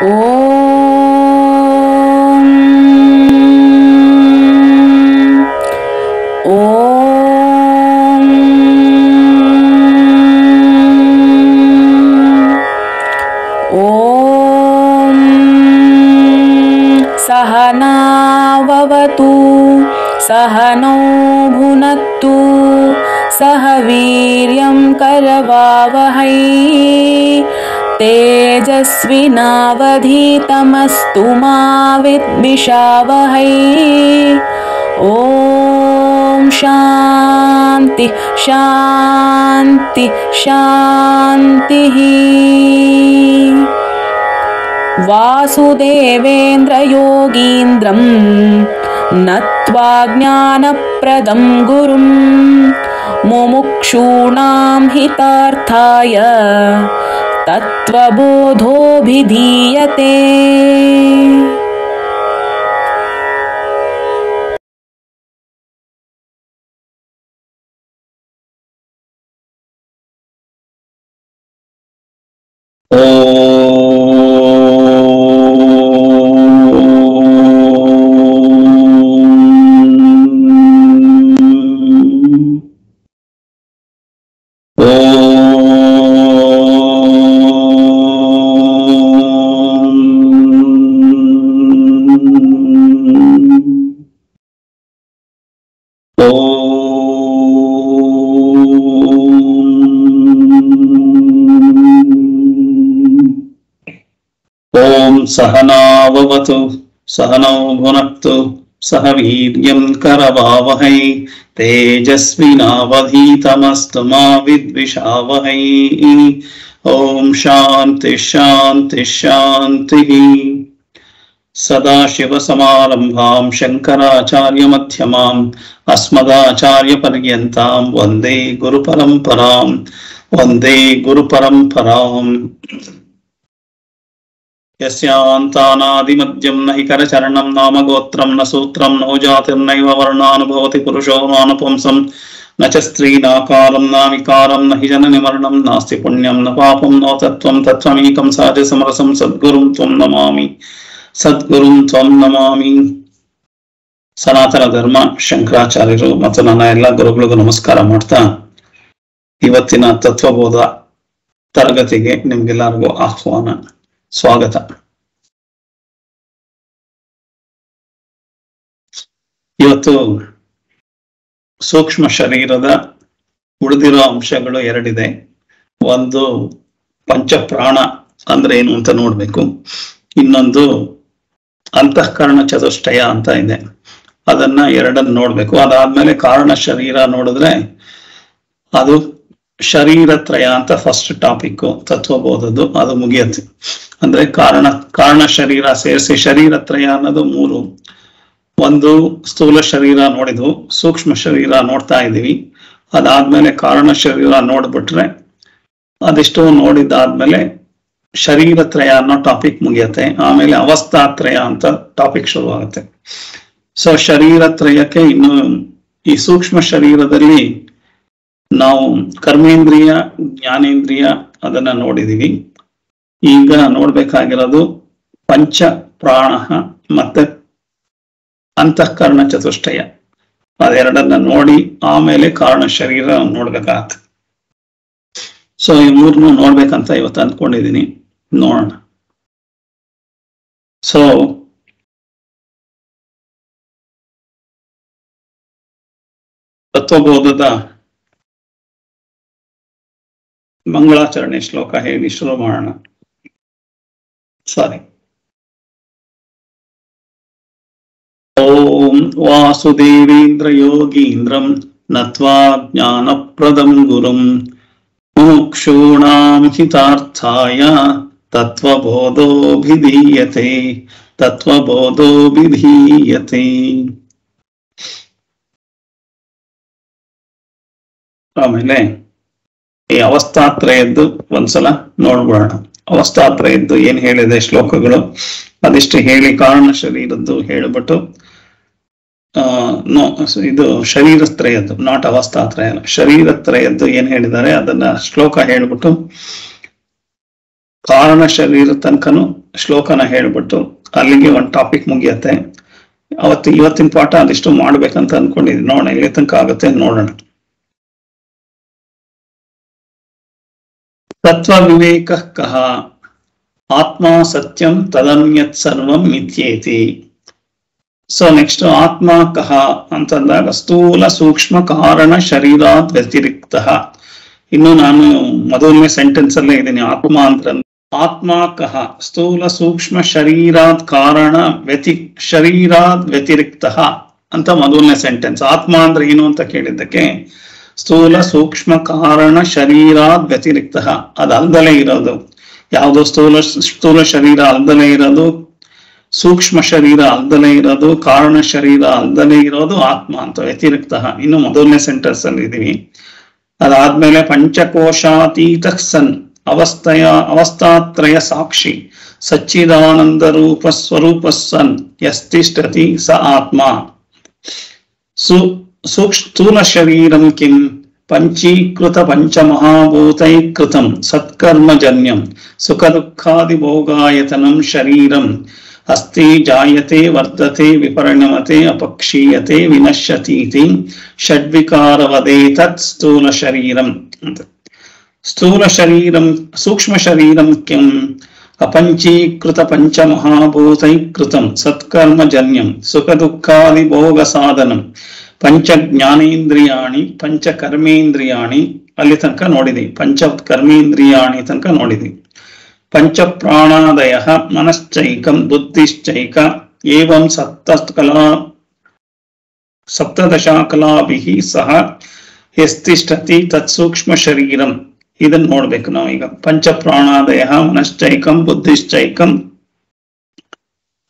ॐ ॐ सहनावतु सहनौ भुनक्तु सह वीर्यं करवावहै तेजस्विनावधीतमस्तु मा विद्विषावहै। ॐ शान्ति शान्ति शान्तिः। वासुदेवेन्द्रयोगीन्द्रं नत्वा ज्ञानप्रदं गुरुं मुमुक्षूणां हितार्थाय तत्त्वबोधोऽभिधीयते ॐ सहनाववतु सहनौ भुनक्तु सह वीर्यं करवावहै, तेजस्विनावधीतमस्तु मा विद्विषावहै। ॐ शान्ति शान्ति, शान्तिः। सदाशिवसमारम्भां, शङ्कराचार्यमध्यमाम्, अस्मदाचार्यपर्यन्तां, वंदे गुरुपरम्परां वंदे गुरुपरम्पराम्। यस्यान्तानादिमद्यं न हि करचरणं नाम गोत्रं न सूत्रं नो जातिर्नैव वर्णानुभवति पुरुषो मानपुंसं न च स्त्रीनाकारं नाविकारं न हि जननिमरणं नास्ति पुण्यं न पापं नो तत्त्वं तत्त्वमेकं साजसमरसं सद्गुरुं त्वं नमामि ಸದ್ಗುರುಂ ತ್ವಂ ನಮಾಮಿ ಸನಾತನ ಧರ್ಮ ಶಂಕರಾಚಾರ್ಯರು ಮತ್ತು ನನ್ನ ಎಲ್ಲ ಗುರುಗಳಿಗೂ ನಮಸ್ಕಾರ ಮಾಡ್ತಾ ಇವತ್ತಿನ ತತ್ವಬೋಧ ತರಗತಿಗೆ ನಿಮ್ಗೆಲ್ಲರಿಗೂ ಆಹ್ವಾನ ಸ್ವಾಗತ. ಇವತ್ತು ಸೂಕ್ಷ್ಮ ಶರೀರದ ಉಳಿದಿರೋ ಅಂಶಗಳು ಎರಡಿದೆ. ಒಂದು ಪಂಚಪ್ರಾಣ ಅಂದ್ರೆ ಏನು ಅಂತ ನೋಡ್ಬೇಕು. ಇನ್ನೊಂದು ಅಂತಃಕರಣ ಚತುಷ್ಟಯ ಅಂತ ಇದೆ. ಅದನ್ನ ಎರಡನ್ನ ನೋಡ್ಬೇಕು. ಅದಾದ್ಮೇಲೆ ಕಾರಣ ಶರೀರ ನೋಡಿದ್ರೆ ಅದು ಶರೀರತ್ರಯ ಅಂತ ಫಸ್ಟ್ ಟಾಪಿಕ್ ತತ್ವಬೋಧದ್ದು, ಅದು ಮುಗಿಯತ್ತೆ. ಅಂದ್ರೆ ಕಾರಣ ಕಾರಣ ಶರೀರ ಸೇರಿಸಿ ಶರೀರ ತ್ರಯ ಅನ್ನೋದು ಮೂರು. ಒಂದು ಸ್ಥೂಲ ಶರೀರ ನೋಡಿದ್ವು ಸೂಕ್ಷ್ಮ ಶರೀರ ನೋಡ್ತಾ ಇದ್ದೀವಿ. ಅದಾದ್ಮೇಲೆ ಕಾರಣ ಶರೀರ ನೋಡ್ಬಿಟ್ರೆ ಅದಿಷ್ಟು ನೋಡಿದ್ದಾದ್ಮೇಲೆ ಶರೀರತ್ರಯ ಅನ್ನೋ ಟಾಪಿಕ್ ಮುಗಿಯತ್ತೆ. ಆಮೇಲೆ ಅವಸ್ಥಾತ್ರಯ ಅಂತ ಟಾಪಿಕ್ ಶುರುವಾಗುತ್ತೆ. ಸೊ ಶರೀರ ತ್ರಯಕ್ಕೆ ಇನ್ನು ಈ ಸೂಕ್ಷ್ಮ ಶರೀರದಲ್ಲಿ ನಾವು ಕರ್ಮೇಂದ್ರಿಯ, ಜ್ಞಾನೇಂದ್ರಿಯ ಅದನ್ನ ನೋಡಿದೀವಿ ಈಗ ನೋಡ್ಬೇಕಾಗಿರೋದು ಪಂಚ ಪ್ರಾಣ ಮತ್ತೆ ಅಂತಃಕರಣ ಚತುಷ್ಟಯ. ಅದೆರಡನ್ನ ನೋಡಿ ಆಮೇಲೆ ಕಾರಣ ಶರೀರ ನೋಡ್ಬೇಕಾಗತ್ತೆ. ಸೊ ಈ ಮೂರ್ನು ನೋಡ್ಬೇಕಂತ ಇವತ್ತು ಅಂದ್ಕೊಂಡಿದ್ದೀನಿ. ನೋಡೋಣ. ಸೊ ತತ್ವಬೋಧದ ಮಂಗಳಾಚರಣೆ ಶ್ಲೋಕ ಹೇಳಿ ಶುರು ಮಾಡೋಣ? ಸಾರಿ ಓಂ ವಾಸುದೇವೇಂದ್ರ ಯೋಗೀಂದ್ರಂ ನತ್ವಾ ಜ್ಞಾನಪ್ರದಂ ಗುರುಂ ಮುಕ್ಷೂಣಾಂ ಹಿತಾರ್ಥಾಯ ತತ್ವಬೋಧೋಭಿಧೀಯತೆ ತತ್ವಬೋಧೋಭಿಧೀಯತೆ ಆಮೇಲೆ ಈ ಅವಸ್ಥಾತ್ರಯದ್ದು ಒಂದ್ಸಲ ನೋಡ್ಬಿಡೋಣ. ಅವಸ್ಥಾತ್ರಯದ್ದು ಏನ್ ಹೇಳಿದೆ ಶ್ಲೋಕಗಳು? ಅದಿಷ್ಟು ಹೇಳಿ ಕಾರಣ ಶರೀರದ್ದು ಹೇಳಿಬಿಟ್ಟು, ಆ ಇದು ಶರೀರತ್ರಯದ್ದು ನಾಟ್ ಅವಸ್ಥಾತ್ರಯ ಶರೀರತ್ರಯದ್ದು ಏನ್ ಹೇಳಿದ್ದಾರೆ? ಅದನ್ನ ಶ್ಲೋಕ ಹೇಳ್ಬಿಟ್ಟು, ಕಾರಣ ಶರೀರ ತನಕನು ಶ್ಲೋಕನ ಹೇಳ್ಬಿಟ್ಟು, ಅಲ್ಲಿಗೆ ಒಂದು ಟಾಪಿಕ್ ಮುಗಿಯತ್ತೆ. ಅವತ್ತು ಇವತ್ತಿನ ಪಾಠ ಅದಿಷ್ಟು ಮಾಡ್ಬೇಕಂತ ಅನ್ಕೊಂಡಿದ್ವಿ ನೋಡೋಣ ಇಲ್ಲಿ ತನಕ ಆಗುತ್ತೆ ನೋಡೋಣ. ತತ್ವ ವಿವೇಕ ಕಹ ಆತ್ಮ ಸತ್ಯಂ ತದನ್ಯತ್ ಸರ್ವಂ ಮಿಥ್ಯೇತಿ ಸೊ ನೆಕ್ಸ್ಟ್ ಆತ್ಮ ಕಹ ಅಂತಂದಾಗ ಸ್ಥೂಲ ಸೂಕ್ಷ್ಮ ಕಾರಣ ಶರೀರಾತ್ ವ್ಯತಿರಿಕ್ತ. ಇನ್ನು ನಾನು ಮೊದಲನೇ ಸೆಂಟೆನ್ಸ್ ಅಲ್ಲೇ ಇದ್ದೀನಿ. ಆತ್ಮ ಅಂತ ಆತ್ಮ ಕಹ ಸ್ಥೂಲ ಸೂಕ್ಷ್ಮ ಶರೀರಾತ್ ಕಾರಣ ವ್ಯತಿ ಶರೀರಾತ್ ವ್ಯತಿರಿಕ್ತ ಅಂತ ಮೊದಲನೇ ಸೆಂಟೆನ್ಸ್ ಆತ್ಮ ಅಂದ್ರೆ ಏನು ಅಂತ ಕೇಳಿದ್ದಕ್ಕೆ ಸ್ಥೂಲ ಸೂಕ್ಷ್ಮ ಕಾರಣ ಶರೀರಾದ್ ವ್ಯತಿರಿಕ್ತ. ಅದಲ್ದಲೇ ಇರೋದು. ಯಾವುದೋ ಸ್ಥೂಲ ಸ್ಥೂಲ ಶರೀರ ಅಲ್ದಲೇ ಇರೋದು. ಸೂಕ್ಷ್ಮ ಶರೀರ ಅಲ್ದಲೇ ಇರೋದು. ಕಾರಣ ಶರೀರ ಅಲ್ದಲೇ ಇರೋದು. ಆತ್ಮ ಅಂತ ವ್ಯತಿರಿಕ್ತ. ಇನ್ನು ಮೊದಲನೇ ಸೆಂಟೆನ್ಸ್ ಅಲ್ಲಿ ಇದೀವಿ. ಅದಾದ್ಮೇಲೆ ಪಂಚಕೋಶಾತೀತ ಸನ್, ಅವಸ್ಥೆಯ, ಅವಸ್ಥಾತ್ರಯ ಸಾಕ್ಷಿ. ಸಚ್ಚಿದಾನಂದ ರೂಪ ಸ್ವರೂಪ ಸನ್, ಯಸ್ತಿಷ್ಠತಿ ಸ ಆತ್ಮ. ಸು ಸೂಕ್ಷ್ ಸ್ಥೂಲ ಶರೀರಂ ಕಿಂ ಪಂಚೀಕೃತ ಪಂಚಮಹಾಭೂತೈಕೃತಂ ಸತ್ಕರ್ಮಜನ್ಯಂ ಸುಖ ದುಃಖಾದಿ ಭೋಗಾಯತನಂ ಶರೀರಂ ಅಸ್ತಿ ಜಾಯತೆ ವರ್ತತೆ ವಿಪರಿಣಮತೆ ಅಪಕ್ಷೀಯತೆ ವಿನಶ್ಯತೀತಿ ಷಡ್ವಿಕಾರವದೇ ತತ್ ಸ್ಥೂಲ ಶರೀರಂ ಅಂತ ಸ್ಥೂಲ ಶರೀರಂ ಸೂಕ್ಷ್ಮ ಶರೀರಂ ಕಿಂ ಅಪಂಚೀಕೃತ ಪಂಚಮಹಾಭೂತೈಕೃತಂ ಸತ್ಕರ್ಮಜನ್ಯಂ ಪಂಚ ಜ್ಞಾನೇಂದ್ರಿಯಾಣಿ ಪಂಚ ಕರ್ಮೇಂದ್ರಿಯಾಣಿ ಅಲ್ಲಿ ತನಕ ನೋಡಿದೆ. ಪಂಚ ಕರ್ಮೇಂದ್ರಿಯಾಣಿ ತನಕ ನೋಡಿದೆ. ಪಂಚ ಪ್ರಾಣಾದಯ ಮನಶ್ಚೈಕಂ ಬುದ್ಧಿಶ್ಚೈಕ ಏವಂ ಸಪ್ತ ಕಲಾ ಸಪ್ತದಶಾಕಲಾಭಿಃ ಸಹ ಎಸ್ತಿಷ್ಠತಿ ತತ್ಸೂಕ್ಷ್ಮ ಶರೀರಂ. ಇದನ್ನ ನೋಡ್ಬೇಕು ನಾವು ಈಗ. ಪಂಚ ಪ್ರಾಣಾದಯ ಮನಶ್ಚೈಕಂ ಬುದ್ಧಿಶ್ಚೈಕಂ.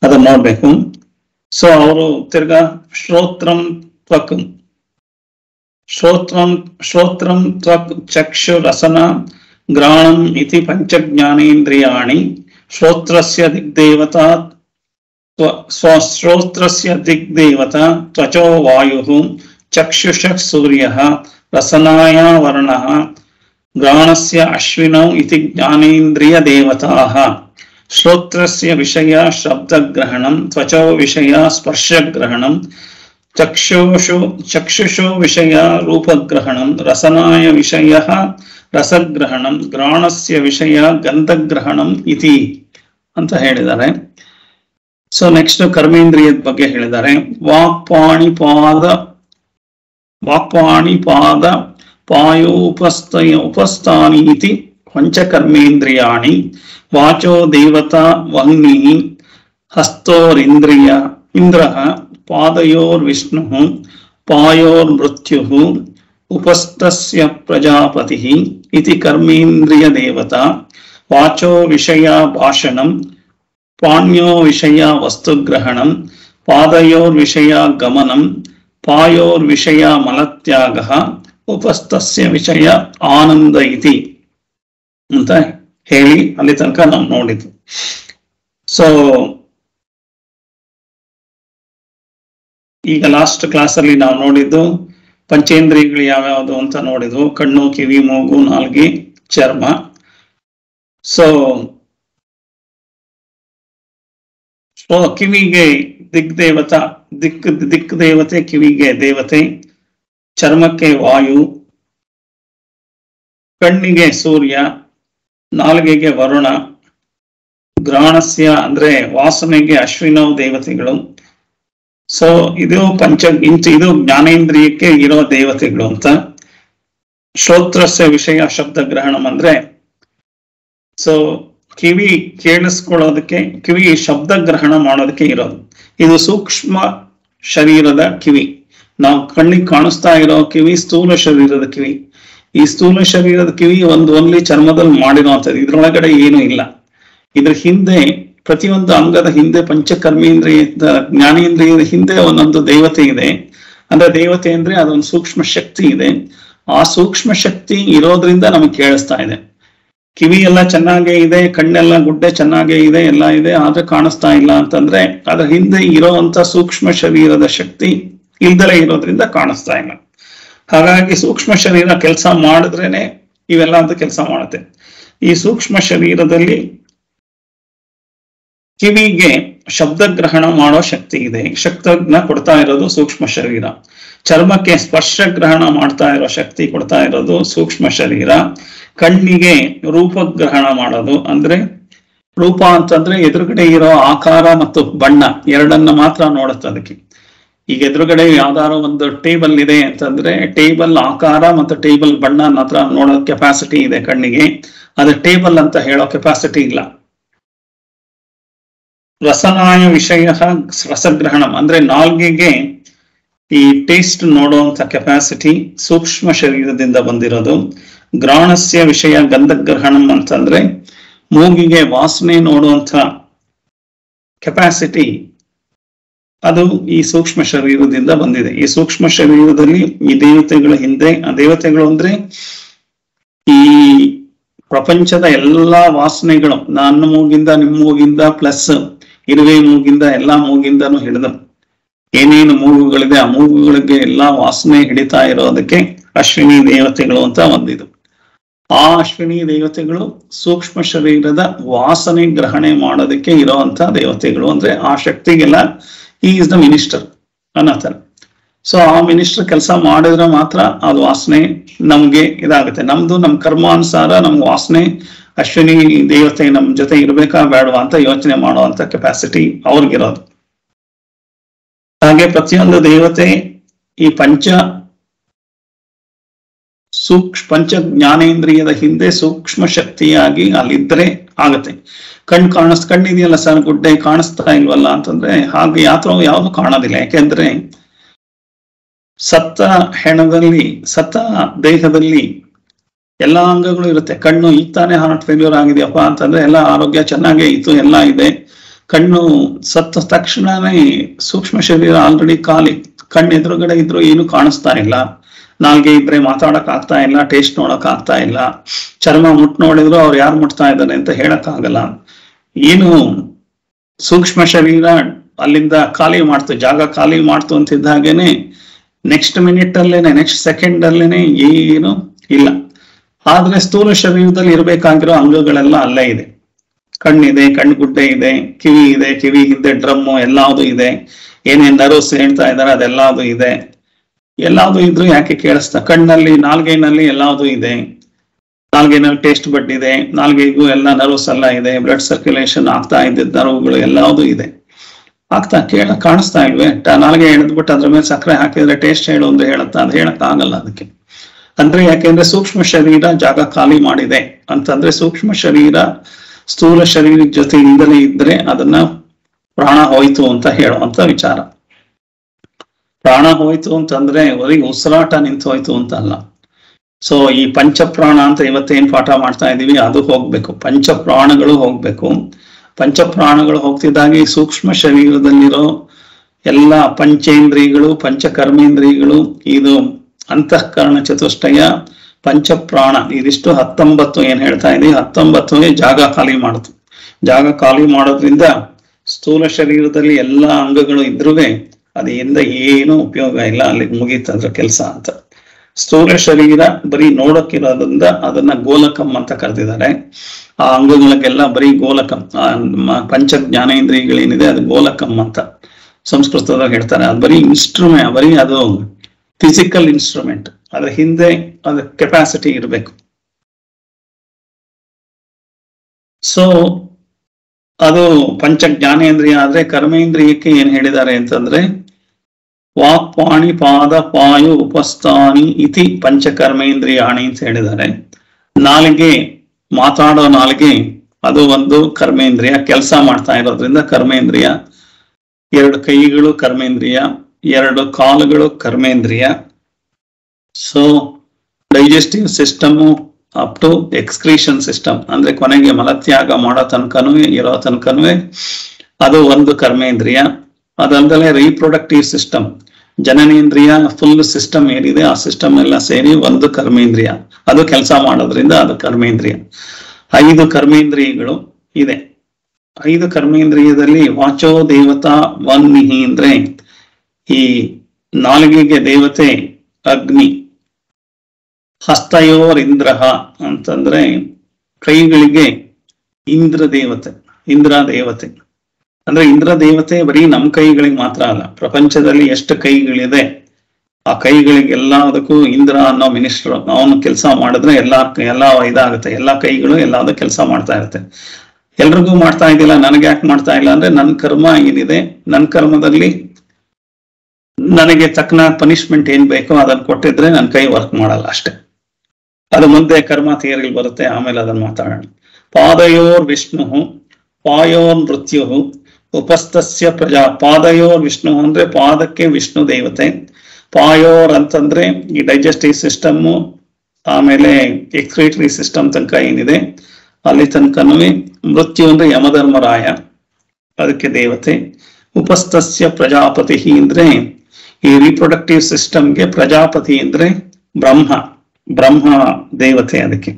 ಅದನ್ನ ನೋಡ್ಬೇಕು. ಸೊ ಅವರು ತಿರ್ಗ ಶ್ರೋತ್ರಂ ತ್ವಕ್ ಶ್ರೋತ್ರಂ ಶ್ರೋತ್ರಂ ತ್ವಕ್ ಚಕ್ಷು ರಸನ ಗ್ರಾಣಂ ಇತಿ ಪಂಚ ಜ್ಞಾನೇಂದ್ರಿಯಾಣಿ ಶ್ರೋತ್ರಸ್ಯ ದಿಗ್ದೇವತಾ ಸ್ವ ಶ್ರೋತ್ರಸ್ಯ ದಿಗ್ದೇವತಾ ತ್ವಚೋ ವಾಯುಃ ಚಕ್ಷುಷಃ ಸೂರ್ಯಃ ರಸನಾಯ ವರ್ಣಃ ಗ್ರಾಣಸ್ಯ ಅಶ್ವಿನೌ ಇತಿ ಜ್ಞಾನೇಂದ್ರಿಯ ದೇವತಾಃ ಶ್ರೋತ್ರಸ್ಯ ವಿಷಯ ಚಕ್ಷುಷು ಚಕ್ಷುಷು ವಿಷಯ ರೂಪಗ್ರಹಣಂ ರಸನಾಯ ವಿಷಯ ರಸಗ್ರಹಣಂ ಗ್ರಾಣಸ್ಯ ವಿಷಯ ಗಂಧಗ್ರಹಣಂ ಇತಿ ಅಂತ ಹೇಳಿದ್ದಾರೆ. ಸೊ ನೆಕ್ಸ್ಟ್ ಕರ್ಮೇಂದ್ರಿಯದ ಬಗ್ಗೆ ಹೇಳಿದ್ದಾರೆ. ವಾಕ್ಪಾಣಿಪಾದ ವಾಕ್ಪಾಣಿಪಾದ ಉಪಸ್ಥಾನಿ ಇತಿ ಪಂಚಕರ್ಮೇಂದ್ರಿಯಾಣಿ, ವಾಚೋ ದೇವತಾ, ವಹ್ನಿ, ಹಸ್ತೋರಿಂದ್ರಿಯ, ಇಂದ್ರ ಪಾದಯೋರ್ವಿಷ್ಣು ಪಾಯೋರ್ಮೃತ್ಯು ಉಪಸ್ಥಸ್ಯ ಪ್ರಜಾಪತಿ ಇತಿ ಕರ್ಮೇಂದ್ರಿಯ ದೇವತಾ ವಾಚೋ ವಿಷಯ ಭಾಷಣಂ ಪಾಣ್ಯೋ ವಿಷಯ ವಸ್ತುಗ್ರಹಣಂ ಪಾದಯೋರ್ವಿಷಯ ಗಮನಂ ಪಾಯೋರ್ವಿಷಯ ಮಲತ್ಯಾಗ ಉಪಸ್ಥಸ್ಯ ವಿಷಯ ಆನಂದ ಇತಿ ಅಂತ ಹೇಳಿ ಅಲ್ಲಿ ತನಕ ನಾವು ನೋಡಿದ್ವಿ ಸೊ ಈಗ ಲಾಸ್ಟ್ ಕ್ಲಾಸ್ ಅಲ್ಲಿ ನಾವು ನೋಡಿದ್ದು ಪಂಚೇಂದ್ರಿಯಗಳು ಯಾವ್ಯಾವುದು ಅಂತ ನೋಡಿದ್ವು. ಕಣ್ಣು, ಕಿವಿ, ಮೂಗು, ನಾಲ್ಗಿ, ಚರ್ಮ. ಸೊ ಕಿವಿಗೆ ದಿಗ್ದೇವತಾ ದಿಕ್ ದಿಕ್ ದೇವತೆ, ಕಿವಿಗೆ ದೇವತೆ, ಚರ್ಮಕ್ಕೆ ವಾಯು, ಕಣ್ಣಿಗೆ ಸೂರ್ಯ, ನಾಲ್ಗೆಗೆ ವರುಣ ಗ್ರಾಣಸ್ಯ ಅಂದ್ರೆ ವಾಸನೆಗೆ ಅಶ್ವಿನವ್ ದೇವತೆಗಳು. ಸೊ ಇದು ಪಂಚ, ಇಂಚ, ಇದು ಜ್ಞಾನೇಂದ್ರಿಯಕ್ಕೆ ಇರೋ ದೇವತೆಗಳು ಅಂತ. ಶ್ರೋತ್ರಸ್ಯ ವಿಷಯ ಶಬ್ದ ಗ್ರಹಣಂ ಅಂದ್ರೆ ಸೊ ಕಿವಿ ಕೇಳಿಸ್ಕೊಳ್ಳೋದಕ್ಕೆ, ಕಿವಿ ಶಬ್ದ ಗ್ರಹಣ ಮಾಡೋದಕ್ಕೆ ಇರೋದು. ಇದು ಸೂಕ್ಷ್ಮ ಶರೀರದ ಕಿವಿ. ನಾವು ಕಣ್ಣಿಗೆ ಕಾಣಿಸ್ತಾ ಇರೋ ಕಿವಿ ಸ್ಥೂಲ ಶರೀರದ ಕಿವಿ. ಈ ಸ್ಥೂಲ ಶರೀರದ ಕಿವಿ ಒಂದು ಒನ್ಲಿ ಚರ್ಮದಲ್ಲಿ ಮಾಡಿರುವಂಥದ್ದು. ಇದ್ರೊಳಗಡೆ ಏನೂ ಇಲ್ಲ. ಇದ್ರ ಹಿಂದೆ ಪ್ರತಿಯೊಂದು ಅಂಗದ ಹಿಂದೆ ಪಂಚಕರ್ಮೇಂದ್ರಿಯ ಜ್ಞಾನೇಂದ್ರಿಯದ ಹಿಂದೆ ಒಂದೊಂದು ದೇವತೆ ಇದೆ. ಅಂದ್ರೆ ದೇವತೆ ಅಂದ್ರೆ ಅದೊಂದು ಸೂಕ್ಷ್ಮ ಶಕ್ತಿ ಇದೆ. ಆ ಸೂಕ್ಷ್ಮ ಶಕ್ತಿ ಇರೋದ್ರಿಂದ ನಮಗೆ ಕೇಳಿಸ್ತಾ ಇದೆ. ಕಿವಿ ಎಲ್ಲ ಚೆನ್ನಾಗೇ ಇದೆ, ಕಣ್ಣೆಲ್ಲ ಗುಡ್ಡೆ ಚೆನ್ನಾಗೇ ಇದೆ, ಎಲ್ಲ ಇದೆ, ಆದ್ರೆ ಕಾಣಿಸ್ತಾ ಇಲ್ಲ ಅಂತಂದ್ರೆ ಅದ್ರ ಹಿಂದೆ ಇರೋವಂತ ಸೂಕ್ಷ್ಮ ಶರೀರದ ಶಕ್ತಿ ಇಲ್ದಲೇ ಇರೋದ್ರಿಂದ ಕಾಣಿಸ್ತಾ ಇಲ್ಲ. ಹಾಗಾಗಿ ಸೂಕ್ಷ್ಮ ಶರೀರ ಕೆಲಸ ಮಾಡಿದ್ರೇನೆ ಇವೆಲ್ಲ ಅಂತ ಕೆಲಸ ಮಾಡುತ್ತೆ. ಈ ಸೂಕ್ಷ್ಮ ಶರೀರದಲ್ಲಿ ಕಿವಿಗೆ ಶಬ್ದಗ್ರಹಣ ಮಾಡೋ ಶಕ್ತಿ ಇದೆ. ಶಕ್ತಜ್ಞ ಕೊಡ್ತಾ ಇರೋದು ಸೂಕ್ಷ್ಮ ಶರೀರ. ಚರ್ಮಕ್ಕೆ ಸ್ಪರ್ಶ ಗ್ರಹಣ ಮಾಡ್ತಾ ಇರೋ ಶಕ್ತಿ ಕೊಡ್ತಾ ಇರೋದು ಸೂಕ್ಷ್ಮ ಶರೀರ. ಕಣ್ಣಿಗೆ ರೂಪ ಗ್ರಹಣ ಮಾಡೋದು ಅಂದ್ರೆ ರೂಪ ಅಂತಂದ್ರೆ ಎದುರುಗಡೆ ಇರೋ ಆಕಾರ ಮತ್ತು ಬಣ್ಣ ಎರಡನ್ನ ಮಾತ್ರ ನೋಡುತ್ತೆ ಅದಕ್ಕೆ. ಈಗ ಎದುರುಗಡೆ ಯಾವ್ದಾದ್ರು ಒಂದು ಟೇಬಲ್ ಇದೆ ಅಂತಂದ್ರೆ ಟೇಬಲ್ ಆಕಾರ ಮತ್ತು ಟೇಬಲ್ ಬಣ್ಣ ಮಾತ್ರ ನೋಡೋ ಕೆಪಾಸಿಟಿ ಇದೆ ಕಣ್ಣಿಗೆ. ಅದು ಟೇಬಲ್ ಅಂತ ಹೇಳೋ ಕೆಪಾಸಿಟಿ ಇಲ್ಲ. ರಸನಾಯ ವಿಷಯ ರಸಗ್ರಹಣ. ಅಂದ್ರೆ ನಾಲ್ಗೆಗೆ ಈ ಟೇಸ್ಟ್ ನೋಡುವಂತ ಕೆಪಾಸಿಟಿ ಸೂಕ್ಷ್ಮ ಶರೀರದಿಂದ ಬಂದಿರೋದು. ಗ್ರಾಣಸ್ಯ ವಿಷಯ ಗಂಧಗ್ರಹಣಂ ಅಂತಂದ್ರೆ ಮೂಗಿಗೆ ವಾಸನೆ ನೋಡುವಂತ ಕೆಪಾಸಿಟಿ ಅದು ಈ ಸೂಕ್ಷ್ಮ ಶರೀರದಿಂದ ಬಂದಿದೆ. ಈ ಸೂಕ್ಷ್ಮ ಶರೀರದಲ್ಲಿ ಈ ದೇವತೆಗಳ ಹಿಂದೆ, ಆ ದೇವತೆಗಳು ಅಂದ್ರೆ ಈ ಪ್ರಪಂಚದ ಎಲ್ಲಾ ವಾಸನೆಗಳು, ನನ್ನ ಮೂಗಿಂದ, ನಿಮ್ಮ ಮೂಗಿಂದ ಪ್ಲಸ್ ಇರುವೆ ಮೂಗಿಂದ ಎಲ್ಲಾ ಮೂಗಿಂದನೂ ಹಿಡಿದನು ಏನೇನು ಮೂಗುಗಳಿದೆ ಆ ಮೂಗುಗಳಿಗೆ ಎಲ್ಲಾ ವಾಸನೆ ಹಿಡಿತಾ ಇರೋದಕ್ಕೆ ಅಶ್ವಿನಿ ದೇವತೆಗಳು ಅಂತ ಒಂದಿದು. ಆ ಅಶ್ವಿನಿ ದೇವತೆಗಳು ಸೂಕ್ಷ್ಮ ಶರೀರದ ವಾಸನೆ ಗ್ರಹಣೆ ಮಾಡೋದಕ್ಕೆ ಇರೋವಂತ ದೇವತೆಗಳು ಅಂದ್ರೆ ಆ ಶಕ್ತಿಗೆಲ್ಲ ಈ ಇಸ್ ದ ಮಿನಿಸ್ಟರ್ ಅನ್ನತಾರೆ ಸೊ ಆ ಮಿನಿಸ್ಟರ್ ಕೆಲಸ ಮಾಡಿದ್ರೆ ಮಾತ್ರ ಅದು ವಾಸನೆ ನಮ್ಗೆ ಇದಾಗುತ್ತೆ. ನಮ್ದು ನಮ್ ಕರ್ಮಾನುಸಾರ ನಮ್ ವಾಸನೆ ಅಶ್ವಿನಿ ದೇವತೆ ನಮ್ಮ ಜೊತೆ ಇರ್ಬೇಕಾ ಬೇಡವಾ ಅಂತ ಯೋಚನೆ ಮಾಡುವಂತ ಕೆಪಾಸಿಟಿ ಅವ್ರಿಗಿರೋದು. ಹಾಗೆ ಪ್ರತಿಯೊಂದು ದೇವತೆ ಈ ಪಂಚ ಸೂಕ್ಷ್ಮ ಪಂಚ ಜ್ಞಾನೇಂದ್ರಿಯದ ಹಿಂದೆ ಸೂಕ್ಷ್ಮ ಶಕ್ತಿಯಾಗಿ ಅಲ್ಲಿದ್ರೆ ಆಗತ್ತೆ. ಕಣ್ ಕಾಣಿಸ್, ಕಣ್ಣಿದೆಯಲ್ಲ ಸರ್ ಗುಡ್ಡೆ ಕಾಣಿಸ್ತಾ ಇಲ್ವಲ್ಲ ಅಂತಂದ್ರೆ ಹಾಗೆ ಯಾತ್ರ ಯಾವುದು ಕಾಣೋದಿಲ್ಲ. ಯಾಕೆಂದ್ರೆ ಸತ್ತ ಹೆಣದಲ್ಲಿ, ಸತ್ತ ದೇಹದಲ್ಲಿ ಎಲ್ಲಾ ಅಂಗಗಳು ಇರುತ್ತೆ. ಕಣ್ಣು ಈಗ ತಾನೇ ಹಾರ್ಟ್ ಫೇಲ್ಯೂರ್ ಆಗಿದೆಯಪ್ಪ ಅಂತಂದ್ರೆ ಎಲ್ಲ ಆರೋಗ್ಯ ಚೆನ್ನಾಗೇ ಇತ್ತು, ಎಲ್ಲ ಇದೆ. ಕಣ್ಣು ಸತ್ತ ತಕ್ಷಣನೇ ಸೂಕ್ಷ್ಮ ಶರೀರ ಆಲ್ರೆಡಿ ಖಾಲಿ. ಕಣ್ಣು ಎದುರುಗಡೆ ಇದ್ರು ಏನು ಕಾಣಿಸ್ತಾ ಇಲ್ಲ. ನಾಲ್ಗೆ ಇದ್ರೆ ಮಾತಾಡಕ್ ಆಗ್ತಾ ಇಲ್ಲ ಟೇಸ್ಟ್ ನೋಡಕ್ ಆಗ್ತಾ ಇಲ್ಲ. ಚರ್ಮ ಮುಟ್ ನೋಡಿದ್ರು ಅವ್ರು ಯಾರು ಮುಟ್ತಾ ಇದ್ದಾರೆ ಅಂತ ಹೇಳಕ್ ಆಗಲ್ಲ. ಏನು ಸೂಕ್ಷ್ಮ ಶರೀರ ಅಲ್ಲಿಂದ ಖಾಲಿ ಮಾಡ್ತು, ಜಾಗ ಖಾಲಿ ಮಾಡ್ತು ಅಂತಿದ್ದ ಹಾಗೇನೆ ನೆಕ್ಸ್ಟ್ ಮಿನಿಟ್ ಅಲ್ಲೇನೆ ನೆಕ್ಸ್ಟ್ ಸೆಕೆಂಡ್ ಅಲ್ಲೇನೆ ಏನು ಇಲ್ಲ. ಆದ್ರೆ ಸ್ಥೂಲ ಶರೀರದಲ್ಲಿ ಇರಬೇಕಾಗಿರೋ ಅಂಗಗಳೆಲ್ಲ ಅಲ್ಲೇ ಇದೆ. ಕಣ್ಣಿದೆ, ಕಣ್ಗುಡ್ಡೆ ಇದೆ, ಕಿವಿ ಇದೆ, ಕಿವಿ ಹಿಂದೆ ಡ್ರಮ್ಮು ಎಲ್ಲಾವುದು ಇದೆ. ಏನೇನ್ ನರ್ವ್ಸ್ ಹೇಳ್ತಾ ಇದಾರೆ ಅದೆಲ್ಲದು ಇದೆ. ಎಲ್ಲಾವುದು ಇದ್ರು ಯಾಕೆ ಕೇಳಿಸ್ತಾ ಕಣ್ಣಲ್ಲಿ, ನಾಲ್ಗೈನಲ್ಲಿ ಎಲ್ಲಾವುದು ಇದೆ. ನಾಲ್ಗೆನಲ್ಲಿ ಟೇಸ್ಟ್ ಬಡ್ ಇದೆ. ನಾಲ್ಗೆಗೂ ಎಲ್ಲ ನರ್ವ್ಸ್ ಎಲ್ಲ ಇದೆ. ಬ್ಲಡ್ ಸರ್ಕ್ಯುಲೇಷನ್ ಆಗ್ತಾ ಇದ್ದಿದ್ದ ನರ್ವ್ಗಳು ಎಲ್ಲಾವುದು ಇದೆ. ಆಗ್ತಾ ಕೇಳ ಕಾಣಿಸ್ತಾ ಇಲ್ವೇ? ನಾಲ್ಗೆ ಎಳೆದ್ಬಿಟ್ಟು ಅದ್ರ ಮೇಲೆ ಸಕ್ಕರೆ ಹಾಕಿದ್ರೆ ಟೇಸ್ಟ್ ಹೇಳು ಅಂತ ಹೇಳುತ್ತಾ ಅದು ಹೇಳಕ್ ಆಗಲ್ಲ ಅದಕ್ಕೆ. ಅಂದ್ರೆ ಯಾಕೆಂದ್ರೆ ಸೂಕ್ಷ್ಮ ಶರೀರ ಜಾಗ ಖಾಲಿ ಮಾಡಿದೆ ಅಂತಂದ್ರೆ ಸೂಕ್ಷ್ಮ ಶರೀರ ಸ್ಥೂಲ ಶರೀರ ಜೊತೆಯಿಂದಲೇ ಇದ್ರೆ ಅದನ್ನ ಪ್ರಾಣ ಹೋಯ್ತು ಅಂತ ಹೇಳುವಂತ ವಿಚಾರ. ಪ್ರಾಣ ಹೋಯ್ತು ಅಂತಂದ್ರೆ ಬರೀ ಉಸಿರಾಟ ನಿಂತು ಹೋಯ್ತು ಅಂತ ಅಲ್ಲ. ಸೊ ಈ ಪಂಚಪ್ರಾಣ ಅಂತ ಇವತ್ತೇನ್ ಪಾಠ ಮಾಡ್ತಾ ಇದೀವಿ, ಅದು ಹೋಗ್ಬೇಕು. ಪಂಚ ಪ್ರಾಣಗಳು ಹೋಗ್ಬೇಕು. ಪಂಚ ಪ್ರಾಣಗಳು ಹೋಗ್ತಿದ್ದಾಗ ಈ ಸೂಕ್ಷ್ಮ ಶರೀರದಲ್ಲಿರೋ ಎಲ್ಲ ಪಂಚೇಂದ್ರಿಯಗಳು, ಪಂಚಕರ್ಮೇಂದ್ರಿಯಗಳು, ಇದು ಅಂತಃಕರಣ ಚತುಷ್ಟಯ ಪಂಚಪ್ರಾಣ. ಇದಿಷ್ಟು ಹತ್ತೊಂಬತ್ತು ಏನ್ ಹೇಳ್ತಾ ಇದೀವಿ ಹತ್ತೊಂಬತ್ತು ಜಾಗ ಖಾಲಿ ಮಾಡುತ್ತೆ. ಜಾಗ ಖಾಲಿ ಮಾಡೋದ್ರಿಂದ ಸ್ಥೂಲ ಶರೀರದಲ್ಲಿ ಎಲ್ಲಾ ಅಂಗಗಳು ಇದ್ರುವೆ ಅದರಿಂದ ಏನು ಉಪಯೋಗ ಇಲ್ಲ. ಅಲ್ಲಿ ಮುಗೀತು ಅದ್ರ ಕೆಲಸ ಅಂತ. ಸ್ಥೂಲ ಶರೀರ ಬರೀ ನೋಡಕ್ಕಿರೋದ್ರಿಂದ ಅದನ್ನ ಗೋಲಕಂ ಅಂತ ಕರೆದಿದ್ದಾರೆ. ಆ ಅಂಗಗಳಿಗೆಲ್ಲ ಬರೀ ಗೋಲಕಂ. ಪಂಚ ಜ್ಞಾನೇಂದ್ರಿಯಗಳೇನಿದೆ ಅದು ಗೋಲಕಂ ಅಂತ ಸಂಸ್ಕೃತದಾಗ ಹೇಳ್ತಾರೆ. ಅದು ಬರೀ ಇನ್ಸ್ಟ್ರೂಮೆಂಟ್ ಬರೀ ಅದು ಫಿಸಿಕಲ್ ಇನ್ಸ್ಟ್ರೂಮೆಂಟ್ ಅದ್ರ ಹಿಂದೆ ಅದ್ರ ಕೆಪಾಸಿಟಿ ಇರಬೇಕು. ಸೊ ಅದು ಪಂಚ ಜ್ಞಾನೇಂದ್ರಿಯ ಆದ್ರೆ ಕರ್ಮೇಂದ್ರಿಯಕ್ಕೆ ಏನ್ ಹೇಳಿದ್ದಾರೆ ಅಂತಂದ್ರೆ ವಾಕ್ ಪಾಣಿ ಪಾದ ಪಾಯು ಉಪಸ್ಥಾನಿ ಇತಿ ಪಂಚಕರ್ಮೇಂದ್ರಿಯಾಣಿ ಅಂತ ಹೇಳಿದ್ದಾರೆ. ನಾಲಿಗೆ, ಮಾತಾಡೋ ನಾಲಿಗೆ ಅದು ಒಂದು ಕರ್ಮೇಂದ್ರಿಯ, ಕೆಲಸ ಮಾಡ್ತಾ ಇರೋದ್ರಿಂದ ಕರ್ಮೇಂದ್ರಿಯ, ಎರಡು ಕೈಗಳು ಕರ್ಮೇಂದ್ರಿಯ ಎರಡು ಕಾಲುಗಳು ಕರ್ಮೇಂದ್ರಿಯ. So digestive system up to excretion system ಅಂದ್ರೆ ಕೊನೆಗೆ ಮಲತ್ಯಾಗ ಮಾಡೋ ತನಕನೂ ಇರೋ ತನಕನೂ ಅದು ಒಂದು ಕರ್ಮೇಂದ್ರಿಯ. ಅದಲ್ದಲೆ ರೀಪ್ರೊಡಕ್ಟಿವ್ ಸಿಸ್ಟಮ್ ಜನನೇಂದ್ರಿಯ ಫುಲ್ ಸಿಸ್ಟಮ್ ಏನಿದೆ, ಆ ಸಿಸ್ಟಮ್ ಎಲ್ಲ ಸೇರಿ ಒಂದು ಕರ್ಮೇಂದ್ರಿಯ. ಅದು ಕೆಲಸ ಮಾಡೋದ್ರಿಂದ ಅದು ಕರ್ಮೇಂದ್ರಿಯ. ಐದು ಕರ್ಮೇಂದ್ರಿಯಗಳು ಇದೆ. ಐದು ಕರ್ಮೇಂದ್ರಿಯದಲ್ಲಿ ವಾಚೋ ದೇವತಾ ವನ್ಮಿಹಿ ಅಂದ್ರೆ ಈ ನಾಲಿಗೆಗೆ ದೇವತೆ ಅಗ್ನಿ. ಹಸ್ತಯೋರಿಂದ್ರ ಅಂತಂದ್ರೆ ಕೈಗಳಿಗೆ ಇಂದ್ರ ದೇವತೆ ಇಂದ್ರ ದೇವತೆ. ಅಂದ್ರೆ ಇಂದ್ರ ದೇವತೆ ಬರೀ ನಮ್ ಕೈಗಳಿಗೆ ಮಾತ್ರ ಅಲ್ಲ, ಪ್ರಪಂಚದಲ್ಲಿ ಎಷ್ಟು ಕೈಗಳಿದೆ, ಆ ಕೈಗಳಿಗೆಲ್ಲದಕ್ಕೂ ಇಂದ್ರ ಅನ್ನೋ ಮಿನಿಸ್ಟರ್, ಅವನು ಕೆಲಸ ಮಾಡಿದ್ರೆ ಎಲ್ಲಾ ಎಲ್ಲಾ ಇದಾಗುತ್ತೆ, ಎಲ್ಲಾ ಕೈಗಳು ಎಲ್ಲಾದ ಕೆಲಸ ಮಾಡ್ತಾ ಇರುತ್ತೆ. ಎಲ್ರಿಗೂ ಮಾಡ್ತಾ ಇದ್ದಿಲ್ಲ ನನಗೆ ಯಾಕೆ ಮಾಡ್ತಾ ಇಲ್ಲ ಅಂದ್ರೆ ನನ್ನ ಕರ್ಮ ಏನಿದೆ ನನ್ನ ಕರ್ಮದಲ್ಲಿ ನನಗೆ ತಕ್ಕನ ಪನಿಷ್ಮೆಂಟ್ ಏನ್ ಬೇಕೋ ಅದನ್ನ ಕೊಟ್ಟಿದ್ರೆ ನನ್ನ ಕೈ ವರ್ಕ್ ಮಾಡಲ್ಲ ಅಷ್ಟೇ. ಅದು ಮುಂದೆ ಕರ್ಮ ಥಿಯರಿ ಬರುತ್ತೆ, ಆಮೇಲೆ ಅದನ್ನ ಮಾತಾಡೋಣ. ಪಾದಯೋರ್ ವಿಷ್ಣು, ಪಾಯೋರ್ ಮೃತ್ಯು. ಉಪಸ್ಥಸ್ಯ ಪ್ರಜಾ, ಪಾದಯೋರ್ ವಿಷ್ಣು ಅಂದ್ರೆ ಪಾದಕ್ಕೆ ವಿಷ್ಣು ದೇವತೆ. ಪಾಯೋರ್ ಅಂತಂದ್ರೆ ಈ ಡೈಜೆಸ್ಟಿವ್ ಸಿಸ್ಟಮ್ ಆಮೇಲೆ ಎಕ್ಸ್ಕ್ರಿಟರಿ ಸಿಸ್ಟಮ್ ತನಕ ಏನಿದೆ, ಅಲ್ಲಿ ತನಕನೂ ಮೃತ್ಯು ಅಂದ್ರೆ ಯಮಧರ್ಮರಾಯ, ಅದಕ್ಕೆ ದೇವತೆ. ಉಪಸ್ಥಸ್ಯ ಪ್ರಜಾಪತಿ ಅಂದ್ರೆ ಈ ರೀಪ್ರೊಡಕ್ಟಿವ್ ಸಿಸ್ಟಮ್ಗೆ ಪ್ರಜಾಪತಿ ಅಂದ್ರೆ ಬ್ರಹ್ಮ ಬ್ರಹ್ಮ ದೇವತೆ ಅದಕ್ಕೆ.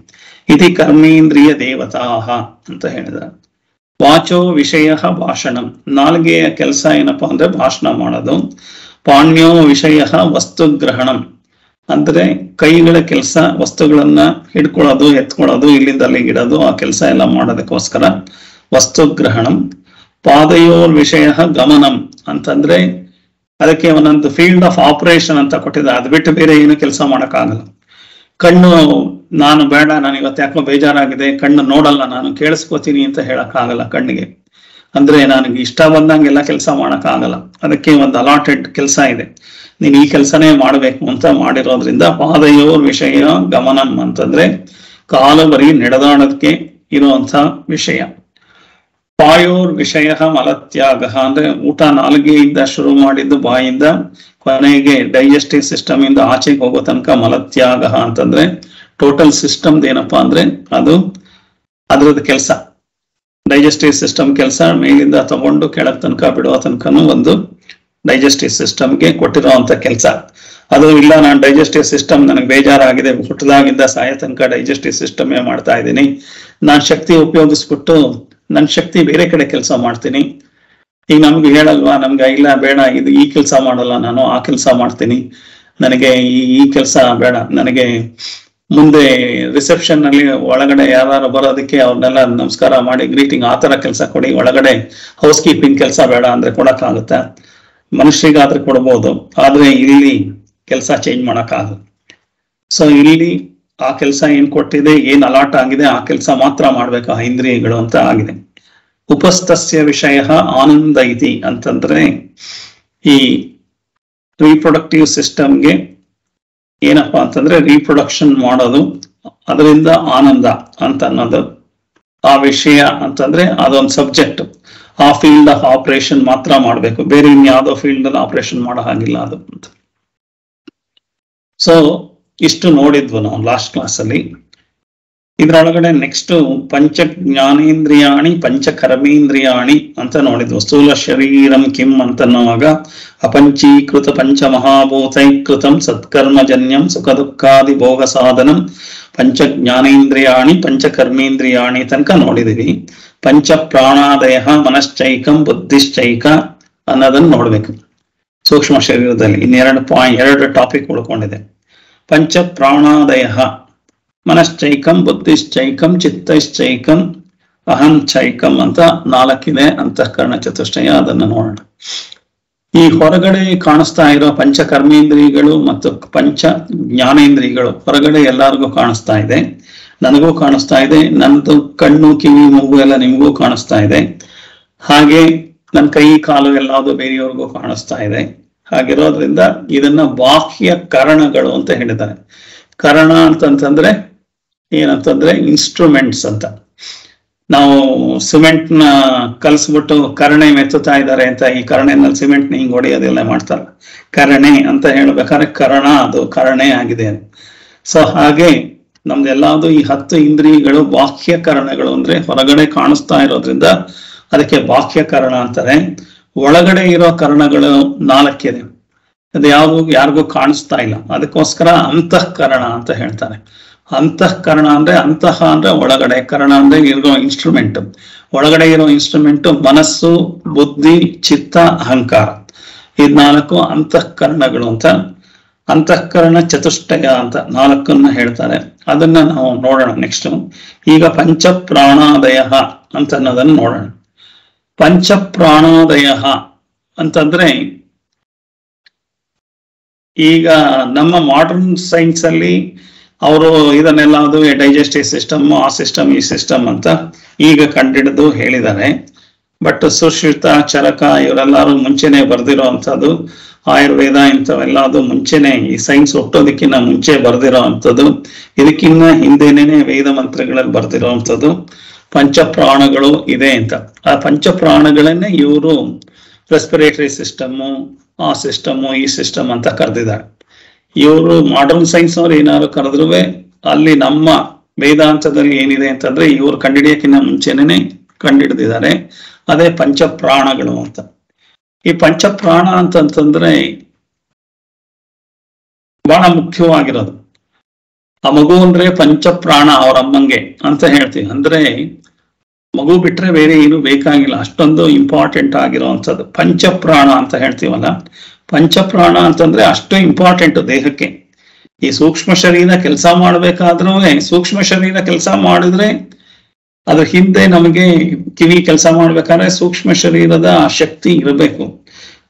ಇದು ಕರ್ಮೇಂದ್ರಿಯ ದೇವತಾಹ ಅಂತ ಹೇಳಿದ. ವಾಚೋ ವಿಷಯ ಭಾಷಣಂ. ನಾಲ್ಗೆಯ ಕೆಲಸ ಏನಪ್ಪಾ ಅಂದ್ರೆ ಭಾಷಣ ಮಾಡೋದು. ಪಾಣ್ಯೋ ವಿಷಯ ವಸ್ತುಗ್ರಹಣಂ. ಅಂದ್ರೆ ಕೈಗಳ ಕೆಲಸ, ವಸ್ತುಗಳನ್ನ ಹಿಡ್ಕೊಳ್ಳೋದು, ಎತ್ಕೊಳ್ಳೋದು, ಇಲ್ಲಿಂದ ಅಲ್ಲಿಗೆ ಇಡೋದು, ಆ ಕೆಲಸ ಎಲ್ಲ ಮಾಡೋದಕ್ಕೋಸ್ಕರ ವಸ್ತುಗ್ರಹಣಂ. ಪಾದಯೋರ್ ವಿಷಯ ಗಮನಂ ಅಂತಂದ್ರೆ ಅದಕ್ಕೆ ಒಂದೊಂದು ಫೀಲ್ಡ್ ಆಫ್ ಆಪರೇಷನ್ ಅಂತ ಕೊಟ್ಟಿದ್ದ ಅದು ಬಿಟ್ಟು ಬೇರೆ ಏನು ಕೆಲಸ ಮಾಡೋಕ್ಕಾಗಲ್ಲ. ಕಣ್ಣು ನಾನು ಬೇಡ, ನಾನು ಇವತ್ತು ಯಾಕೋ ಬೇಜಾರಾಗಿದೆ, ಕಣ್ಣು ನೋಡಲ್ಲ, ನಾನು ಕೇಳಿಸ್ಕೋತೀನಿ ಅಂತ ಹೇಳಕ್ಕಾಗಲ್ಲ ಕಣ್ಣಿಗೆ. ಅಂದ್ರೆ ನನಗೆ ಇಷ್ಟ ಬಂದಂಗೆಲ್ಲ ಕೆಲಸ ಮಾಡೋಕ್ಕಾಗಲ್ಲ. ಅದಕ್ಕೆ ಒಂದು ಅಲಾಟೆಡ್ ಕೆಲಸ ಇದೆ. ನೀನು ಈ ಕೆಲಸನೇ ಮಾಡಬೇಕು ಅಂತ ಮಾಡಿರೋದ್ರಿಂದ ಪಾದಯೋ ವಿಷಯ ಗಮನಂ ಅಂತಂದ್ರೆ ಕಾಲು ಬರೀ ನಡೆದಾಡೋದಕ್ಕೆ ಇರುವಂತ ವಿಷಯ. ಪಾಯೋರ್ ವಿಷಯ ಮಲತ್ಯಾಗ ಅಂದ್ರೆ ಊಟ ನಾಲ್ಗೆಯಿಂದ ಶುರು ಮಾಡಿದ್ದು ಬಾಯಿಂದ ಕೊನೆಗೆ ಡೈಜೆಸ್ಟಿವ್ ಸಿಸ್ಟಮ್ ಇಂದ ಆಚೆಗೆ ಹೋಗೋ ತನಕ ಮಲತ್ಯಾಗ ಅಂತಂದ್ರೆ ಟೋಟಲ್ ಸಿಸ್ಟಮ್ ಏನಪ್ಪಾ ಅಂದ್ರೆ ಅದು ಅದ್ರದ್ದು ಕೆಲಸ. ಡೈಜೆಸ್ಟಿವ್ ಸಿಸ್ಟಮ್ ಕೆಲಸ ಮೇಲಿಂದ ತಗೊಂಡು ಕೆಳಗ್ ತನಕ ಬಿಡುವ ತನಕನೂ ಒಂದು ಡೈಜೆಸ್ಟಿವ್ ಸಿಸ್ಟಮ್ಗೆ ಕೊಟ್ಟಿರುವಂತ ಕೆಲಸ. ಅದು ಇಲ್ಲ, ನಾನು ಡೈಜೆಸ್ಟಿವ್ ಸಿಸ್ಟಮ್ ನನಗೆ ಬೇಜಾರಾಗಿದೆ ಹುಟ್ಟದಾಗಿಂದ ಸಾಯ ತನಕ ಡೈಜೆಸ್ಟಿವ್ ಸಿಸ್ಟಮ್ ಮಾಡ್ತಾ ಇದ್ದೀನಿ. ನಾನು ಶಕ್ತಿ ಉಪಯೋಗಿಸ್ಬಿಟ್ಟು ನನ್ನ ಶಕ್ತಿ ಬೇರೆ ಕಡೆ ಕೆಲಸ ಮಾಡ್ತೀನಿ. ಈಗ ನಮ್ಗೆ ಹೇಳಲ್ವಾ, ನಮ್ಗೆ ಇಲ್ಲ, ಬೇಡ, ಇದು ಈ ಕೆಲಸ ಮಾಡಲ್ಲ, ನಾನು ಆ ಕೆಲಸ ಮಾಡ್ತೀನಿ. ನನಗೆ ಈ ಈ ಕೆಲಸ ಬೇಡ. ನನಗೆ ಮುಂದೆ ರಿಸೆಪ್ಷನ್ನಲ್ಲಿ ಒಳಗಡೆ ಯಾರು ಬರೋದಕ್ಕೆ ಅವ್ರನ್ನೆಲ್ಲ ನಮಸ್ಕಾರ ಮಾಡಿ ಗ್ರೀಟಿಂಗ್ ಆ ತರ ಕೆಲಸ ಕೊಡಿ. ಒಳಗಡೆ ಹೌಸ್ ಕೀಪಿಂಗ್ ಕೆಲಸ ಬೇಡ ಅಂದ್ರೆ ಕೊಡಕ್ಕಾಗುತ್ತಾ? ಮನುಷ್ಯರಿಗಾದ್ರೆ ಕೊಡ್ಬೋದು, ಆದ್ರೆ ಇಲ್ಲಿ ಕೆಲಸ ಚೇಂಜ್ ಮಾಡಕ್ಕಾಗಲ್ಲ. ಸೊ ಇಲ್ಲಿ ಆ ಕೆಲಸ ಏನ್ ಕೊಟ್ಟಿದೆ, ಏನ್ ಅಲಾಟ್ ಆಗಿದೆ, ಆ ಕೆಲಸ ಮಾತ್ರ ಮಾಡ್ಬೇಕು, ಆ ಇಂದ್ರಿಯಗಳು ಅಂತ ಆಗಿದೆ. ಉಪಸ್ಥಸ್ಯ ವಿಷಯ ಆನಂದ ಇತಿ ಅಂತಂದ್ರೆ, ಈ ರೀಪ್ರೊಡಕ್ಟಿವ್ ಸಿಸ್ಟಮ್ಗೆ ಏನಪ್ಪಾ ಅಂತಂದ್ರೆ ರೀಪ್ರೊಡಕ್ಷನ್ ಮಾಡೋದು, ಅದರಿಂದ ಆನಂದ ಅಂತ ಅನ್ನೋದು. ಆ ವಿಷಯ ಅಂತಂದ್ರೆ ಅದೊಂದು ಸಬ್ಜೆಕ್ಟ್ ಆ ಫೀಲ್ಡ್ ಆಫ್ ಆಪರೇಷನ್ ಮಾತ್ರ ಮಾಡಬೇಕು. ಬೇರೆ ಇನ್ಯಾವುದೋ ಫೀಲ್ಡ್ ಅಲ್ಲಿ ಆಪರೇಷನ್ ಮಾಡೋ ಹಾಗಿಲ್ಲ ಅದು ಸೊ ಇಷ್ಟು ನೋಡಿದ್ವು ನಾವು ಲಾಸ್ಟ್ ಕ್ಲಾಸ್ ಅಲ್ಲಿ. ಇದ್ರೊಳಗಡೆ ನೆಕ್ಸ್ಟ್ ಪಂಚ ಜ್ಞಾನೇಂದ್ರಿಯಾಣಿ ಪಂಚ ಕರ್ಮೇಂದ್ರಿಯಾಣಿ ಅಂತ ನೋಡಿದ್ವು. ಸ್ಥೂಲ ಶರೀರಂ ಕಿಂ ಅಂತನ್ನುವಾಗ ಅಪಂಚೀಕೃತ ಪಂಚ ಮಹಾಭೂತೈಕೃತಂ ಸತ್ಕರ್ಮಜನ್ಯಂ ಸುಖ ದುಃಖಾದಿ ಭೋಗ ಸಾಧನಂ ಪಂಚ ಜ್ಞಾನೇಂದ್ರಿಯಾಣಿ ಪಂಚ ಕರ್ಮೇಂದ್ರಿಯಾಣಿ ತನಕ ನೋಡಿದೀವಿ. ಪಂಚ ಪ್ರಾಣಾದಯ ಮನಶ್ಚೈಕಂ ಬುದ್ಧಿಶ್ಚೈಕ ಅನ್ನೋದನ್ನ ನೋಡ್ಬೇಕು. ಸೂಕ್ಷ್ಮ ಶರೀರದಲ್ಲಿ ಇನ್ನೆರಡು ಪಾಯಿಂಟ್ ಎರಡು ಟಾಪಿಕ್ ಉಳ್ಕೊಂಡಿದೆ. ಪಂಚ ಪ್ರಾಣಾದಯ ಮನಶ್ಚೈಕಂ, ಬುದ್ಧಿಶ್ಚೈಕಂ, ಚಿತ್ತೈಶ್ಚೈಕಂ ಅಹಂ ಚೈಕಂ ಅಂತ ನಾಲ್ಕಿದೆ ಅಂತಃಕರಣ ಚತುಷ್ಟಯ, ಅದನ್ನ ನೋಡೋಣ. ಈ ಹೊರಗಡೆ ಕಾಣಿಸ್ತಾ ಇರೋ ಪಂಚ ಕರ್ಮೇಂದ್ರಿಯಗಳು ಮತ್ತು ಪಂಚ ಜ್ಞಾನೇಂದ್ರಿಯಗಳು ಹೊರಗಡೆ ಎಲ್ಲರಿಗೂ ಕಾಣಿಸ್ತಾ ಇದೆ. ನನಗೂ ಕಾಣಿಸ್ತಾ ಇದೆ, ನನ್ನದು ಕಣ್ಣು, ಕಿವಿ, ಮೂಗು ಎಲ್ಲ ನಿಮಗೂ ಕಾಣಿಸ್ತಾ ಇದೆ. ಹಾಗೆ ನನ್ನ ಕೈ, ಕಾಲು ಎಲ್ಲಾದೂ ಬೇರೆಯವ್ರಿಗೂ ಕಾಣಿಸ್ತಾ ಇದೆ. ಹಾಗಿರೋದ್ರಿಂದ ಇದನ್ನ ಬಾಹ್ಯ ಕರಣಗಳು ಅಂತ ಹೇಳಿದ್ದಾರೆ. ಕರಣ ಅಂತಂತಂದ್ರೆ ಏನಂತಂದ್ರೆ ಇನ್ಸ್ಟ್ರೂಮೆಂಟ್ಸ್ ಅಂತ. ನಾವು ಸಿಮೆಂಟ್ನ ಕಲ್ಸ್ಬಿಟ್ಟು ಕರಣೆ ಮೆತ್ತುತ್ತಾ ಇದ್ದಾರೆ ಅಂತ ಈ ಕರಣೆನಲ್ಲಿ ಸಿಮೆಂಟ್ನ ಹಿಂಗ್ ಹೊಡೆಯೋದೆಲ್ಲ ಮಾಡ್ತಾರೆ. ಕರಣೆ ಅಂತ ಹೇಳ್ಬೇಕಾದ್ರೆ ಕರಣ ಅದು, ಕರಣೆ ಆಗಿದೆ ಸೊ ಹಾಗೆ ನಮ್ದೆಲ್ಲಾವುದು ಈ ಹತ್ತು ಇಂದ್ರಿಯಗಳು ಬಾಹ್ಯ ಕರಣಗಳು ಅಂದ್ರೆ ಹೊರಗಡೆ ಕಾಣಿಸ್ತಾ ಇರೋದ್ರಿಂದ ಅದಕ್ಕೆ ಬಾಹ್ಯ ಕರಣ ಅಂತಾರೆ. ಒಳಗಡೆ ಇರೋ ಕರಣಗಳು ನಾಲ್ಕಿದೆ. ಅದು ಯಾವ ಯಾರಿಗೂ ಕಾಣಿಸ್ತಾ ಇಲ್ಲ. ಅದಕ್ಕೋಸ್ಕರ ಅಂತಃಕರಣ ಅಂತ ಹೇಳ್ತಾರೆ. ಅಂತಃಕರಣ ಅಂದ್ರೆ ಅಂತಃ ಅಂದ್ರೆ ಒಳಗಡೆ. ಕರಣ ಅಂದ್ರೆ ಇರೋ ಇನ್ಸ್ಟ್ರೂಮೆಂಟ್ ಒಳಗಡೆ ಇರೋ ಇನ್ಸ್ಟ್ರೂಮೆಂಟ್ ಮನಸ್ಸು, ಬುದ್ಧಿ, ಚಿತ್ತ, ಅಹಂಕಾರ. ಇದ್ ನಾಲ್ಕು ಅಂತಃಕರಣಗಳು ಅಂತ. ಅಂತಃಕರಣ ಚತುಷ್ಟಯ ಅಂತ ನಾಲ್ಕನ್ನ ಹೇಳ್ತಾರೆ. ಅದನ್ನ ನಾವು ನೋಡೋಣ ನೆಕ್ಸ್ಟ್ ಈಗ ಪಂಚ ಪ್ರಾಣಾದಯ ಅಂತ ಅನ್ನೋದನ್ನ ನೋಡೋಣ. ಪಂಚ ಪ್ರಾಣಾದಯ ಅಂತಂದ್ರೆ ಈಗ ನಮ್ಮ ಮಾಡರ್ನ್ ಸೈನ್ಸ್ ಅಲ್ಲಿ ಅವರು ಇದನ್ನೆಲ್ಲ ಅದು ಡೈಜೆಸ್ಟಿವ್ ಸಿಸ್ಟಮ್ ಆ ಸಿಸ್ಟಮ್ ಈ ಸಿಸ್ಟಮ್ ಅಂತ ಈಗ ಕಂಡಿಡಿದು ಹೇಳಿದ್ದಾರೆ. ಬಟ್ ಸುಶ್ರಿತ, ಚರಕ ಇವರೆಲ್ಲರೂ ಮುಂಚೆನೆ ಬರ್ದಿರೋ ಆಯುರ್ವೇದ ಇಂಥವೆಲ್ಲ ಅದು ಮುಂಚೆನೆ, ಈ ಸೈನ್ಸ್ ಹುಟ್ಟೋದಕ್ಕಿಂತ ಮುಂಚೆ ಬರ್ದಿರೋ ಅಂಥದ್ದು, ಇದಕ್ಕಿನ್ನ ಹಿಂದೆನೇನೆ ವೇದ ಮಂತ್ರಗಳಲ್ಲಿ ಬರ್ದಿರೋ ಅಂಥದ್ದು. ಪಂಚಪ್ರಾಣಗಳು ಇದೆ ಅಂತ. ಆ ಪಂಚಪ್ರಾಣಗಳನ್ನೇ ಇವರು ರೆಸ್ಪಿರೇಟರಿ ಸಿಸ್ಟಮು ಆ ಸಿಸ್ಟಮು ಈ ಸಿಸ್ಟಮ್ ಅಂತ ಕರೆದಿದ್ದಾರೆ. ಇವರು ಮಾಡರ್ನ್ ಸೈನ್ಸ್ ಅವ್ರು ಏನಾದ್ರು ಕರೆದ್ರು ಅಲ್ಲಿ ನಮ್ಮ ವೇದಾಂತದಲ್ಲಿ ಏನಿದೆ ಅಂತಂದ್ರೆ ಇವರು ಕಂಡಿಡಿಯಕ್ಕಿಂತ ಮುಂಚೆನೆ ಕಂಡಿಡಿದಿದ್ದಾರೆ. ಅದೇ ಪಂಚಪ್ರಾಣಗಳು ಅಂತ. ಈ ಪಂಚಪ್ರಾಣ ಅಂತಂತಂದ್ರೆ ಬಹಳ ಮುಖ್ಯವಾಗಿರೋದು. ಆ ಮಗು ಅಂದ್ರೆ ಪಂಚಪ್ರಾಣ ಅವ್ರ ಅಂತ ಹೇಳ್ತೀವಿ. ಅಂದ್ರೆ ಮಗು ಬಿಟ್ರೆ ಬೇರೆ ಏನು ಬೇಕಾಗಿಲ್ಲ. ಅಷ್ಟೊಂದು ಇಂಪಾರ್ಟೆಂಟ್ ಆಗಿರುವಂಥದ್ದು ಪಂಚಪ್ರಾಣ ಅಂತ ಹೇಳ್ತೀವಲ್ಲ? ಪಂಚಪ್ರಾಣ ಅಂತಂದ್ರೆ ಅಷ್ಟು ಇಂಪಾರ್ಟೆಂಟ್ ದೇಹಕ್ಕೆ. ಈ ಸೂಕ್ಷ್ಮ ಶರೀರ ಕೆಲಸ ಮಾಡ್ಬೇಕಾದ್ರೂ ಸೂಕ್ಷ್ಮ ಶರೀರ ಕೆಲಸ ಮಾಡಿದ್ರೆ ಅದ್ರ ಹಿಂದೆ ನಮಗೆ ಕಿವಿ ಕೆಲಸ ಮಾಡ್ಬೇಕಾದ್ರೆ ಸೂಕ್ಷ್ಮ ಶರೀರದ ಶಕ್ತಿ ಇರಬೇಕು.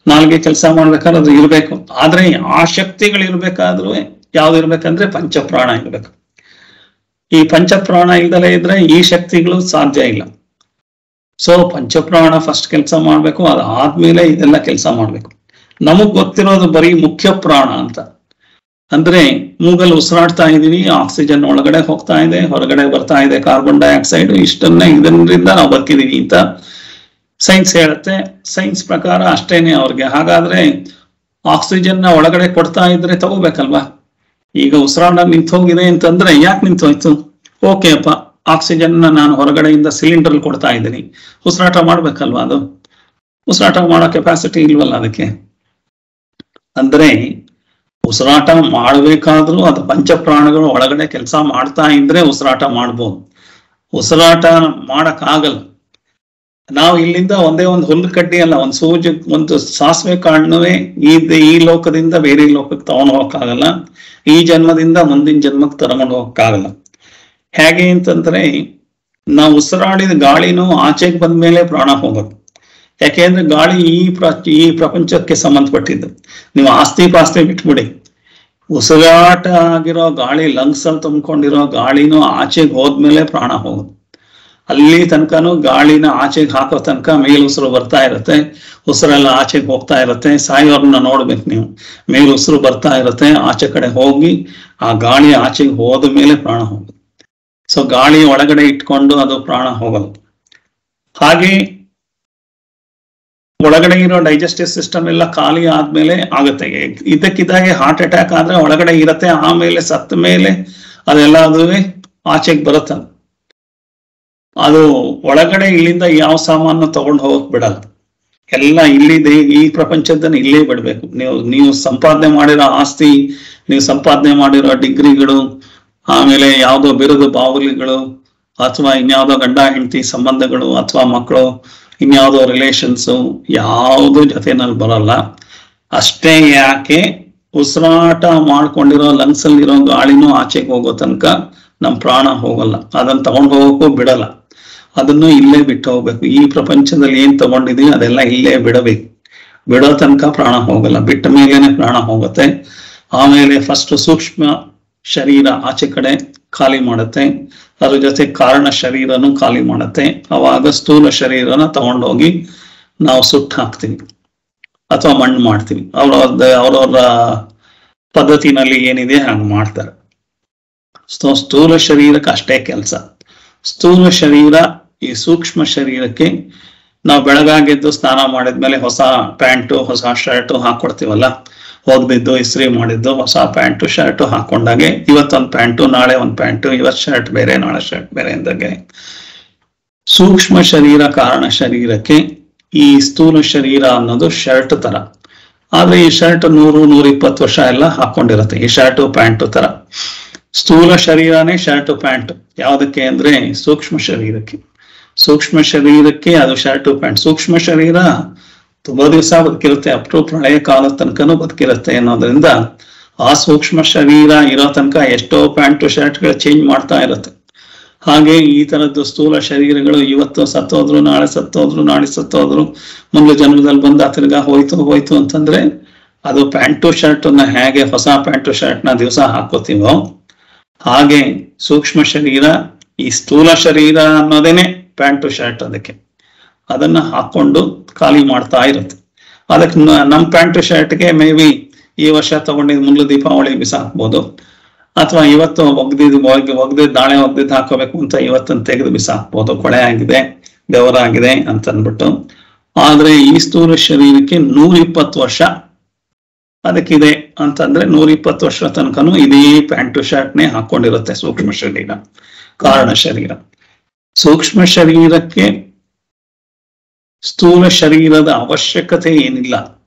ನಾಲ್ಗೆ ಕೆಲಸ ಮಾಡ್ಬೇಕಾದ್ರೆ ಅದು ಇರಬೇಕು. ಆದ್ರೆ ಆ ಶಕ್ತಿಗಳು ಇರ್ಬೇಕಾದ್ರೂ ಯಾವ್ದು ಇರ್ಬೇಕಂದ್ರೆ ಪಂಚಪ್ರಾಣ ಇರ್ಬೇಕು. ಈ ಪಂಚಪ್ರಾಣ ಇಲ್ದಲೇ ಇದ್ರೆ ಈ ಶಕ್ತಿಗಳು ಸಾಧ್ಯ ಇಲ್ಲ. ಸೊ ಪಂಚಪ್ರಾಣ ಫಸ್ಟ್ ಕೆಲಸ ಮಾಡ್ಬೇಕು ಅದಾದ್ಮೇಲೆ ಇದೆಲ್ಲ ಕೆಲಸ ಮಾಡ್ಬೇಕು. ನಮಗ್ ಗೊತ್ತಿರೋದು ಬರೀ ಮುಖ್ಯ ಪ್ರಾಣ ಅಂತ. ಅಂದ್ರೆ ಮೂಗಲ್ ಉಸಿರಾಡ್ತಾ ಇದೀವಿ ಆಕ್ಸಿಜನ್ ಒಳಗಡೆ ಹೋಗ್ತಾ ಇದೆ, ಹೊರಗಡೆ ಬರ್ತಾ ಇದೆ ಕಾರ್ಬನ್ ಡೈಆಕ್ಸೈಡ್ ಇಷ್ಟನ್ನೇ ಇದರಿಂದ ನಾವು ಬರ್ತಿದೀವಿ ಅಂತ ಸೈನ್ಸ್ ಹೇಳುತ್ತೆ. ಸೈನ್ಸ್ ಪ್ರಕಾರ ಅಷ್ಟೇನೆ ಅವ್ರಿಗೆ. ಹಾಗಾದ್ರೆ ಆಕ್ಸಿಜನ್ನ ಒಳಗಡೆ ಕೊಡ್ತಾ ಇದ್ರೆ ತಗೋಬೇಕಲ್ವಾ? ಈಗ ಉಸಿರಾಟ ನಿಂತು ಹೋಗಿದೆ ಅಂತಂದ್ರೆ ಯಾಕೆ ನಿಂತು ಹೋಯ್ತು ಓಕೆ ಅಪ್ಪ ಆಕ್ಸಿಜನ್ ನಾನು ಹೊರಗಡೆಯಿಂದ ಸಿಲಿಂಡರ್ ಕೊಡ್ತಾ ಇದ್ದೀನಿ. ಉಸಿರಾಟ ಮಾಡ್ಬೇಕಲ್ವಾ ಅದು? ಉಸಿರಾಟ ಮಾಡೋ ಕೆಪಾಸಿಟಿ ಇಲ್ವಲ್ಲ ಅದಕ್ಕೆ? ಅಂದ್ರೆ ಉಸಿರಾಟ ಮಾಡಬೇಕಾದ್ರೂ ಅದು ಪಂಚಪ್ರಾಣಗಳು ಒಳಗಡೆ ಕೆಲಸ ಮಾಡ್ತಾ ಇದ್ರೆ ಉಸಿರಾಟ ಮಾಡ್ಬೋದು. ಉಸಿರಾಟ ಮಾಡಕ್ ಆಗಲ್ಲ ನಾವು ಇಲ್ಲಿಂದ ಒಂದೇ ಒಂದು ಹುಲ್ಲು ಕಡ್ಡಿ ಅಲ್ಲ, ಒಂದು ಸೂಜಿ, ಒಂದು ಸಾಸಿವೆ ಕಾಣ್ನೂ ಈ ಈ ಲೋಕದಿಂದ ಬೇರೆ ಲೋಕಕ್ಕೆ ತಗೊಂಡು ಹೋಗಕ್ಕಾಗಲ್ಲ. ಈ ಜನ್ಮದಿಂದ ಮುಂದಿನ ಜನ್ಮಕ್ಕೆ ತಗೊಂಡು ಹೋಗಕ್ಕಾಗಲ್ಲ. ಹೇಗೆ ಅಂತಂದ್ರೆ, ನಾವು ಉಸಿರಾಡಿದ ಗಾಳಿನೂ ಆಚೆಗೆ ಬಂದ್ಮೇಲೆ ಪ್ರಾಣ ಹೋಗೋದು. ಯಾಕೆಂದ್ರೆ ಗಾಳಿ ಈ ಪ್ರ, ಈ ಪ್ರಪಂಚಕ್ಕೆ ಸಂಬಂಧಪಟ್ಟಿದ್ದು. ನೀವು ಆಸ್ತಿ ಪಾಸ್ತಿ ಬಿಟ್ಬಿಡಿ. ಉಸಿರಾಟ ಆಗಿರೋ ಗಾಳಿ, ಲಂಗ್ಸ್ ಅಲ್ಲಿ ತುಂಬಿಕೊಂಡಿರೋ ಗಾಳಿನೂ ಆಚೆಗೆ ಹೋದ್ಮೇಲೆ ಪ್ರಾಣ ಹೋಗೋದು. ಅಲ್ಲಿ ತನಕನೂ ಗಾಳಿನ ಆಚೆಗೆ ಹಾಕೋ ತನಕ ಮೇಲ್ ಉಸಿರು ಬರ್ತಾ ಇರುತ್ತೆ, ಉಸಿರೆಲ್ಲ ಆಚೆಗೆ ಹೋಗ್ತಾ ಇರುತ್ತೆ ಸಾಯೋರ್ನ ನೋಡ್ಬೇಕು ನೀವು. ಮೇಲ್ ಉಸಿರು ಬರ್ತಾ ಇರುತ್ತೆ, ಆಚೆ ಕಡೆ ಹೋಗಿ ಆ ಗಾಳಿ ಆಚೆಗೆ ಹೋದ ಮೇಲೆ ಪ್ರಾಣ ಹೋಗುತ್ತೆ ಸೊ ಗಾಳಿ ಒಳಗಡೆ ಇಟ್ಕೊಂಡು ಅದು ಪ್ರಾಣ ಹೋಗಲ್ಲ. ಹಾಗೆ ಒಳಗಡೆ ಇರೋ ಡೈಜೆಸ್ಟಿವ್ ಸಿಸ್ಟಮ್ ಎಲ್ಲ ಖಾಲಿ ಆದ್ಮೇಲೆ ಆಗುತ್ತೆ. ಇದಕ್ಕಿದ್ದಾಗೆ ಹಾರ್ಟ್ ಅಟ್ಯಾಕ್ ಆದ್ರೆ ಒಳಗಡೆ ಇರತ್ತೆ, ಆಮೇಲೆ ಸತ್ತ ಮೇಲೆ ಅದೆಲ್ಲ ಅದುವೇ ಆಚೆಗೆ ಬರುತ್ತೆ ಅದು ಒಳಗಡೆ ಇಲ್ಲಿಂದ ಯಾವ ಸಾಮಾನು ತಗೊಂಡು ಹೋಗಕ್ ಬಿಡಲ್ಲ. ಎಲ್ಲ ಇಲ್ಲಿದೆ ಈ ಪ್ರಪಂಚದನ್ನ ಇಲ್ಲೇ ಬಿಡ್ಬೇಕು. ನೀವು ನೀವು ಸಂಪಾದನೆ ಮಾಡಿರೋ ಆಸ್ತಿ, ನೀವು ಸಂಪಾದನೆ ಮಾಡಿರೋ ಡಿಗ್ರಿಗಳು, ಆಮೇಲೆ ಯಾವ್ದೋ ಬಿರುದು ಬಾವುಲಿಗಳು, ಅಥವಾ ಇನ್ಯಾವುದೋ ಗಂಡ, ಹೆಂಡತಿ ಸಂಬಂಧಗಳು, ಅಥವಾ ಮಕ್ಕಳು, ಇನ್ಯಾವುದೋ ರಿಲೇಷನ್ಸು, ಯಾವುದು ಜೊತೆನಲ್ಲಿ ಬರಲ್ಲ. ಅಷ್ಟೇ ಯಾಕೆ ಉಸಿರಾಟ ಮಾಡ್ಕೊಂಡಿರೋ ಲಂಗ್ಸ್ ಅಲ್ಲಿರೋ ಗಾಳಿನೂ ಆಚೆಗೆ ಹೋಗೋ ತನಕ ನಮ್ ಪ್ರಾಣ ಹೋಗಲ್ಲ. ಅದನ್ನ ತಗೊಂಡು ಹೋಗೋಕ್ಕೂ ಬಿಡಲ್ಲ. ಅದನ್ನು ಇಲ್ಲೇ ಬಿಟ್ಟು ಹೋಗ್ಬೇಕು. ಈ ಪ್ರಪಂಚದಲ್ಲಿ ಏನ್ ತಗೊಂಡಿದೀವಿ ಅದೆಲ್ಲ ಇಲ್ಲೇ ಬಿಡಬೇಕು. ಬಿಡೋ ತನಕ ಪ್ರಾಣ ಹೋಗಲ್ಲ. ಬಿಟ್ಟ ಮೇಲೇನೆ ಪ್ರಾಣ ಹೋಗುತ್ತೆ. ಆಮೇಲೆ ಫಸ್ಟ್ ಸೂಕ್ಷ್ಮ ಶರೀರ ಆಚೆ ಕಡೆ ಖಾಲಿ ಮಾಡುತ್ತೆ. ಅದ್ರ ಜೊತೆ ಕಾರಣ ಶರೀರನು ಖಾಲಿ ಮಾಡುತ್ತೆ. ಅವಾಗ ಸ್ಥೂಲ ಶರೀರನ ತಗೊಂಡೋಗಿ ನಾವು ಸುಟ್ಟು ಹಾಕ್ತೀವಿ. ಅಥವಾ ಮಣ್ಣು ಮಾಡ್ತೀವಿ. ಅವ್ರ ಅವ್ರವ್ರ ಪದ್ಧತಿನಲ್ಲಿ ಏನಿದೆ ಹಂಗ್ ಮಾಡ್ತಾರೆ. ಸ್ಥೂಲ ಶರೀರಕ್ಕೆ ಅಷ್ಟೇ ಕೆಲಸ. ಸ್ಥೂಲ ಶರೀರ ಈ ಸೂಕ್ಷ್ಮ ಶರೀರಕ್ಕೆ ನಾವು ಬೆಳಗಾಗಿದ್ದು ಸ್ನಾನ ಮಾಡಿದ್ಮೇಲೆ ಹೊಸ ಪ್ಯಾಂಟು, ಹೊಸ ಶರ್ಟು ಹಾಕೊಡ್ತೀವಲ್ಲ? ಹೋಗ್ದಿದ್ದು ಇಸ್ತ್ರಿ ಮಾಡಿದ್ದು, ಹೊಸ ಪ್ಯಾಂಟು, ಶರ್ಟು ಹಾಕೊಂಡಾಗೆ ಇವತ್ತೊಂದು ಪ್ಯಾಂಟು, ನಾಳೆ ಒಂದು ಪ್ಯಾಂಟು ಇವತ್ ಶರ್ಟ್ ಬೇರೆ, ನಾಳೆ ಶರ್ಟ್ ಬೇರೆ ಅಂದಾಗೆ. ಸೂಕ್ಷ್ಮ ಶರೀರ ಕಾರಣ ಶರೀರಕ್ಕೆ ಈ ಸ್ಥೂಲ ಶರೀರ ಅನ್ನೋದು ಶರ್ಟ್ ತರ. ಆದ್ರೆ ಈ ಶರ್ಟ್ ನೂರು ನೂರ ಇಪ್ಪತ್ತು ವರ್ಷ ಎಲ್ಲ ಹಾಕೊಂಡಿರುತ್ತೆ. ಈ ಶರ್ಟು, ಪ್ಯಾಂಟು ತರ. ಸ್ಥೂಲ ಶರೀರನೇ ಶರ್ಟು ಪ್ಯಾಂಟ್ ಯಾವುದಕ್ಕೆ ಅಂದ್ರೆ ಸೂಕ್ಷ್ಮ ಶರೀರಕ್ಕೆ. ಸೂಕ್ಷ್ಮ ಶರೀರಕ್ಕೆ ಅದು ಶರ್ಟು ಪ್ಯಾಂಟ್ ಸೂಕ್ಷ್ಮ ಶರೀರ ತುಂಬಾ ದಿವಸ ಬದುಕಿರುತ್ತೆ ಅಪ್ಟು ಪ್ರಳಯ ಕಾಲದ ತನಕನೂ ಬದುಕಿರುತ್ತೆ ಅನ್ನೋದ್ರಿಂದ ಆ ಸೂಕ್ಷ್ಮ ಶರೀರ ಇರೋ ತನಕ ಎಷ್ಟೋ ಪ್ಯಾಂಟು ಶರ್ಟ್ಗಳು ಚೇಂಜ್ ಮಾಡ್ತಾ ಇರುತ್ತೆ. ಹಾಗೆ ಈ ತರದ್ದು ಸ್ಥೂಲ ಶರೀರಗಳು ಇವತ್ತು ಸತ್ತೋದ್ರು, ನಾಳೆ ಸತ್ತೋದ್ರು ನಾಳೆ ಸತ್ತೋದ್ರು ಮುಂದೆ ಜನ್ಮದಲ್ಲಿ ಬಂದ ತಿರ್ಗಾ ಹೋಯ್ತು ಹೋಯ್ತು ಅಂತಂದ್ರೆ ಅದು ಪ್ಯಾಂಟು ಶರ್ಟ್ ಅನ್ನ ಹೇಗೆ, ಹೊಸ ಪ್ಯಾಂಟು ಶರ್ಟ್ನ ದಿವಸ ಹಾಕೋತೀವೋ ಹಾಗೆ ಸೂಕ್ಷ್ಮ ಶರೀರ, ಈ ಸ್ಥೂಲ ಶರೀರ ಅನ್ನೋದೇನೆ ಪ್ಯಾಂಟು, ಶರ್ಟ್ ಅದಕ್ಕೆ. ಅದನ್ನ ಹಾಕೊಂಡು ಖಾಲಿ ಮಾಡ್ತಾ ಇರುತ್ತೆ. ಅದಕ್ಕೆ ನಮ್ಮ ನಮ್ ಪ್ಯಾಂಟು, ಶರ್ಟ್ಗೆ ಮೇ ಬಿ ಈ ವರ್ಷ ತಗೊಂಡಿದ್ ಮುಂದೆ ದೀಪಾವಳಿ ಬಿಸಾಕ್ಬೋದು ಅಥವಾ ಇವತ್ತು ಒಗ್ದಿದ್ ಒಗ್- ಒಗ್ದಿದ್, ನಾಳೆ ಒಗ್ದಿದ್ ಹಾಕೋಬೇಕು ಅಂತ ಇವತ್ತನ್ನು ತೆಗೆದು ಬಿಸಾಕ್ಬೋದು ಕೊಳೆ ಆಗಿದೆ, ಬೆವರಾಗಿದೆ ಅಂತ ಅಂದ್ಬಿಟ್ಟು ಆದ್ರೆ ಈ ಸ್ಥೂಲ ಶರೀರಕ್ಕೆ ನೂರ ಇಪ್ಪತ್ತು ವರ್ಷ ಅದಕ್ಕಿದೆ ಅಂತಂದ್ರೆ ನೂರ ಇಪ್ಪತ್ತು ವರ್ಷ ತನಕನೂ ಇದೇ ಪ್ಯಾಂಟು ಶರ್ಟ್ನೇ ಹಾಕೊಂಡಿರುತ್ತೆ ಸೂಕ್ಷ್ಮ ಶರೀರ, ಕಾರಣ ಶರೀರ. ಸೂಕ್ಷ್ಮ ಶರೀರಕ್ಕೆ ಸ್ಥೂಲ ಶರೀರದ ಅವಶ್ಯಕತೆ ಏನಿಲ್ಲ.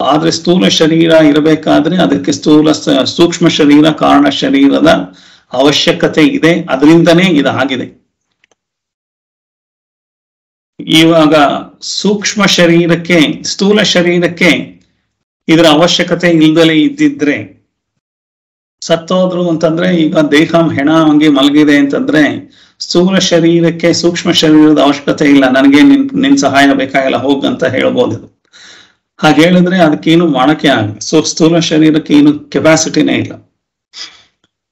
ಆದ್ರೆ ಸ್ಥೂಲ ಶರೀರ ಇರಬೇಕಾದ್ರೆ ಅದಕ್ಕೆ ಸ್ಥೂಲ ಸೂಕ್ಷ್ಮ ಶರೀರ, ಕಾರಣ ಶರೀರದ ಅವಶ್ಯಕತೆ ಇದೆ. ಅದರಿಂದನೇ ಇದಾಗಿದೆ. ಇವಾಗ ಸೂಕ್ಷ್ಮ ಶರೀರಕ್ಕೆ, ಸ್ಥೂಲ ಶರೀರಕ್ಕೆ ಇದರ ಅವಶ್ಯಕತೆ ಇಲ್ದಲೇ ಇದ್ದಿದ್ರೆ ಸತ್ತೋದ್ರು ಅಂತಂದ್ರೆ, ಈಗ ದೇಹ ಹೆಣ ಹಂಗೆ ಮಲಗಿದೆ ಅಂತಂದ್ರೆ, ಸ್ಥೂಲ ಶರೀರಕ್ಕೆ ಸೂಕ್ಷ್ಮ ಶರೀರದ ಅವಶ್ಯಕತೆ ಇಲ್ಲ. ನನಗೆ ನಿನ್ ನಿನ್ ಸಹಾಯ ಬೇಕಾಗಿಲ್ಲ ಹೋಗ್ ಅಂತ ಹೇಳ್ಬೋದು ಇದು. ಹಾಗೆ ಹೇಳಿದ್ರೆ ಅದಕ್ಕೇನು ಮಾಡಕ್ಕೆ ಆಗಲಿ ಸೊ, ಸ್ಥೂಲ ಶರೀರಕ್ಕೆ ಏನು ಕೆಪಾಸಿಟಿನೇ ಇಲ್ಲ.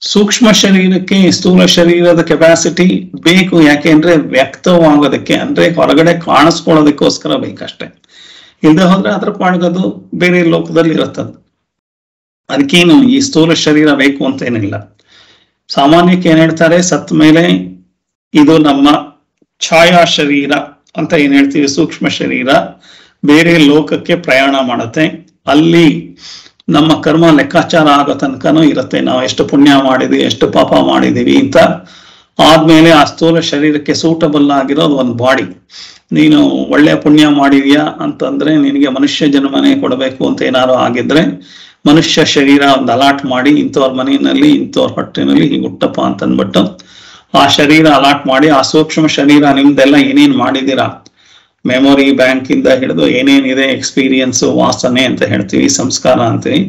ಸೂಕ್ಷ್ಮ ಶರೀರಕ್ಕೆ ಸ್ಥೂಲ ಶರೀರದ ಕೆಪಾಸಿಟಿ ಬೇಕು. ಯಾಕೆ ಅಂದ್ರೆ ವ್ಯಕ್ತವಾಗೋದಕ್ಕೆ, ಅಂದ್ರೆ ಹೊರಗಡೆ ಕಾಣಿಸ್ಕೊಳ್ಳೋದಕ್ಕೋಸ್ಕರ ಬೇಕಷ್ಟೇ. ಇಲ್ಲದೆ ಹೋದ್ರೆ ಅದ್ರ ಪಾಡ್ಗದು ಬೇರೆ ಲೋಕದಲ್ಲಿ ಇರುತ್ತದು ಅದಕ್ಕೇನು ಈ ಸ್ಥೂಲ ಶರೀರ ಬೇಕು ಅಂತ ಏನಿಲ್ಲ. ಸಾಮಾನ್ಯಕ್ಕೆ ಏನ್ ಹೇಳ್ತಾರೆ? ಸತ್ ಮೇಲೆ ಇದು ನಮ್ಮ ಛಾಯಾ ಶರೀರ ಅಂತ ಏನ್ ಹೇಳ್ತೀವಿ? ಸೂಕ್ಷ್ಮ ಶರೀರ. ಬೇರೆ ಲೋಕಕ್ಕೆ ಪ್ರಯಾಣ ಮಾಡುತ್ತೆ. ಅಲ್ಲಿ ನಮ್ಮ ಕರ್ಮ ಲೆಕ್ಕಾಚಾರ ಆಗೋ ತನಕನೂ ಇರುತ್ತೆ. ನಾವು ಎಷ್ಟು ಪುಣ್ಯ ಮಾಡಿದ್ವಿ, ಎಷ್ಟು ಪಾಪ ಮಾಡಿದೀವಿ ಅಂತ. ಆದ್ಮೇಲೆ ಆ ಸ್ಥೂಲ ಶರೀರಕ್ಕೆ ಸೂಟಬಲ್ ಆಗಿರೋದು ಒಂದು ಬಾಡಿ ನೀನು ಒಳ್ಳೆ ಪುಣ್ಯ ಮಾಡಿದ್ಯಾ ಅಂತಂದ್ರೆ ನಿನಗೆ ಮನುಷ್ಯ ಜನ್ಮನೆ ಕೊಡಬೇಕು ಅಂತ ಏನಾದ್ರು ಆಗಿದ್ರೆ ಮನುಷ್ಯ ಶರೀರ ಒಂದು ಅಲಾಟ್ ಮಾಡಿ ಇಂಥವ್ರ ಮನೆಯಲ್ಲಿ, ಇಂಥವ್ರ ಹೊಟ್ಟೆನಲ್ಲಿ ಹೀಗೆ ಹುಟ್ಟಪ್ಪ ಅಂತ ಅಂದ್ಬಿಟ್ಟು ಆ ಶರೀರ ಅಲಾಟ್ ಮಾಡಿ, ಆ ಸೂಕ್ಷ್ಮ ಶರೀರ ನಿಮ್ದೆಲ್ಲ ಏನೇನ್ ಮಾಡಿದ್ದೀರಾ? ಮೆಮೊರಿ ಬ್ಯಾಂಕ್ ಇಂದ ಹಿಡಿದು ಏನೇನಿದೆ ಎಕ್ಸ್ಪೀರಿಯನ್ಸ್ ವಾಸನೆ ಅಂತ ಹೇಳ್ತೀವಿ, ಸಂಸ್ಕಾರ ಅಂತೀವಿ.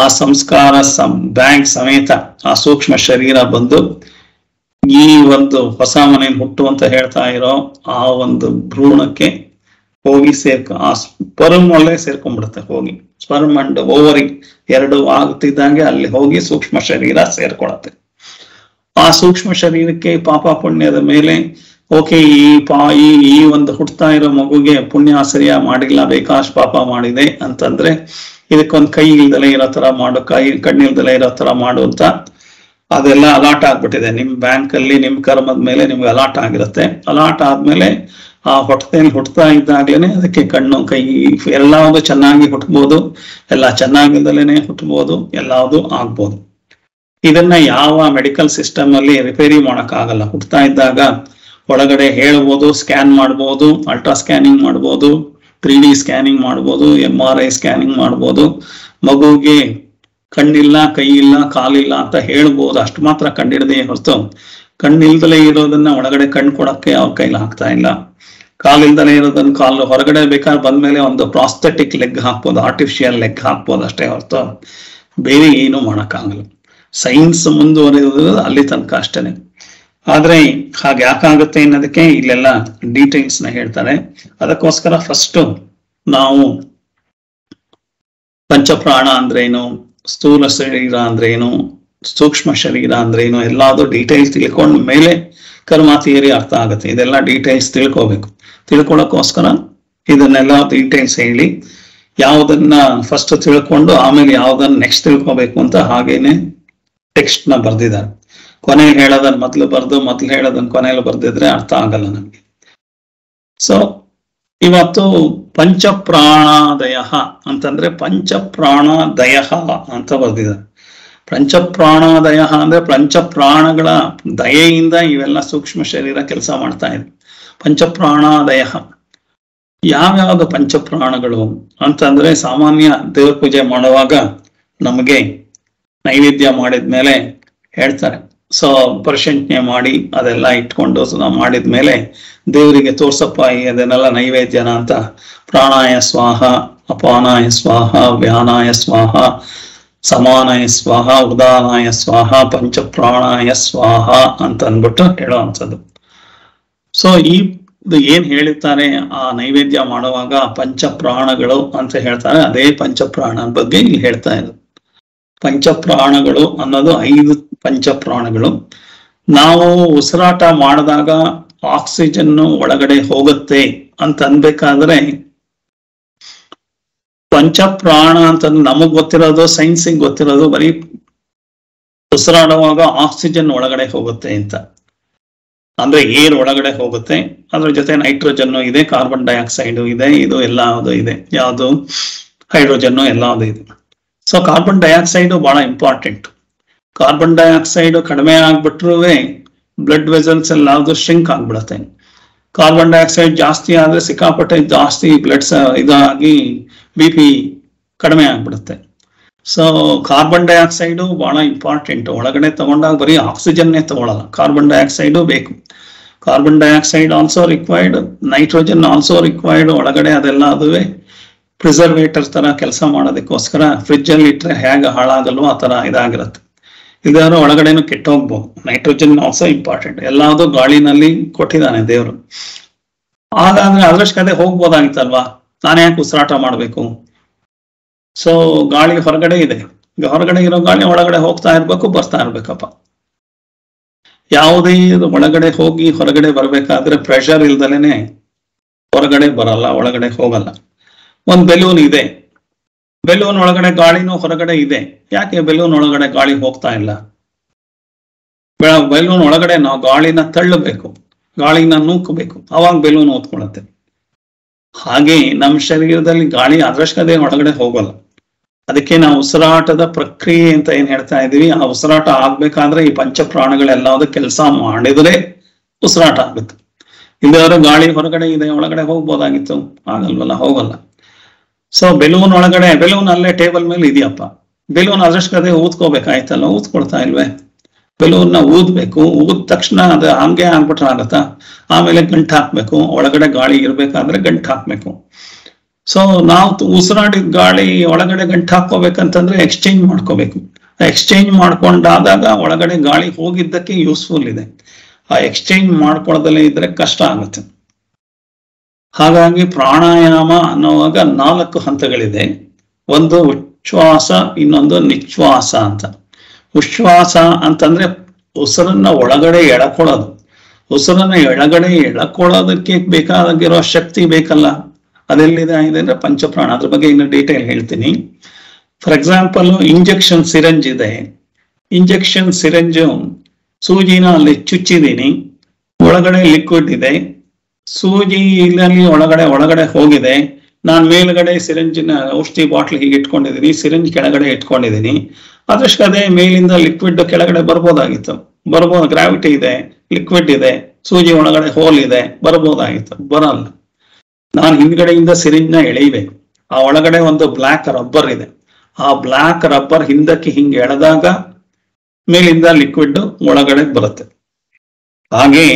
ಆ ಸಂಸ್ಕಾರ ಬ್ಯಾಂಕ್ ಸಮೇತ ಆ ಸೂಕ್ಷ್ಮ ಶರೀರ ಬಂದು ಈ ಒಂದು ಹೊಸ ಮನೆ ಹುಟ್ಟು ಅಂತ ಹೇಳ್ತಾ ಇರೋ ಆ ಒಂದು ಭ್ರೂಣಕ್ಕೆ ಹೋಗಿ ಸೇರ್ಕ, ಆ ಸ್ಪರ್ಮ್ ಒಳ್ಳೆ ಸೇರ್ಕೊಂಡ್ಬಿಡುತ್ತೆ, ಹೋಗಿ. ಸ್ಪರ್ಮ್ ಅಂಡ್ ಓವರಿ ಎರಡು ಆಗ್ತಿದ್ದಂಗೆ ಅಲ್ಲಿ ಹೋಗಿ ಸೂಕ್ಷ್ಮ ಶರೀರ ಸೇರ್ಕೊಳತ್ತೆ. ಆ ಸೂಕ್ಷ್ಮ ಶರೀರಕ್ಕೆ ಪಾಪ ಪುಣ್ಯದ ಮೇಲೆ, ಓಕೆ, ಈ ಪಾ, ಈ ಒಂದು ಹುಟ್ತಾ ಇರೋ ಮಗುಗೆ ಪುಣ್ಯ ಸರಿಯ ಮಾಡಿಲ್ಲ, ಬೇಕಾಶ್ ಪಾಪ ಮಾಡಿದೆ ಅಂತಂದ್ರೆ ಇದಕ್ಕೊಂದು ಕೈ ಇಲ್ದಲೆ ಇರೋ ತರ ಮಾಡು, ಕೈ ಕಣ್ಣಿಲ್ದಲೆ ಇರೋ ತರ ಮಾಡು ಅಂತ ಅದೆಲ್ಲ ಅಲಾಟ್ ಆಗ್ಬಿಟ್ಟಿದೆ. ನಿಮ್ ಬ್ಯಾಂಕ್ ಅಲ್ಲಿ ನಿಮ್ ಕರ್ಮದ ಮೇಲೆ ನಿಮ್ಗೆ ಅಲಾಟ್ ಆಗಿರುತ್ತೆ. ಅಲಾಟ್ ಆದ್ಮೇಲೆ ಆ ಹೊಟ್ಟೆಯಲ್ಲಿ ಹುಟ್ಟತಾ ಇದ್ದಾಗ್ಲೇನೆ ಅದಕ್ಕೆ ಕಣ್ಣು, ಕೈ ಎಲ್ಲಾವುದು ಚೆನ್ನಾಗಿ ಹುಟ್ಟಬಹುದು ಎಲ್ಲ ಚೆನ್ನಾಗಿಲ್ದಲೇನೆ ಹುಟ್ಟಬಹುದು ಎಲ್ಲಾವುದು ಆಗ್ಬೋದು. ಇದನ್ನ ಯಾವ ಮೆಡಿಕಲ್ ಸಿಸ್ಟಮ್ ಅಲ್ಲಿ ರಿಪೇರಿ ಮಾಡೋಕ್ಕಾಗಲ್ಲ. ಹುಟ್ತಾ ಇದ್ದಾಗ ಒಳಗಡೆ ಹೇಳ್ಬೋದು, ಸ್ಕ್ಯಾನ್ ಮಾಡ್ಬೋದು, ಅಲ್ಟ್ರಾ ಸ್ಕ್ಯಾನಿಂಗ್ ಮಾಡ್ಬೋದು, ತ್ರೀ ಡಿ ಸ್ಕ್ಯಾನಿಂಗ್ ಮಾಡ್ಬೋದು, ಎಂ ಆರ್ ಐ ಸ್ಕ್ಯಾನಿಂಗ್ ಮಾಡ್ಬೋದು. ಮಗುಗೆ ಕಣ್ಣಿಲ್ಲ ಕೈ ಇಲ್ಲ ಕಾಲಿಲ್ಲ ಅಂತ ಹೇಳ್ಬೋದು. ಅಷ್ಟು ಮಾತ್ರ ಕಂಡಿಡದೆ ಹೊರತು ಕಣ್ಣಿಲ್ದಲೇ ಇರೋದನ್ನ ಒಳಗಡೆ ಕಣ್ಣು ಕೊಡಕ್ಕೆ ಅವ್ರ ಕೈಲಿ ಆಗ್ತಾ ಇಲ್ಲ. ಕಾಲಿಲ್ದಲೇ ಇರೋದನ್ನ ಕಾಲು ಹೊರಗಡೆ ಬೇಕಾದ್ರೆ ಬಂದ್ಮೇಲೆ ಒಂದು ಪ್ರಾಸ್ಥೆಟಿಕ್ ಲೆಗ್ ಹಾಕ್ಬೋದು, ಆರ್ಟಿಫಿಷಿಯಲ್ ಲೆಗ್ ಹಾಕ್ಬೋದು ಅಷ್ಟೇ ಹೊರತು ಬೇರೆ ಏನು ಮಾಡಕ್ಕಾಗಲ್ಲ. ಸೈನ್ಸ್ ಮುಂದುವರಿಯೋದು ಅಲ್ಲಿ ತನಕ ಅಷ್ಟೇನೆ. ಆದ್ರೆ ಹಾಗೆ ಯಾಕಾಗುತ್ತೆ ಅನ್ನೋದಕ್ಕೆ ಇಲ್ಲೆಲ್ಲ ಡೀಟೇಲ್ಸ್ನ ಹೇಳ್ತಾರೆ. ಅದಕ್ಕೋಸ್ಕರ ಫಸ್ಟ್ ನಾವು ಪಂಚಪ್ರಾಣ ಅಂದ್ರೇನು ಸ್ಥೂಲ ಶರೀರ ಅಂದ್ರೇನು ಸೂಕ್ಷ್ಮ ಶರೀರ ಅಂದ್ರೇನು ಎಲ್ಲಾದ್ರೂ ಡೀಟೇಲ್ಸ್ ತಿಳ್ಕೊಂಡ ಮೇಲೆ ಕರ್ಮ ಥಿಯರಿ ಅರ್ಥ ಆಗುತ್ತೆ. ಇದೆಲ್ಲ ಡೀಟೇಲ್ಸ್ ತಿಳ್ಕೋಬೇಕು. ತಿಳ್ಕೊಳಕ್ಕೋಸ್ಕರ ಇದನ್ನೆಲ್ಲ ಡೀಟೇಲ್ಸ್ ಹೇಳಿ, ಯಾವುದನ್ನ ಫಸ್ಟ್ ತಿಳ್ಕೊಂಡು ಆಮೇಲೆ ಯಾವ್ದನ್ನ ನೆಕ್ಸ್ಟ್ ತಿಳ್ಕೋಬೇಕು ಅಂತ ಹಾಗೇನೆ ಟೆಕ್ಸ್ಟ್ನ ಬರ್ದಿದ್ದಾರೆ. ಕೊನೆ ಹೇಳೋದನ್ನ ಮೊದ್ಲು ಬರ್ದು, ಮೊದ್ಲು ಹೇಳೋದನ್ನ ಕೊನೆಯಲ್ಲಿ ಬರ್ದಿದ್ರೆ ಅರ್ಥ ಆಗಲ್ಲ ನಮ್ಗೆ. ಸೊ ಇವತ್ತು ಪಂಚಪ್ರಾಣಾದಯ ಅಂತಂದ್ರೆ ಪಂಚಪ್ರಾಣಾದಯ ಅಂತ ಬರ್ದಿದ್ದಾರೆ ಪಂಚಪ್ರಾಣಾದಯ ಅಂದ್ರೆ ಪಂಚಪ್ರಾಣಗಳ ದಯೆಯಿಂದ ಇವೆಲ್ಲ ಸೂಕ್ಷ್ಮ ಶರೀರ ಕೆಲಸ ಮಾಡ್ತಾ ಇದೆ. ಪಂಚಪ್ರಾಣಾದಯ ಯಾವ್ಯಾವ್ದು ಪಂಚಪ್ರಾಣಗಳು ಅಂತಂದ್ರೆ ಸಾಮಾನ್ಯ ದೇವ್ರ ಪೂಜೆ ಮಾಡುವಾಗ ನಮಗೆ ನೈವೇದ್ಯ ಮಾಡಿದ್ಮೇಲೆ ಹೇಳ್ತಾರೆ. ಸೊ ಪರ್ಶಂಟ್ನೆ ಮಾಡಿ ಅದೆಲ್ಲ ಇಟ್ಕೊಂಡು ಮಾಡಿದ್ಮೇಲೆ ದೇವರಿಗೆ ತೋರ್ಸಪ್ಪ ಅದನ್ನೆಲ್ಲ ನೈವೇದ್ಯನ ಅಂತ ಪ್ರಾಣಾಯ ಸ್ವಾಹ ಅಪಾನಾಯ ಸ್ವಾಹ ವ್ಯಾನಾಯ ಸ್ವಾಹ ಸಮಾನಾಯ ಸ್ವಾಹ ಉದಾನಾಯ ಸ್ವಾಹ ಪಂಚಪ್ರಾಣಾಯ ಸ್ವಾಹ ಅಂತ ಅಂದ್ಬಿಟ್ಟು ಹೇಳೋ ಅಂಥದ್ದು. ಸೊ ಈ ಏನ್ ಹೇಳಿರ್ತಾರೆ, ಆ ನೈವೇದ್ಯ ಮಾಡುವಾಗ ಪಂಚಪ್ರಾಣಗಳು ಅಂತ ಹೇಳ್ತಾರೆ, ಅದೇ ಪಂಚಪ್ರಾಣ ಬಗ್ಗೆ ಇಲ್ಲಿ ಹೇಳ್ತಾ ಇರೋದು. ಪಂಚಪ್ರಾಣಗಳು ಅನ್ನೋದು ಐದು ಪಂಚಪ್ರಾಣಗಳು. ನಾವು ಉಸಿರಾಟ ಮಾಡಿದಾಗ ಆಕ್ಸಿಜನ್ ಒಳಗಡೆ ಹೋಗುತ್ತೆ ಅಂತ ಅನ್ಬೇಕಾದ್ರೆ ಪಂಚಪ್ರಾಣ ಅಂತಂದ್ರೆ ನಮಗ್ ಗೊತ್ತಿರೋದು ಸೈನ್ಸಿಗೆ ಗೊತ್ತಿರೋದು, ಬರೀ ಉಸಿರಾಡುವಾಗ ಆಕ್ಸಿಜನ್ ಒಳಗಡೆ ಹೋಗುತ್ತೆ ಅಂತ. ಅಂದ್ರೆ ಏರ್ ಒಳಗಡೆ ಹೋಗುತ್ತೆ. ಅದ್ರ ಜೊತೆ ನೈಟ್ರೋಜನ್ ಇದೆ ಕಾರ್ಬನ್ ಡೈಆಕ್ಸೈಡ್ ಇದೆ, ಇದು ಎಲ್ಲದು ಇದೆ. ಯಾವುದು? ಹೈಡ್ರೋಜನ್ ಎಲ್ಲದು ಇದೆ. ಸೊ ಕಾರ್ಬನ್ ಡೈಆಕ್ಸೈಡ್ ಬಹಳ ಇಂಪಾರ್ಟೆಂಟ್ ಕಾರ್ಬನ್ ಡೈಆಕ್ಸೈಡ್ ಕಡಿಮೆ ಆಗ್ಬಿಟ್ರೂ ಬ್ಲಡ್ ವೆಸಲ್ಸ್ ಎಲ್ಲಾವುದು ಶಿಂಕ್ ಆಗ್ಬಿಡುತ್ತೆ. ಕಾರ್ಬನ್ ಡೈಆಕ್ಸೈಡ್ ಜಾಸ್ತಿ ಆದ್ರೆ ಸಿಕ್ಕಾಪಟ್ಟೆ ಜಾಸ್ತಿ ಬ್ಲಡ್ ಇದಾಗಿ ಬಿ ಪಿ ಕಡಿಮೆ ಆಗ್ಬಿಡುತ್ತೆ. ಸೊ ಕಾರ್ಬನ್ ಡೈಆಕ್ಸೈಡು ಬಹಳ ಇಂಪಾರ್ಟೆಂಟ್ ಒಳಗಡೆ ತಗೊಂಡಾಗ ಬರೀ ಆಕ್ಸಿಜನ್ನೇ ತಗೊಳ್ಳಲ್ಲ ಕಾರ್ಬನ್ ಡೈಆಕ್ಸೈಡು ಬೇಕು. Carbon dioxide also required nitrogen also required ಒಳಗಡೆ ಅದೆಲ್ಲ ಅದುವೇ ಪ್ರಿಸರ್ವೇಟರ್ ತರ ಕೆಲಸ ಮಾಡೋದಕ್ಕೋಸ್ಕರ ಫ್ರಿಜ್ ಅಲ್ಲಿ ಇಟ್ಟರೆ ಹೇಗೆ ಹಾಳಾಗಲ್ವೋ ಆ ತರ ಇದಾಗಿರುತ್ತೆ. ಇದಾದ್ರೂ ಒಳಗಡೆನೂ ಕೆಟ್ಟೋಗ್ಬೋದು. ನೈಟ್ರೋಜನ್ ಆಲ್ಸೋ ಇಂಪಾರ್ಟೆಂಟ್ ಎಲ್ಲಾದ್ರೂ ಗಾಳಿನಲ್ಲಿ ಕೊಟ್ಟಿದ್ದಾನೆ ದೇವರು. ಹಾಗಾದ್ರೆ ಅದ್ರಷ್ಟು ಕತೆ ಹೋಗ್ಬೋದಾಗಿತ್ತಲ್ವಾ? ನಾನು ಯಾಕೆ ಉಸಿರಾಟ ಮಾಡ್ಬೇಕು. ಸೊ ಗಾಳಿ ಹೊರಗಡೆ ಇದೆ. ಹೊರಗಡೆ ಇರೋ ಗಾಳಿ ಒಳಗಡೆ ಹೋಗ್ತಾ ಇರ್ಬೇಕು, ಬರ್ತಾ ಇರ್ಬೇಕಪ್ಪ. ಯಾವುದೇ ಒಳಗಡೆ ಹೋಗಿ ಹೊರಗಡೆ ಬರ್ಬೇಕಾದ್ರೆ ಪ್ರೆಷರ್ ಇಲ್ದಲೇನೆ ಹೊರಗಡೆ ಬರಲ್ಲ, ಒಳಗಡೆ ಹೋಗಲ್ಲ. ಒಂದ್ ಬೆಲೂನ್ ಇದೆ. ಬೆಲೂನ್ ಒಳಗಡೆ ಗಾಳಿನೂ ಹೊರಗಡೆ ಇದೆ. ಯಾಕೆ ಬೆಲೂನ್ ಒಳಗಡೆ ಗಾಳಿ ಹೋಗ್ತಾ ಇಲ್ಲ? ಬೆಲೂನ್ ಒಳಗಡೆ ನಾವು ಗಾಳಿನ ತಳ್ಳಬೇಕು. ಗಾಳಿನ ನೂಕಬೇಕು. ಅವಾಗ ಬೆಲೂನ್ ಓದ್ಕೊಳತ್ತೆ ಹಾಗೆ ನಮ್ಮ ಶರೀರದಲ್ಲಿ ಗಾಳಿ ಅದೃಷ್ಟದೇ ಒಳಗಡೆ ಹೋಗಲ್ಲ. ಅದಕ್ಕೆ ನಾವು ಉಸಿರಾಟದ ಪ್ರಕ್ರಿಯೆ ಅಂತ ಏನ್ ಹೇಳ್ತಾ ಇದೀವಿ ಆ ಉಸಿರಾಟ ಆಗ್ಬೇಕಾದ್ರೆ ಈ ಪಂಚಪ್ರಾಣಗಳೆಲ್ಲದು ಕೆಲಸ ಮಾಡಿದ್ರೆ ಉಸಿರಾಟ ಆಗುತ್ತೆ. ಇಲ್ಲದವರು ಗಾಳಿ ಹೊರಗಡೆ ಇದೆ, ಒಳಗಡೆ ಹೋಗ್ಬೋದಾಗಿತ್ತು. ಆಗಲ್ವಲ್ಲ ಹೋಗಲ್ಲ. ಸೊ ಬೆಲೂನ್ ಒಳಗಡೆ ಬೆಲೂನ್ ಅಲ್ಲೇ ಟೇಬಲ್ ಮೇಲೆ ಇದೆಯಪ್ಪ. ಬೆಲೂನ್ ಅದೃಷ್ಟದೇ ಊದ್ಕೋಬೇಕಾಯ್ತಲ್ಲ, ಊದ್ಕೊಳ್ತಾ ಇಲ್ವೇ? ಬೆಲೂನ್ನ ಊದ್ಬೇಕು, ಊದ್ ತಕ್ಷಣ ಅದು ಹಂಗೆ ಆಗ್ಬಿಟ್ರೆ ಆಗತ್ತಾ? ಆಮೇಲೆ ಗಂಟು ಹಾಕ್ಬೇಕು, ಒಳಗಡೆ ಗಾಳಿ ಇರ್ಬೇಕಾದ್ರೆ ಗಂಟು ಹಾಕ್ಬೇಕು. ಸೊ ನಾವು ಉಸಿರಾಡಿದ ಗಾಳಿ ಒಳಗಡೆ ಗಂಟು ಹಾಕೋಬೇಕಂತಂದ್ರೆ ಎಕ್ಸ್ಚೇಂಜ್ ಮಾಡ್ಕೋಬೇಕು. ಎಕ್ಸ್ಚೇಂಜ್ ಮಾಡ್ಕೊಂಡಾದಾಗ ಒಳಗಡೆ ಗಾಳಿ ಹೋಗಿದ್ದಕ್ಕೆ ಯೂಸ್ಫುಲ್ ಇದೆ. ಆ ಎಕ್ಸ್ಚೇಂಜ್ ಮಾಡ್ಕೊಳ್ಳದಲ್ಲೇ ಇದ್ರೆ ಕಷ್ಟ ಆಗುತ್ತೆ. ಹಾಗಾಗಿ ಪ್ರಾಣಾಯಾಮ ಅನ್ನುವಾಗ ನಾಲ್ಕು ಹಂತಗಳಿದೆ. ಒಂದು ಉಚ್ಛ್ವಾಸ, ಇನ್ನೊಂದು ನಿಶ್ವಾಸ ಅಂತ. ಉಚ್ಛ್ವಾಸ ಅಂತಂದ್ರೆ ಉಸಿರನ್ನ ಒಳಗಡೆ ಎಳಕೊಳ್ಳೋದು. ಉಸಿರನ್ನ ಎಳಗಡೆ ಎಳಕೊಳ್ಳೋದಕ್ಕೆ ಬೇಕಾಗಿರೋ ಶಕ್ತಿ ಬೇಕಲ್ಲ? ಅದೆಲ್ಲಿದೆ ಇದೆ ಅಂದ್ರೆ ಪಂಚಪ್ರಾಣ. ಅದ್ರ ಬಗ್ಗೆ ಇನ್ನು ಡೀಟೇಲ್ ಹೇಳ್ತೀನಿ. ಫಾರ್ ಎಕ್ಸಾಂಪಲ್ ಇಂಜೆಕ್ಷನ್ ಸಿರಂಜ್ ಇದೆ. ಇಂಜೆಕ್ಷನ್ ಸಿರಂಜ್ ಸೂಜಿನ ಅಲ್ಲಿ ಚುಚ್ಚಿದ್ದೀನಿ. ಒಳಗಡೆ ಲಿಕ್ವಿಡ್ ಇದೆ. ಸೂಜಿ ಇಲ್ಲಿ ಒಳಗಡೆ ಒಳಗಡೆ ಹೋಗಿದೆ. ನಾನು ಮೇಲ್ಗಡೆ ಸಿರಂಜಿನ ಔಷಧಿ ಬಾಟ್ಲ್ ಹೀಗೆ ಇಟ್ಕೊಂಡಿದ್ದೀನಿ, ಸಿರಂಜ್ ಕೆಳಗಡೆ ಇಟ್ಕೊಂಡಿದ್ದೀನಿ. ಅದಷ್ಟು ಅದೇ ಮೇಲಿಂದ ಲಿಕ್ವಿಡ್ ಕೆಳಗಡೆ ಬರ್ಬೋದಾಗಿತ್ತು. ಬರ್ಬೋದು ಗ್ರಾವಿಟಿ ಇದೆ ಲಿಕ್ವಿಡ್ ಇದೆ, ಸೂಜಿ ಒಳಗಡೆ ಹೋಲ್ ಇದೆ, ಬರ್ಬೋದಾಗಿತ್ತು. ಬರಲ್ಲ. ನಾನು ಹಿಂದ್ಗಡೆಯಿಂದ ಸಿರಿಂಜ್ನ ಎಳೆಯಬೇಕು. ಆ ಒಳಗಡೆ ಒಂದು ಬ್ಲ್ಯಾಕ್ ರಬ್ಬರ್ ಇದೆ. ಆ ಬ್ಲ್ಯಾಕ್ ರಬ್ಬರ್ ಹಿಂದಕ್ಕೆ ಹಿಂಗೆ ಎಳೆದಾಗ ಮೇಲಿಂದ ಲಿಕ್ವಿಡ್ ಒಳಗಡೆ ಬರುತ್ತೆ. ಹಾಗೆ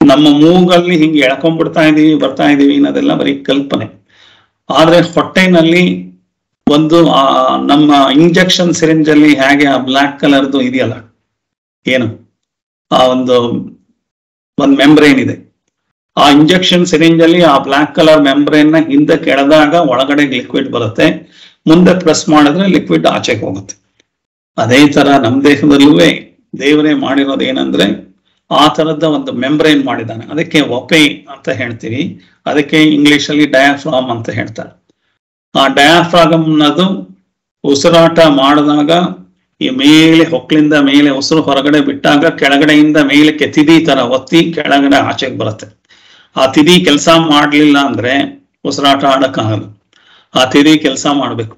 ನಮ್ಮ ಮೂಗಲ್ಲಿ ಹಿಂಗೆ ಎಳ್ಕೊಂಡ್ಬಿಡ್ತಾ ಇದ್ದೀವಿ ಬರ್ತಾ ಇದ್ದೀವಿ ಅನ್ನೋದೆಲ್ಲ ಬರೀ ಕಲ್ಪನೆ. ಆದ್ರೆ ಹೊಟ್ಟೆನಲ್ಲಿ ಒಂದು ನಮ್ಮ ಇಂಜೆಕ್ಷನ್ ಸಿರಿಂಜ್ ಅಲ್ಲಿ ಹೇಗೆ ಆ ಬ್ಲ್ಯಾಕ್ ಕಲರ್ದು ಇದೆಯಲ್ಲ, ಏನು? ಆ ಒಂದು ಒಂದು ಮೆಂಬ್ರೇನ್ ಇದೆ. ಆ ಇಂಜೆಕ್ಷನ್ ಸಿರಿಂಜ್ ಅಲ್ಲಿ ಆ ಬ್ಲ್ಯಾಕ್ ಕಲರ್ ಮೆಂಬ್ರೇನ್ನ ಹಿಂದೆ ಕೆಳದಾಗ ಒಳಗಡೆ ಲಿಕ್ವಿಡ್ ಬರುತ್ತೆ. ಮುಂದೆ ಪ್ರೆಸ್ ಮಾಡಿದ್ರೆ ಲಿಕ್ವಿಡ್ ಆಚೆಗೆ ಹೋಗುತ್ತೆ. ಅದೇ ತರ ನಮ್ಮ ದೇಹದಲ್ಲೂ ದೇವರೇ ಮಾಡಿರೋದು ಏನಂದ್ರೆ ಆ ತರದ ಒಂದು ಮೆಂಬ್ರೇನ್ ಮಾಡಿದ್ದಾನೆ. ಅದಕ್ಕೆ ಒಪೆ ಅಂತ ಹೇಳ್ತೀವಿ. ಅದಕ್ಕೆ ಇಂಗ್ಲಿಷ್ ಅಲ್ಲಿ ಡಯಾಫ್ರಾಮ್ ಅಂತ ಹೇಳ್ತಾರೆ. ಆ ಡಯಾಫ್ರಾಗಮ್ ಅನ್ನೋದು ಉಸಿರಾಟ ಮಾಡಿದಾಗ ಈ ಮೇಲೆ ಹೊಕ್ಕಳಿಂದ ಮೇಲೆ ಉಸಿರು ಹೊರಗಡೆ ಬಿಟ್ಟಾಗ ಕೆಳಗಡೆಯಿಂದ ಮೇಲಕ್ಕೆ ತಿದಿ ತರ ಒತ್ತಿ ಕೆಳಗಡೆ ಆಚೆಗೆ ಬರುತ್ತೆ. ಆ ತಿದಿ ಕೆಲಸ ಮಾಡ್ಲಿಲ್ಲ ಅಂದ್ರೆ ಉಸಿರಾಟ ಆಡಕ್ಕಾಗಲ್ಲ. ಆ ತಿದಿ ಕೆಲಸ ಮಾಡ್ಬೇಕು.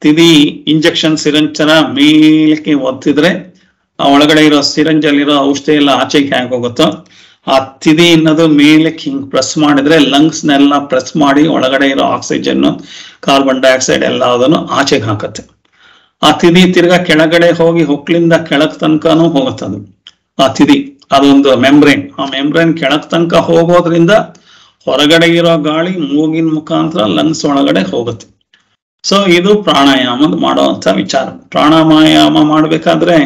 ತಿದಿ ಇಂಜೆಕ್ಷನ್ ಸಿರಂಜನ ಮೇಲಕ್ಕೆ ಒತ್ತಿದ್ರೆ ಆ ಒಳಗಡೆ ಇರೋ ಸಿರಂಜ್ ಅಲ್ಲಿರೋ ಔಷಧಿ ಎಲ್ಲ ಆಚೆಗೆ ಹೇಗೆ ಹೋಗುತ್ತೋ ಆ ತಿದಿ ಅನ್ನೋದು ಮೇಲೆ ಹಿಂಗ್ ಪ್ರೆಸ್ ಮಾಡಿದ್ರೆ ಲಂಗ್ಸ್ ನೆಲ್ಲ ಪ್ರೆಸ್ ಮಾಡಿ ಒಳಗಡೆ ಇರೋ ಆಕ್ಸಿಜನ್ ಕಾರ್ಬನ್ ಡೈಆಕ್ಸೈಡ್ ಎಲ್ಲ ಅದನ್ನು ಆಚೆಗೆ ಹಾಕತ್ತೆ. ಆ ತಿದಿ ತಿರ್ಗಾ ಕೆಳಗಡೆ ಹೋಗಿ ಹೊಕ್ಲಿಂದ ಕೆಳಗ್ ತನಕನೂ ಹೋಗುತ್ತದು. ಆ ತಿದಿ ಅದೊಂದು ಮೆಂಬ್ರೇನ್ ಆ ಮೆಂಬ್ರೇನ್ ಕೆಳಗ್ ತನಕ ಹೋಗೋದ್ರಿಂದ ಹೊರಗಡೆ ಇರೋ ಗಾಳಿ ಮೂಗಿನ ಮುಖಾಂತರ ಲಂಗ್ಸ್ ಒಳಗಡೆ ಹೋಗುತ್ತೆ. ಸೊ ಇದು ಪ್ರಾಣಾಯಾಮ ಮಾಡುವಂತ ವಿಚಾರ. ಪ್ರಾಣಾಯಾಮ ಮಾಡ್ಬೇಕಾದ್ರೆ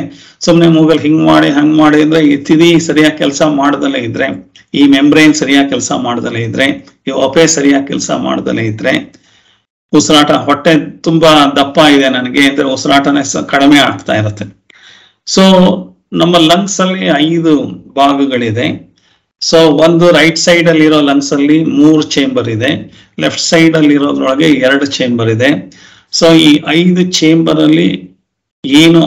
ಸುಮ್ನೆ ಮೂಗಲ್ ಹಿಂಗ್ ಮಾಡಿ, ಹಂಗ್ ಮಾಡಿ ಅಂದ್ರೆ ಈ ತಿದಿ ಸರಿಯಾಗಿ ಕೆಲಸ ಮಾಡದಲ್ಲೇ ಇದ್ರೆ, ಈ ಮೆಂಬ್ರೈನ್ ಸರಿಯಾಗಿ ಕೆಲಸ ಮಾಡದಲ್ಲೇ ಇದ್ರೆ, ಈ ಒಪೆ ಸರಿಯಾಗಿ ಕೆಲಸ ಮಾಡದಲ್ಲೇ ಇದ್ರೆ, ಉಸಿರಾಟ ಹೊಟ್ಟೆ ತುಂಬಾ ದಪ್ಪ ಇದೆ ನನಗೆ ಅಂದ್ರೆ ಉಸಿರಾಟನೇ ಕಡಿಮೆ ಆಗ್ತಾ ಇರುತ್ತೆ. ಸೊ ನಮ್ಮ ಲಂಗ್ಸ್ ಅಲ್ಲಿ ಐದು ಭಾಗಗಳಿದೆ. ಸೊ ಒಂದು ರೈಟ್ ಸೈಡ್ ಅಲ್ಲಿ ಇರೋ ಲಂಗ್ಸ್ ಅಲ್ಲಿ ಮೂರು ಚೇಂಬರ್ ಇದೆ. ಲೆಫ್ಟ್ ಸೈಡ್ ಅಲ್ಲಿ ಇರೋದ್ರೊಳಗೆ ಎರಡು ಚೇಂಬರ್ ಇದೆ. ಸೊ ಈ ಐದು ಚೇಂಬರ್ ಅಲ್ಲಿ ಏನು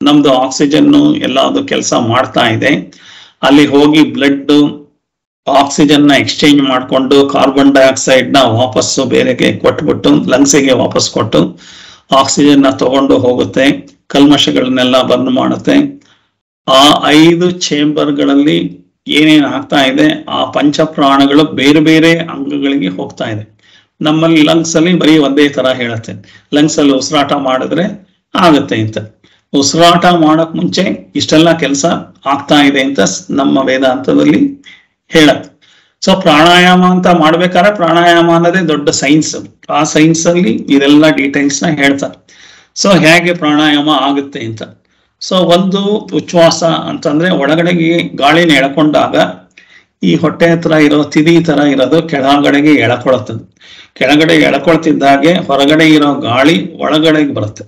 ನಮ್ದು ಆಕ್ಸಿಜನ್ ಎಲ್ಲದು ಕೆಲಸ ಮಾಡ್ತಾ ಇದೆ. ಅಲ್ಲಿ ಹೋಗಿ ಬ್ಲಡ್ ಆಕ್ಸಿಜನ್ನ ಎಕ್ಸ್ಚೇಂಜ್ ಮಾಡಿಕೊಂಡು ಕಾರ್ಬನ್ ಡೈಆಕ್ಸೈಡ್ನ ವಾಪಸ್ಸು ಬೇರೆಗೆ ಕೊಟ್ಬಿಟ್ಟು ಲಂಗ್ಸಿಗೆ ವಾಪಸ್ ಕೊಟ್ಟು ಆಕ್ಸಿಜನ್ನ ತಗೊಂಡು ಹೋಗುತ್ತೆ. ಕಲ್ಮಶಗಳನ್ನೆಲ್ಲ ಬರ್ನ್ ಮಾಡುತ್ತೆ. ಆ ಐದು ಚೇಂಬರ್ಗಳಲ್ಲಿ ಏನೇನ್ ಆಗ್ತಾ ಇದೆ, ಆ ಪಂಚ ಪ್ರಾಣಗಳು ಬೇರೆ ಬೇರೆ ಅಂಗಗಳಿಗೆ ಹೋಗ್ತಾ ಇದೆ. ನಮ್ಮಲ್ಲಿ ಲಂಗ್ಸ್ ಅಲ್ಲಿ ಬರೀ ಒಂದೇ ತರ ಹೇಳುತ್ತೆ. ಲಂಗ್ಸ್ ಅಲ್ಲಿ ಉಸಿರಾಟ ಮಾಡಿದ್ರೆ ಆಗುತ್ತೆ ಅಂತ. ಉಸಿರಾಟ ಮಾಡಕ್ ಮುಂಚೆ ಇಷ್ಟೆಲ್ಲ ಕೆಲಸ ಆಗ್ತಾ ಇದೆ ಅಂತ ನಮ್ಮ ವೇದಾಂತದಲ್ಲಿ ಹೇಳತ್ತೆ. ಸೊ ಪ್ರಾಣಾಯಾಮ ಅಂತ ಮಾಡ್ಬೇಕಾದ್ರೆ ಪ್ರಾಣಾಯಾಮ ಅನ್ನೋದೇ ದೊಡ್ಡ ಸೈನ್ಸ್ ಆ ಸೈನ್ಸ್ ಅಲ್ಲಿ ಇದೆಲ್ಲ ಡೀಟೇಲ್ಸ್ನ ಹೇಳ್ತಾರೆ. ಸೊ ಹೇಗೆ ಪ್ರಾಣಾಯಾಮ ಆಗುತ್ತೆ ಅಂತ. ಸೊ ಒಂದು ಉಚ್ಛ್ವಾಸ ಅಂತಂದ್ರೆ ಒಳಗಡೆಗೆ ಗಾಳಿನ ಎಳ್ಕೊಂಡಾಗ ಈ ಹೊಟ್ಟೆ ಹತ್ರ ಇರೋ ತಿದಿ ತರ ಇರೋದು ಕೆಳಗಡೆಗೆ ಎಳ್ಕೊಳತ್ತದು ಕೆಳಗಡೆ ಎಳ್ಕೊಳ್ತಿದ್ದಾಗೆ ಹೊರಗಡೆ ಇರೋ ಗಾಳಿ ಒಳಗಡೆಗೆ ಬರುತ್ತೆ.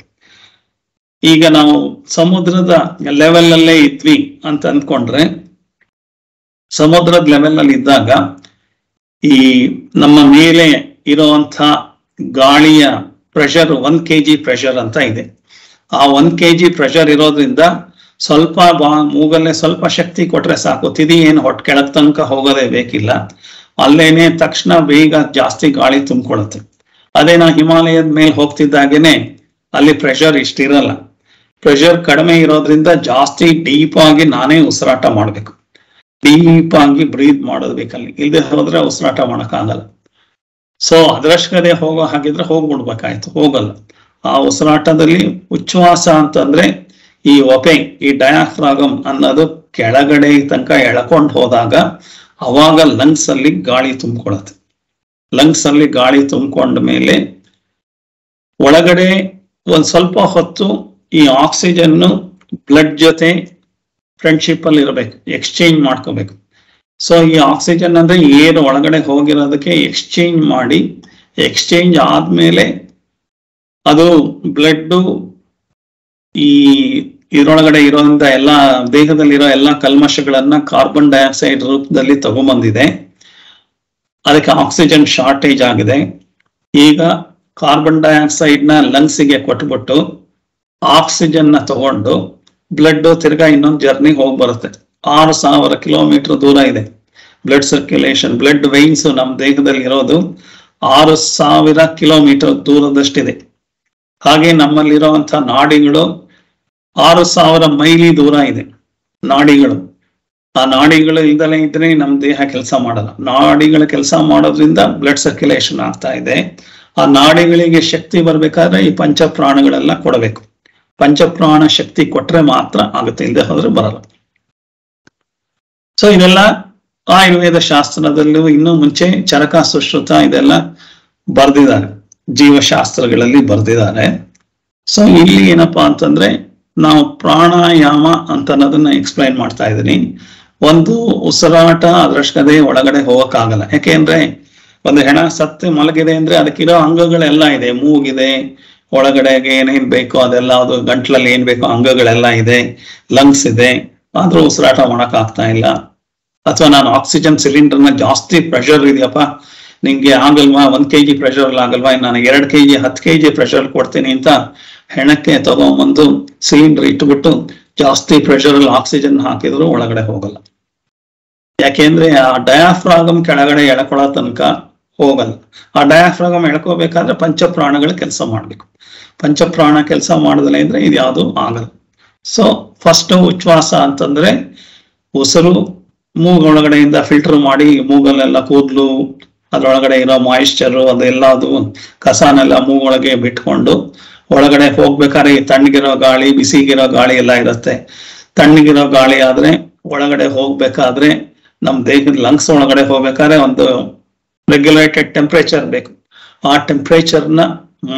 ಈಗ ನಾವು ಸಮುದ್ರದ ಲೆವೆಲ್ ಅಲ್ಲೇ ಇದ್ವಿ ಅಂತ ಅಂದ್ಕೊಂಡ್ರೆ ಸಮುದ್ರದ ಲೆವೆಲ್ ಅಲ್ಲಿ ಇದ್ದಾಗ ಈ ನಮ್ಮ ಮೇಲೆ ಇರುವಂತ ಗಾಳಿಯ pressure one K G pressure ಅಂತ ಇದೆ. ಆ ಒಂದ್ ಕೆ ಜಿ ಪ್ರೆಷರ್ ಇರೋದ್ರಿಂದ ಸ್ವಲ್ಪ ಬಾ, ಮೂಗಲ್ಲೇ ಸ್ವಲ್ಪ ಶಕ್ತಿ ಕೊಟ್ರೆ ಸಾಕು. ತಿದಿ ಏನು ಹೊಟ್ಟೆ ಕೆಳಗ್ ತನಕ ಹೋಗೋದೇ ಬೇಕಿಲ್ಲ. ಅಲ್ಲೇನೆ ತಕ್ಷಣ ಬೇಗ ಜಾಸ್ತಿ ಗಾಳಿ ತುಂಬಿಕೊಳ್ಳುತ್ತೆ. ಅದೇ ನಾವು ಹಿಮಾಲಯದ ಮೇಲೆ ಹೋಗ್ತಿದ್ದಾಗೇನೆ ಅಲ್ಲಿ ಪ್ರೆಷರ್ ಇಷ್ಟಿರಲ್ಲ. ಪ್ರೆಷರ್ ಕಡಿಮೆ ಇರೋದ್ರಿಂದ ಜಾಸ್ತಿ ಡೀಪ್ ಆಗಿ ನಾನೇ ಉಸಿರಾಟ ಮಾಡ್ಬೇಕು. ಡೀಪ್ ಆಗಿ ಬ್ರೀತ್ ಮಾಡೋದ್ಬೇಕಲ್ಲಿ ಇಲ್ಲದೆ ಹೋದ್ರೆ ಉಸಿರಾಟ ಮಾಡಕ್ಕಾಗಲ್ಲ ಸೊ ಅದರಷ್ಟೇ ಹೋಗೋ ಹಾಗಿದ್ರೆ ಹೋಗ್ಬಿಡ್ಬೇಕಾಯ್ತು. ಹೋಗಲ್ಲ. ಆ ಉಸಿರಾಟದಲ್ಲಿ ಉಚ್ಛ್ವಾಸ ಅಂತಂದ್ರೆ ಈ ಒಪೆ, ಈ ಡಯಾಫ್ರಾಗಮ್ ಅನ್ನೋದು ಕೆಳಗಡೆ ತನಕ ಎಳ್ಕೊಂಡು ಹೋದಾಗ ಅವಾಗ ಲಂಗ್ಸ್ ಅಲ್ಲಿ ಗಾಳಿ ತುಂಬಿಕೊಳ್ಳುತ್ತೆ ಲಂಗ್ಸ್ ಅಲ್ಲಿ ಗಾಳಿ ತುಂಬಿಕೊಂಡ ಮೇಲೆ ಒಳಗಡೆ ಒಂದ್ ಸ್ವಲ್ಪ ಹೊತ್ತು ಈ ಆಕ್ಸಿಜನ್ ಬ್ಲಡ್ ಜೊತೆ ಫ್ರೆಂಡ್ಶಿಪ್ ಅಲ್ಲಿ ಇರಬೇಕು ಎಕ್ಸ್ಚೇಂಜ್ ಮಾಡ್ಕೋಬೇಕು. ಸೊ ಈ ಆಕ್ಸಿಜನ್ ಅಂದ್ರೆ ಏನು ಒಳಗಡೆ ಹೋಗಿರೋದಕ್ಕೆ ಎಕ್ಸ್ಚೇಂಜ್ ಮಾಡಿ ಎಕ್ಸ್ಚೇಂಜ್ ಆದ್ಮೇಲೆ ಅದು ಬ್ಲಡ್ ಈ ಇದರೊಳಗಡೆ ಇರೋಂತ ಎಲ್ಲ ದೇಹದಲ್ಲಿರೋ ಎಲ್ಲ ಕಲ್ಮಶಗಳನ್ನ ಕಾರ್ಬನ್ ಡೈಆಕ್ಸೈಡ್ ರೂಪದಲ್ಲಿ ತಗೊಂಬಂದಿದೆ. ಅದಕ್ಕೆ ಆಕ್ಸಿಜನ್ ಶಾರ್ಟೇಜ್ ಆಗಿದೆ. ಈಗ ಕಾರ್ಬನ್ ಡೈಆಕ್ಸೈಡ್ನ ಲಂಗ್ಸಿಗೆ ಕೊಟ್ಬಿಟ್ಟು ಆಕ್ಸಿಜನ್ನ ತಗೊಂಡು ಬ್ಲಡ್ ತಿರ್ಗಾ ಇನ್ನೊಂದು ಜರ್ನಿ ಹೋಗಿ ಬರುತ್ತೆ ಆರು ಸಾವಿರ ಕಿಲೋಮೀಟರ್ ದೂರ ಇದೆ. ಬ್ಲಡ್ ಸರ್ಕ್ಯುಲೇಷನ್ ಬ್ಲಡ್ ವೈನ್ಸ್ ನಮ್ಮ ದೇಹದಲ್ಲಿ ಇರೋದು ಆರು ಸಾವಿರ ಕಿಲೋಮೀಟರ್ ದೂರದಷ್ಟಿದೆ. ಹಾಗೆ ನಮ್ಮಲ್ಲಿರುವಂತಹ ನಾಡಿಗಳು ಆರು ಸಾವಿರ ಮೈಲಿ ದೂರ ಇದೆ ನಾಡಿಗಳು. ಆ ನಾಡಿಗಳು ಇಲ್ದಲೇ ಇದ್ರೆ ನಮ್ಮ ದೇಹ ಕೆಲಸ ಮಾಡಲ್ಲ. ನಾಡಿಗಳ ಕೆಲಸ ಮಾಡೋದ್ರಿಂದ ಬ್ಲಡ್ ಸರ್ಕ್ಯುಲೇಷನ್ ಆಗ್ತಾ ಇದೆ. ಆ ನಾಡಿಗಳಿಗೆ ಶಕ್ತಿ ಬರ್ಬೇಕಾದ್ರೆ ಈ ಪಂಚ ಪ್ರಾಣಗಳೆಲ್ಲ ಕೊಡಬೇಕು. ಪಂಚಪ್ರಾಣ ಶಕ್ತಿ ಕೊಟ್ರೆ ಮಾತ್ರ ಆಗುತ್ತೆ ಇಲ್ಲದೆ ಹೋದ್ರೆ ಬರಲ್ಲ. ಸೊ ಇದೆಲ್ಲ ಆಯುರ್ವೇದ ಶಾಸ್ತ್ರದಲ್ಲೂ ಇನ್ನೂ ಮುಂಚೆ ಚರಕ ಸುಶ್ರುತ ಇದೆಲ್ಲ ಬರ್ದಿದ್ದಾರೆ. ಜೀವಶಾಸ್ತ್ರಗಳಲ್ಲಿ ಬರೆದಿದ್ದಾರೆ ಸೊ ಇಲ್ಲಿ ಏನಪ್ಪಾ ಅಂತಂದ್ರೆ ನಾವು ಪ್ರಾಣಾಯಾಮ ಅಂತ ಅನ್ನೋದನ್ನ ಎಕ್ಸ್ಪ್ಲೈನ್ ಮಾಡ್ತಾ ಇದ್ದೀನಿ. ಒಂದು ಉಸಿರಾಟ ಅದ್ರಷ್ಟೇ ಒಳಗಡೆ ಹೋಗಕ್ಕಾಗಲ್ಲ. ಯಾಕೆಂದ್ರೆ ಒಂದು ಹೆಣ ಸತ್ತು ಮಲಗಿದೆ ಅಂದ್ರೆ ಅದಕ್ಕಿರೋ ಅಂಗಗಳೆಲ್ಲ ಇದೆ. ಮೂಗಿದೆ, ಒಳಗಡೆಗೆ ಏನೇನ್ ಬೇಕೋ ಅದೆಲ್ಲ, ಅದು ಗಂಟ್ಲಲ್ಲಿ ಏನ್ ಬೇಕೋ ಅಂಗಗಳೆಲ್ಲ ಇದೆ. ಲಂಗ್ಸ್ ಇದೆ. ಆದ್ರೂ ಉಸಿರಾಟ ಮಾಡಕ್ ಆಗ್ತಾ ಇಲ್ಲ. ಅಥವಾ ನಾನು ಆಕ್ಸಿಜನ್ ಸಿಲಿಂಡರ್ನ ಜಾಸ್ತಿ ಪ್ರೆಷರ್ ಇದೆಯಪ್ಪ. ನಿಂಗೆ ಆಗಲ್ವಾ ಒಂದ್ ಕೆ ಜಿ ಪ್ರೆಷರ್ ಆಗಲ್ವಾ ನಾನು ಎರಡ್ ಕೆ ಜಿ ಹತ್ತು ಕೆ ಜಿ ಪ್ರೆಷರ್ ಕೊಡ್ತೀನಿ ಅಂತ ಹೆಣಕ್ಕೆ ತಗೊಂಬಂದು ಸಿಲಿಂಡರ್ ಇಟ್ಬಿಟ್ಟು ಜಾಸ್ತಿ ಪ್ರೆಷರ್ ಅಲ್ಲಿ ಆಕ್ಸಿಜನ್ ಹಾಕಿದ್ರು ಒಳಗಡೆ ಹೋಗಲ್ಲ. ಯಾಕೆಂದ್ರೆ ಆ ಡಯಾಫ್ರಾಗಮ್ ಕೆಳಗಡೆ ಎಳ್ಕೊಳ್ಳೋ ತನಕ ಹೋಗಲ್ಲ. ಆ ಡಯಾಫ್ರಾಗಮ್ ಎಳ್ಕೋಬೇಕಾದ್ರೆ ಪಂಚಪ್ರಾಣಗಳು ಕೆಲಸ ಮಾಡ್ಬೇಕು. ಪಂಚಪ್ರಾಣ ಕೆಲಸ ಮಾಡದಲ್ಲ ಅಂದ್ರೆ ಇದು ಯಾವುದು ಆಗಲ್ಲ. ಸೊ ಫಸ್ಟ್ ಉಚ್ಛ್ವಾಸ ಅಂತಂದ್ರೆ ಉಸಿರು ಮೂಗೊಳಗಡೆಯಿಂದ ಫಿಲ್ಟರ್ ಮಾಡಿ ಮೂಗಲ್ಲೆಲ್ಲ ಕೂದಲು ಅದ್ರೊಳಗಡೆ ಇರೋ ಮಾಯಿಶ್ಚರು ಅದೆಲ್ಲ ಅದು ಕಸನೆಲ್ಲ ಮೂಗೊಳಗೆ ಬಿಟ್ಕೊಂಡು ಒಳಗಡೆ ಹೋಗ್ಬೇಕಾದ್ರೆ ಈ ತಣ್ಣಗಿರೋ ಗಾಳಿ, ಬಿಸಿಗಿರೋ ಗಾಳಿ ಎಲ್ಲ ಇರುತ್ತೆ. ತಣ್ಣಗಿರೋ ಗಾಳಿ ಆದ್ರೆ ಒಳಗಡೆ ಹೋಗ್ಬೇಕಾದ್ರೆ ನಮ್ ದೇಹದ ಲಂಗ್ಸ್ ಒಳಗಡೆ ಹೋಗ್ಬೇಕಾದ್ರೆ ಒಂದು ರೆಗ್ಯುಲೇಟೆಡ್ ಟೆಂಪ್ರೇಚರ್ ಬೇಕು. ಆ ಟೆಂಪ್ರೇಚರ್ನ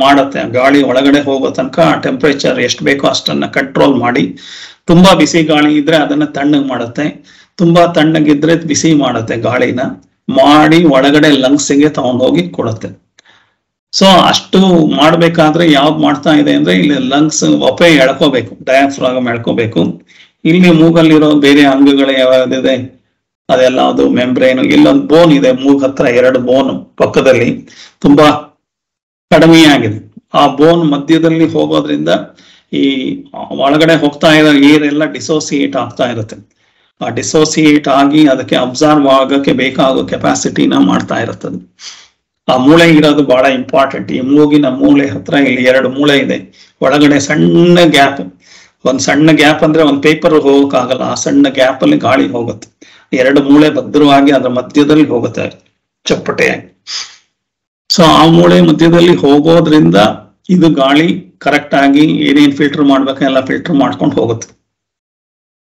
ಮಾಡತ್ತೆ. ಗಾಳಿ ಒಳಗಡೆ ಹೋಗೋ ತನಕ ಆ ಟೆಂಪ್ರೇಚರ್ ಎಷ್ಟು ಬೇಕೋ ಅಷ್ಟನ್ನ ಕಂಟ್ರೋಲ್ ಮಾಡಿ ತುಂಬಾ ಬಿಸಿ ಗಾಳಿ ಇದ್ರೆ ಅದನ್ನ ತಣ್ಣಗೆ ಮಾಡುತ್ತೆ. ತುಂಬಾ ತಣ್ಣಗಿದ್ರೆ ಬಿಸಿ ಮಾಡುತ್ತೆ ಗಾಳಿನ. ಮಾಡಿ ಒಳಗಡೆ ಲಂಗ್ಸಿಗೆ ತಗೊಂಡೋಗಿ ಕೊಡುತ್ತೆ. ಸೊ ಅಷ್ಟು ಮಾಡ್ಬೇಕಾದ್ರೆ ಯಾವ್ದು ಮಾಡ್ತಾ ಇದೆ ಅಂದ್ರೆ ಇಲ್ಲಿ ಲಂಗ್ಸ್ ಒಪೆ ಎಳ್ಕೋಬೇಕು ಡಯಾಫ್ರಾಗಮ್ ಎಳ್ಕೋಬೇಕು. ಇಲ್ಲಿ ಮೂಗಲ್ಲಿರೋ ಬೇರೆ ಅಂಗಗಳು ಯಾವ್ದಿದೆ? ಅದೆಲ್ಲ ಅದು ಮೆಂಬ್ರೇನು ಇಲ್ಲೊಂದು ಬೋನ್ ಇದೆ, ಮೂಗ್ ಹತ್ರ ಎರಡು ಬೋನ್ ಪಕ್ಕದಲ್ಲಿ. ತುಂಬಾ ಕಡಿಮೆಯಾಗಿದೆ. ಆ ಬೋನ್ ಮಧ್ಯದಲ್ಲಿ ಹೋಗೋದ್ರಿಂದ ಈ ಒಳಗಡೆ ಹೋಗ್ತಾ ಇರೋ ಏರ್ ಎಲ್ಲ ಡಿಸೋಸಿಯೇಟ್ ಆಗ್ತಾ ಇರುತ್ತೆ. ಡಿಸೋಸಿಯೇಟ್ ಆಗಿ ಅದಕ್ಕೆ ಅಬ್ಸರ್ವ್ ಆಗಕ್ಕೆ ಬೇಕಾಗೋ ಕೆಪಾಸಿಟಿನ ಮಾಡ್ತಾ ಇರುತ್ತದೆ. ಆ ಮೂಳೆ ಇರೋದು ಬಹಳ ಇಂಪಾರ್ಟೆಂಟ್ ಈ ಮೂಗಿನ ಮೂಳೆ ಹತ್ರ ಇಲ್ಲಿ ಎರಡು ಮೂಳೆ ಇದೆ. ಒಳಗಡೆ ಸಣ್ಣ ಗ್ಯಾಪ್ ಒಂದ್ ಸಣ್ಣ ಗ್ಯಾಪ್ ಅಂದ್ರೆ ಒಂದ್ ಪೇಪರ್ ಹೋಗಕ್ಕಾಗಲ್ಲ. ಆ ಸಣ್ಣ ಗ್ಯಾಪ್ ಅಲ್ಲಿ ಗಾಳಿ ಹೋಗುತ್ತೆ. ಎರಡು ಮೂಳೆ ಭದ್ರವಾಗಿ ಅದರ ಮಧ್ಯದಲ್ಲಿ ಹೋಗುತ್ತೆ ಚಪ್ಪಟೆಯಾಗಿ. ಸೊ ಆ ಮೂಳೆ ಮಧ್ಯದಲ್ಲಿ ಹೋಗೋದ್ರಿಂದ ಇದು ಗಾಳಿ ಕರೆಕ್ಟ್ ಆಗಿ ಏನೇನ್ ಫಿಲ್ಟರ್ ಮಾಡ್ಬೇಕು ಎಲ್ಲ ಫಿಲ್ಟರ್ ಮಾಡ್ಕೊಂಡು ಹೋಗುತ್ತೆ.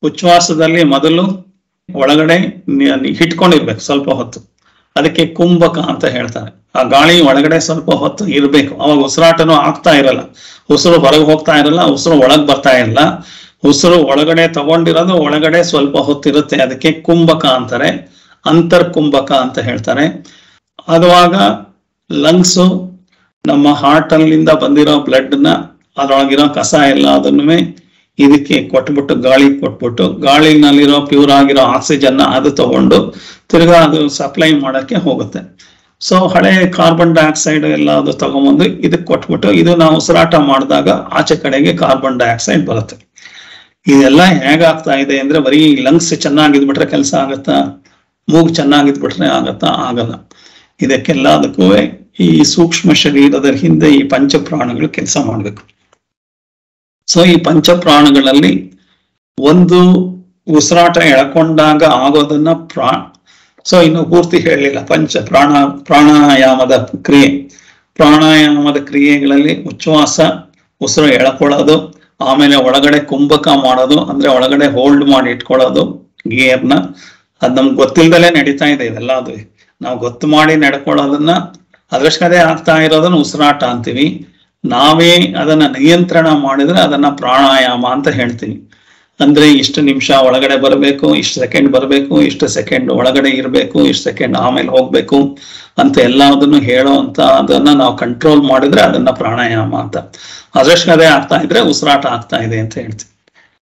ಉಚ್ಛ್ವಾಸದಲ್ಲಿ ಮೊದಲು ಒಳಗಡೆ ಹಿಟ್ಕೊಂಡಿರ್ಬೇಕು ಸ್ವಲ್ಪ ಹೊತ್ತು. ಅದಕ್ಕೆ ಕುಂಭಕ ಅಂತ ಹೇಳ್ತಾರೆ. ಆ ಗಾಳಿ ಒಳಗಡೆ ಸ್ವಲ್ಪ ಹೊತ್ತು ಇರಬೇಕು. ಅವಾಗ ಉಸಿರಾಟನು ಆಗ್ತಾ ಇರಲ್ಲ. ಉಸಿರು ಹೊರಗೆ ಹೋಗ್ತಾ ಇರಲ್ಲ, ಉಸಿರು ಒಳಗೆ ಬರ್ತಾ ಇರಲ್ಲ. ಉಸಿರು ಒಳಗಡೆ ತಗೊಂಡಿರೋದು ಒಳಗಡೆ ಸ್ವಲ್ಪ ಹೊತ್ತಿರುತ್ತೆ. ಅದಕ್ಕೆ ಕುಂಭಕ ಅಂತಾರೆ. ಅಂತರ್ಕುಂಭಕ ಅಂತ ಹೇಳ್ತಾರೆ. ಅದುವಾಗ ಲಂಗ್ಸು ನಮ್ಮ ಹಾರ್ಟ್ ಅಲ್ಲಿಂದ ಬಂದಿರೋ ಬ್ಲಡ್ನ ಅದ್ರೊಳಗಿರೋ ಕಸ ಎಲ್ಲ ಅದನ್ನು ಇದಕ್ಕೆ ಕೊಟ್ಬಿಟ್ಟು ಗಾಳಿ ಕೊಟ್ಬಿಟ್ಟು ಗಾಳಿನಲ್ಲಿರೋ ಪ್ಯೂರ್ ಆಗಿರೋ ಆಕ್ಸಿಜನ್ ಅದು ತಗೊಂಡು ತಿರ್ಗಾ ಅದು ಸಪ್ಲೈ ಮಾಡಕ್ಕೆ ಹೋಗುತ್ತೆ. ಸೊ ಹಳೆ ಕಾರ್ಬನ್ ಡೈಆಕ್ಸೈಡ್ ಎಲ್ಲ ಅದು ತಗೊಂಬಂದು ಇದಕ್ಕೆ ಕೊಟ್ಬಿಟ್ಟು ಇದು ನಾವು ಉಸಿರಾಟ ಮಾಡಿದಾಗ ಆಚೆ ಕಡೆಗೆ ಕಾರ್ಬನ್ ಡೈಆಕ್ಸೈಡ್ ಬರುತ್ತೆ. ಇದೆಲ್ಲ ಹೇಗಾಗ್ತಾ ಇದೆ ಅಂದ್ರೆ ಬರೀ ಲಂಗ್ಸ್ ಚೆನ್ನಾಗಿದ್ಬಿಟ್ರೆ ಕೆಲಸ ಆಗತ್ತಾ? ಮೂಗು ಚೆನ್ನಾಗಿದ್ಬಿಟ್ರೆ ಆಗತ್ತಾ? ಆಗಲ್ಲ. ಇದಕ್ಕೆಲ್ಲದಕ್ಕೂ ಈ ಸೂಕ್ಷ್ಮ ಶರೀರದ ಹಿಂದೆ ಈ ಪಂಚಪ್ರಾಣಗಳು ಕೆಲಸ ಮಾಡ್ಬೇಕು. ಸೊ ಈ ಪಂಚಪ್ರಾಣಗಳಲ್ಲಿ ಒಂದು ಉಸಿರಾಟ ಎಳ್ಕೊಂಡಾಗ ಆಗೋದನ್ನ ಪ್ರಾ, ಸೊ ಇನ್ನು ಪೂರ್ತಿ ಹೇಳಲಿಲ್ಲ. ಪಂಚ ಪ್ರಾಣ, ಪ್ರಾಣಾಯಾಮದ ಕ್ರಿಯೆ. ಪ್ರಾಣಾಯಾಮದ ಕ್ರಿಯೆಗಳಲ್ಲಿ ಉಚ್ಛ್ವಾಸ, ಉಸಿರು ಎಳ್ಕೊಳ್ಳೋದು, ಆಮೇಲೆ ಒಳಗಡೆ ಕುಂಭಕ ಮಾಡೋದು, ಅಂದ್ರೆ ಒಳಗಡೆ ಹೋಲ್ಡ್ ಮಾಡಿ ಇಟ್ಕೊಳ್ಳೋದು ಗೇರ್ನ ಅದ್ ನಮ್ಗೆ ಗೊತ್ತಿಲ್ದಲೇ ನಡೀತಾ ಇದೆ ಇದೆಲ್ಲ ಅದು ನಾವು ಗೊತ್ತು ಮಾಡಿ ನಡ್ಕೊಳ್ಳೋದನ್ನ, ಅದೃಷ್ಟದೇ ಆಗ್ತಾ ಇರೋದನ್ನ ಉಸಿರಾಟ ಅಂತೀವಿ. ನಾವೇ ಅದನ್ನ ನಿಯಂತ್ರಣ ಮಾಡಿದ್ರೆ ಅದನ್ನ ಪ್ರಾಣಾಯಾಮ ಅಂತ ಹೇಳ್ತೀನಿ. ಅಂದ್ರೆ ಇಷ್ಟು ನಿಮಿಷ ಒಳಗಡೆ ಬರಬೇಕು, ಇಷ್ಟು ಸೆಕೆಂಡ್ ಬರಬೇಕು, ಇಷ್ಟು ಸೆಕೆಂಡ್ ಒಳಗಡೆ ಇರಬೇಕು, ಇಷ್ಟು ಸೆಕೆಂಡ್ ಆಮೇಲೆ ಹೋಗ್ಬೇಕು ಅಂತ ಎಲ್ಲದನ್ನು ಹೇಳೋ ಅಂತ ಅದನ್ನ ನಾವು ಕಂಟ್ರೋಲ್ ಮಾಡಿದ್ರೆ ಅದನ್ನ ಪ್ರಾಣಾಯಾಮ ಅಂತ. ಅದೇ ಆಗ್ತಾ ಇದ್ರೆ ಉಸಿರಾಟ ಆಗ್ತಾ ಇದೆ ಅಂತ ಹೇಳ್ತೀವಿ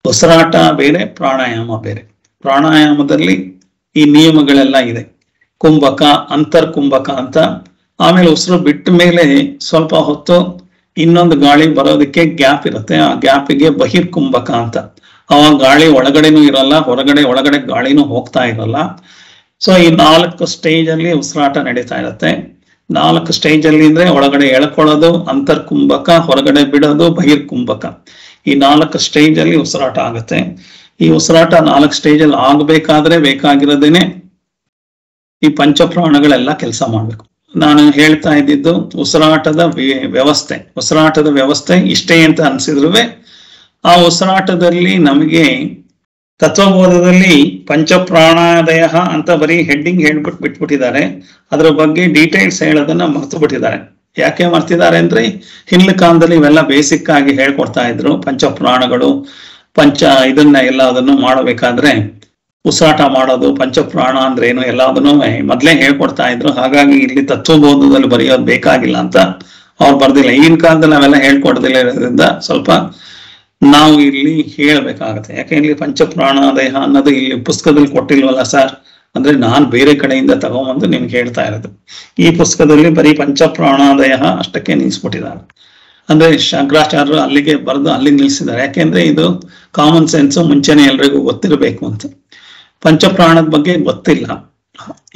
ಉಸಿರಾಟ ಬೇರೆ, ಪ್ರಾಣಾಯಾಮ ಬೇರೆ. ಪ್ರಾಣಾಯಾಮದಲ್ಲಿ ಈ ನಿಯಮಗಳೆಲ್ಲ ಇದೆ. ಕುಂಭಕ, ಅಂತರ್ಕುಂಭಕ ಅಂತ. ಆಮೇಲೆ ಉಸಿರು ಬಿಟ್ಟ ಮೇಲೆ ಸ್ವಲ್ಪ ಹೊತ್ತು ಇನ್ನೊಂದು ಗಾಳಿ ಬರೋದಕ್ಕೆ ಗ್ಯಾಪ್ ಇರುತ್ತೆ. ಆ ಗ್ಯಾಪಿಗೆ ಬಹಿರ್ಕುಂಭಕ ಅಂತ. ಆ ಗಾಳಿ ಒಳಗಡೆನೂ ಇರಲ್ಲ, ಹೊರಗಡೆ ಒಳಗಡೆ ಗಾಳಿನೂ ಹೋಗ್ತಾ ಇರಲ್ಲ. ಸೊ ಈ ನಾಲ್ಕು ಸ್ಟೇಜ್ ಅಲ್ಲಿ ಉಸಿರಾಟ ನಡೀತಾ ಇರುತ್ತೆ. ನಾಲ್ಕು ಸ್ಟೇಜ್ ಅಲ್ಲಿ ಅಂದ್ರೆ ಒಳಗಡೆ ಎಳ್ಕೊಳ್ಳೋದು, ಅಂತರ್ಕುಂಭಕ, ಹೊರಗಡೆ ಬಿಡೋದು, ಬಹಿರ್ಕುಂಭಕ. ಈ ನಾಲ್ಕು ಸ್ಟೇಜ್ ಅಲ್ಲಿ ಉಸಿರಾಟ ಆಗುತ್ತೆ. ಈ ಉಸಿರಾಟ ನಾಲ್ಕು ಸ್ಟೇಜ್ ಅಲ್ಲಿ ಆಗ್ಬೇಕಾದ್ರೆ ಬೇಕಾಗಿರೋದೇನೆ ಈ ಪಂಚಪ್ರಾಣಗಳೆಲ್ಲ ಕೆಲಸ ಮಾಡ್ಬೇಕು. ನಾನು ಹೇಳ್ತಾ ಇದ್ದಿದ್ದು ಉಸಿರಾಟದ ವ್ಯ- ವ್ಯವಸ್ಥೆ. ಉಸಿರಾಟದ ವ್ಯವಸ್ಥೆ ಇಷ್ಟೇ ಅಂತ ಅನ್ಸಿದ್ರು ಆ ಉಸಿರಾಟದಲ್ಲಿ ನಮಗೆ ತತ್ವಬೋಧದಲ್ಲಿ ಪಂಚಪ್ರಾಣಾದಯ ಅಂತ ಬರೀ ಹೆಡ್ಡಿಂಗ್ ಹೇಳ್ಬಿಟ್ಟು ಬಿಟ್ಬಿಟ್ಟಿದ್ದಾರೆ. ಅದ್ರ ಬಗ್ಗೆ ಡೀಟೇಲ್ಸ್ ಹೇಳೋದನ್ನ ಮರ್ತು ಬಿಟ್ಟಿದ್ದಾರೆ. ಯಾಕೆ ಮರ್ತಿದ್ದಾರೆ ಅಂದ್ರೆ ಹಿಂದಿನ ಕಾಲದಲ್ಲಿ ಇವೆಲ್ಲ ಬೇಸಿಕ್ ಆಗಿ ಹೇಳ್ಕೊಡ್ತಾ ಇದ್ರು ಪಂಚಪ್ರಾಣಗಳು, ಪಂಚ ಇದನ್ನ ಎಲ್ಲ ಅದನ್ನು ಮಾಡಬೇಕಾದ್ರೆ ಉಸಿರಾಟ ಮಾಡೋದು, ಪಂಚಪ್ರಾಣ ಅಂದ್ರೆ ಏನು ಎಲ್ಲದನ್ನು ಮೊದ್ಲೇ ಹೇಳ್ಕೊಡ್ತಾ ಇದ್ರು. ಹಾಗಾಗಿ ಇಲ್ಲಿ ತತ್ವಬೋಧದಲ್ಲಿ ಬರೆಯೋದು ಬೇಕಾಗಿಲ್ಲ ಅಂತ ಅವ್ರು ಬರ್ದಿಲ್ಲ. ಈಗಿನ ಕಾಲದಲ್ಲಿ ನಾವೆಲ್ಲ ಹೇಳ್ಕೊಡ್ದಿಲ್ಲ ಇರೋದ್ರಿಂದ ಸ್ವಲ್ಪ ನಾವು ಇಲ್ಲಿ ಹೇಳ್ಬೇಕಾಗತ್ತೆ. ಯಾಕೆ ಇಲ್ಲಿ ಪಂಚಪ್ರಾಣಾದಯ ಅನ್ನೋದು ಇಲ್ಲಿ ಪುಸ್ತಕದಲ್ಲಿ ಕೊಟ್ಟಿಲ್ವಲ್ಲ ಸರ್? ಅಂದ್ರೆ ನಾನ್ ಬೇರೆ ಕಡೆಯಿಂದ ತಗೊಂಬಂದು ನಿಮ್ಗೆ ಹೇಳ್ತಾ ಇರೋದು. ಈ ಪುಸ್ತಕದಲ್ಲಿ ಬರೀ ಪಂಚಪ್ರಾಣಾದಯ ಅಷ್ಟಕ್ಕೆ ನಿಲ್ಸ್ಬಿಟ್ಟಿದ್ದಾರೆ. ಅಂದ್ರೆ ಶಂಕರಾಚಾರ್ಯರು ಅಲ್ಲಿಗೆ ಬರೆದು ಅಲ್ಲಿ ನಿಲ್ಸಿದ್ದಾರೆ. ಯಾಕೆಂದ್ರೆ ಇದು ಕಾಮನ್ ಸೆನ್ಸ್ ಮುಂಚೆನೆ ಎಲ್ರಿಗೂ ಗೊತ್ತಿರಬೇಕು ಅಂತ. ಪಂಚಪ್ರಾಣದ ಬಗ್ಗೆ ಗೊತ್ತಿಲ್ಲ.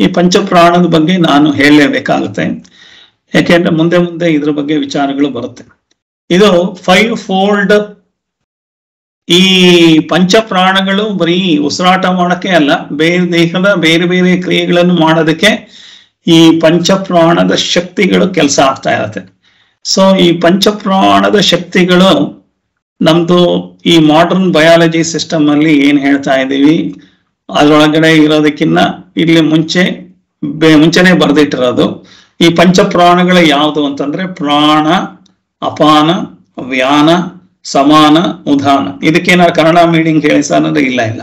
ಈ ಪಂಚಪ್ರಾಣದ ಬಗ್ಗೆ ನಾನು ಹೇಳಲೇಬೇಕಾಗುತ್ತೆ. ಯಾಕೆಂದ್ರೆ ಮುಂದೆ ಮುಂದೆ ಇದ್ರ ಬಗ್ಗೆ ವಿಚಾರಗಳು ಬರುತ್ತೆ. ಇದು ಫೈವ್ ಫೋಲ್ಡ್ ಈ ಪಂಚಪ್ರಾಣಗಳು ಬರೀ ಉಸಿರಾಟ ಮಾಡೋಕೆ ಅಲ್ಲ, ಬೇರೆ ದೇಹದ ಬೇರೆ ಬೇರೆ ಕ್ರಿಯೆಗಳನ್ನು ಮಾಡೋದಕ್ಕೆ ಈ ಪಂಚಪ್ರಾಣದ ಶಕ್ತಿಗಳು ಕೆಲಸ ಆಗ್ತಾ ಇರತ್ತೆ. ಸೊ ಈ ಪಂಚಪ್ರಾಣದ ಶಕ್ತಿಗಳು ನಮ್ದು ಈ ಮಾಡರ್ನ್ ಬಯಾಲಜಿ ಸಿಸ್ಟಮ್ ಅಲ್ಲಿ ಏನ್ ಹೇಳ್ತಾ ಇದ್ದೀವಿ? ಅದ್ರೊಳಗಡೆ ಇರೋದಕ್ಕಿನ್ನ ಇಲ್ಲಿ ಮುಂಚೆ ಮುಂಚೆನೆ ಬರೆದಿಟ್ಟಿರೋದು. ಈ ಪಂಚ ಪ್ರಾಣಗಳು ಯಾವುದು ಅಂತಂದ್ರೆ ಪ್ರಾಣ, ಅಪಾನ, ವ್ಯಾನ, ಸಮಾನ, ಉದಾನ. ಇದಕ್ಕೇನಾದ್ರು ಕನ್ನಡ ಮೀನಿಂಗ್ ಹೇಳಿ ಅಂದ್ರೆ ಇಲ್ಲ ಇಲ್ಲ.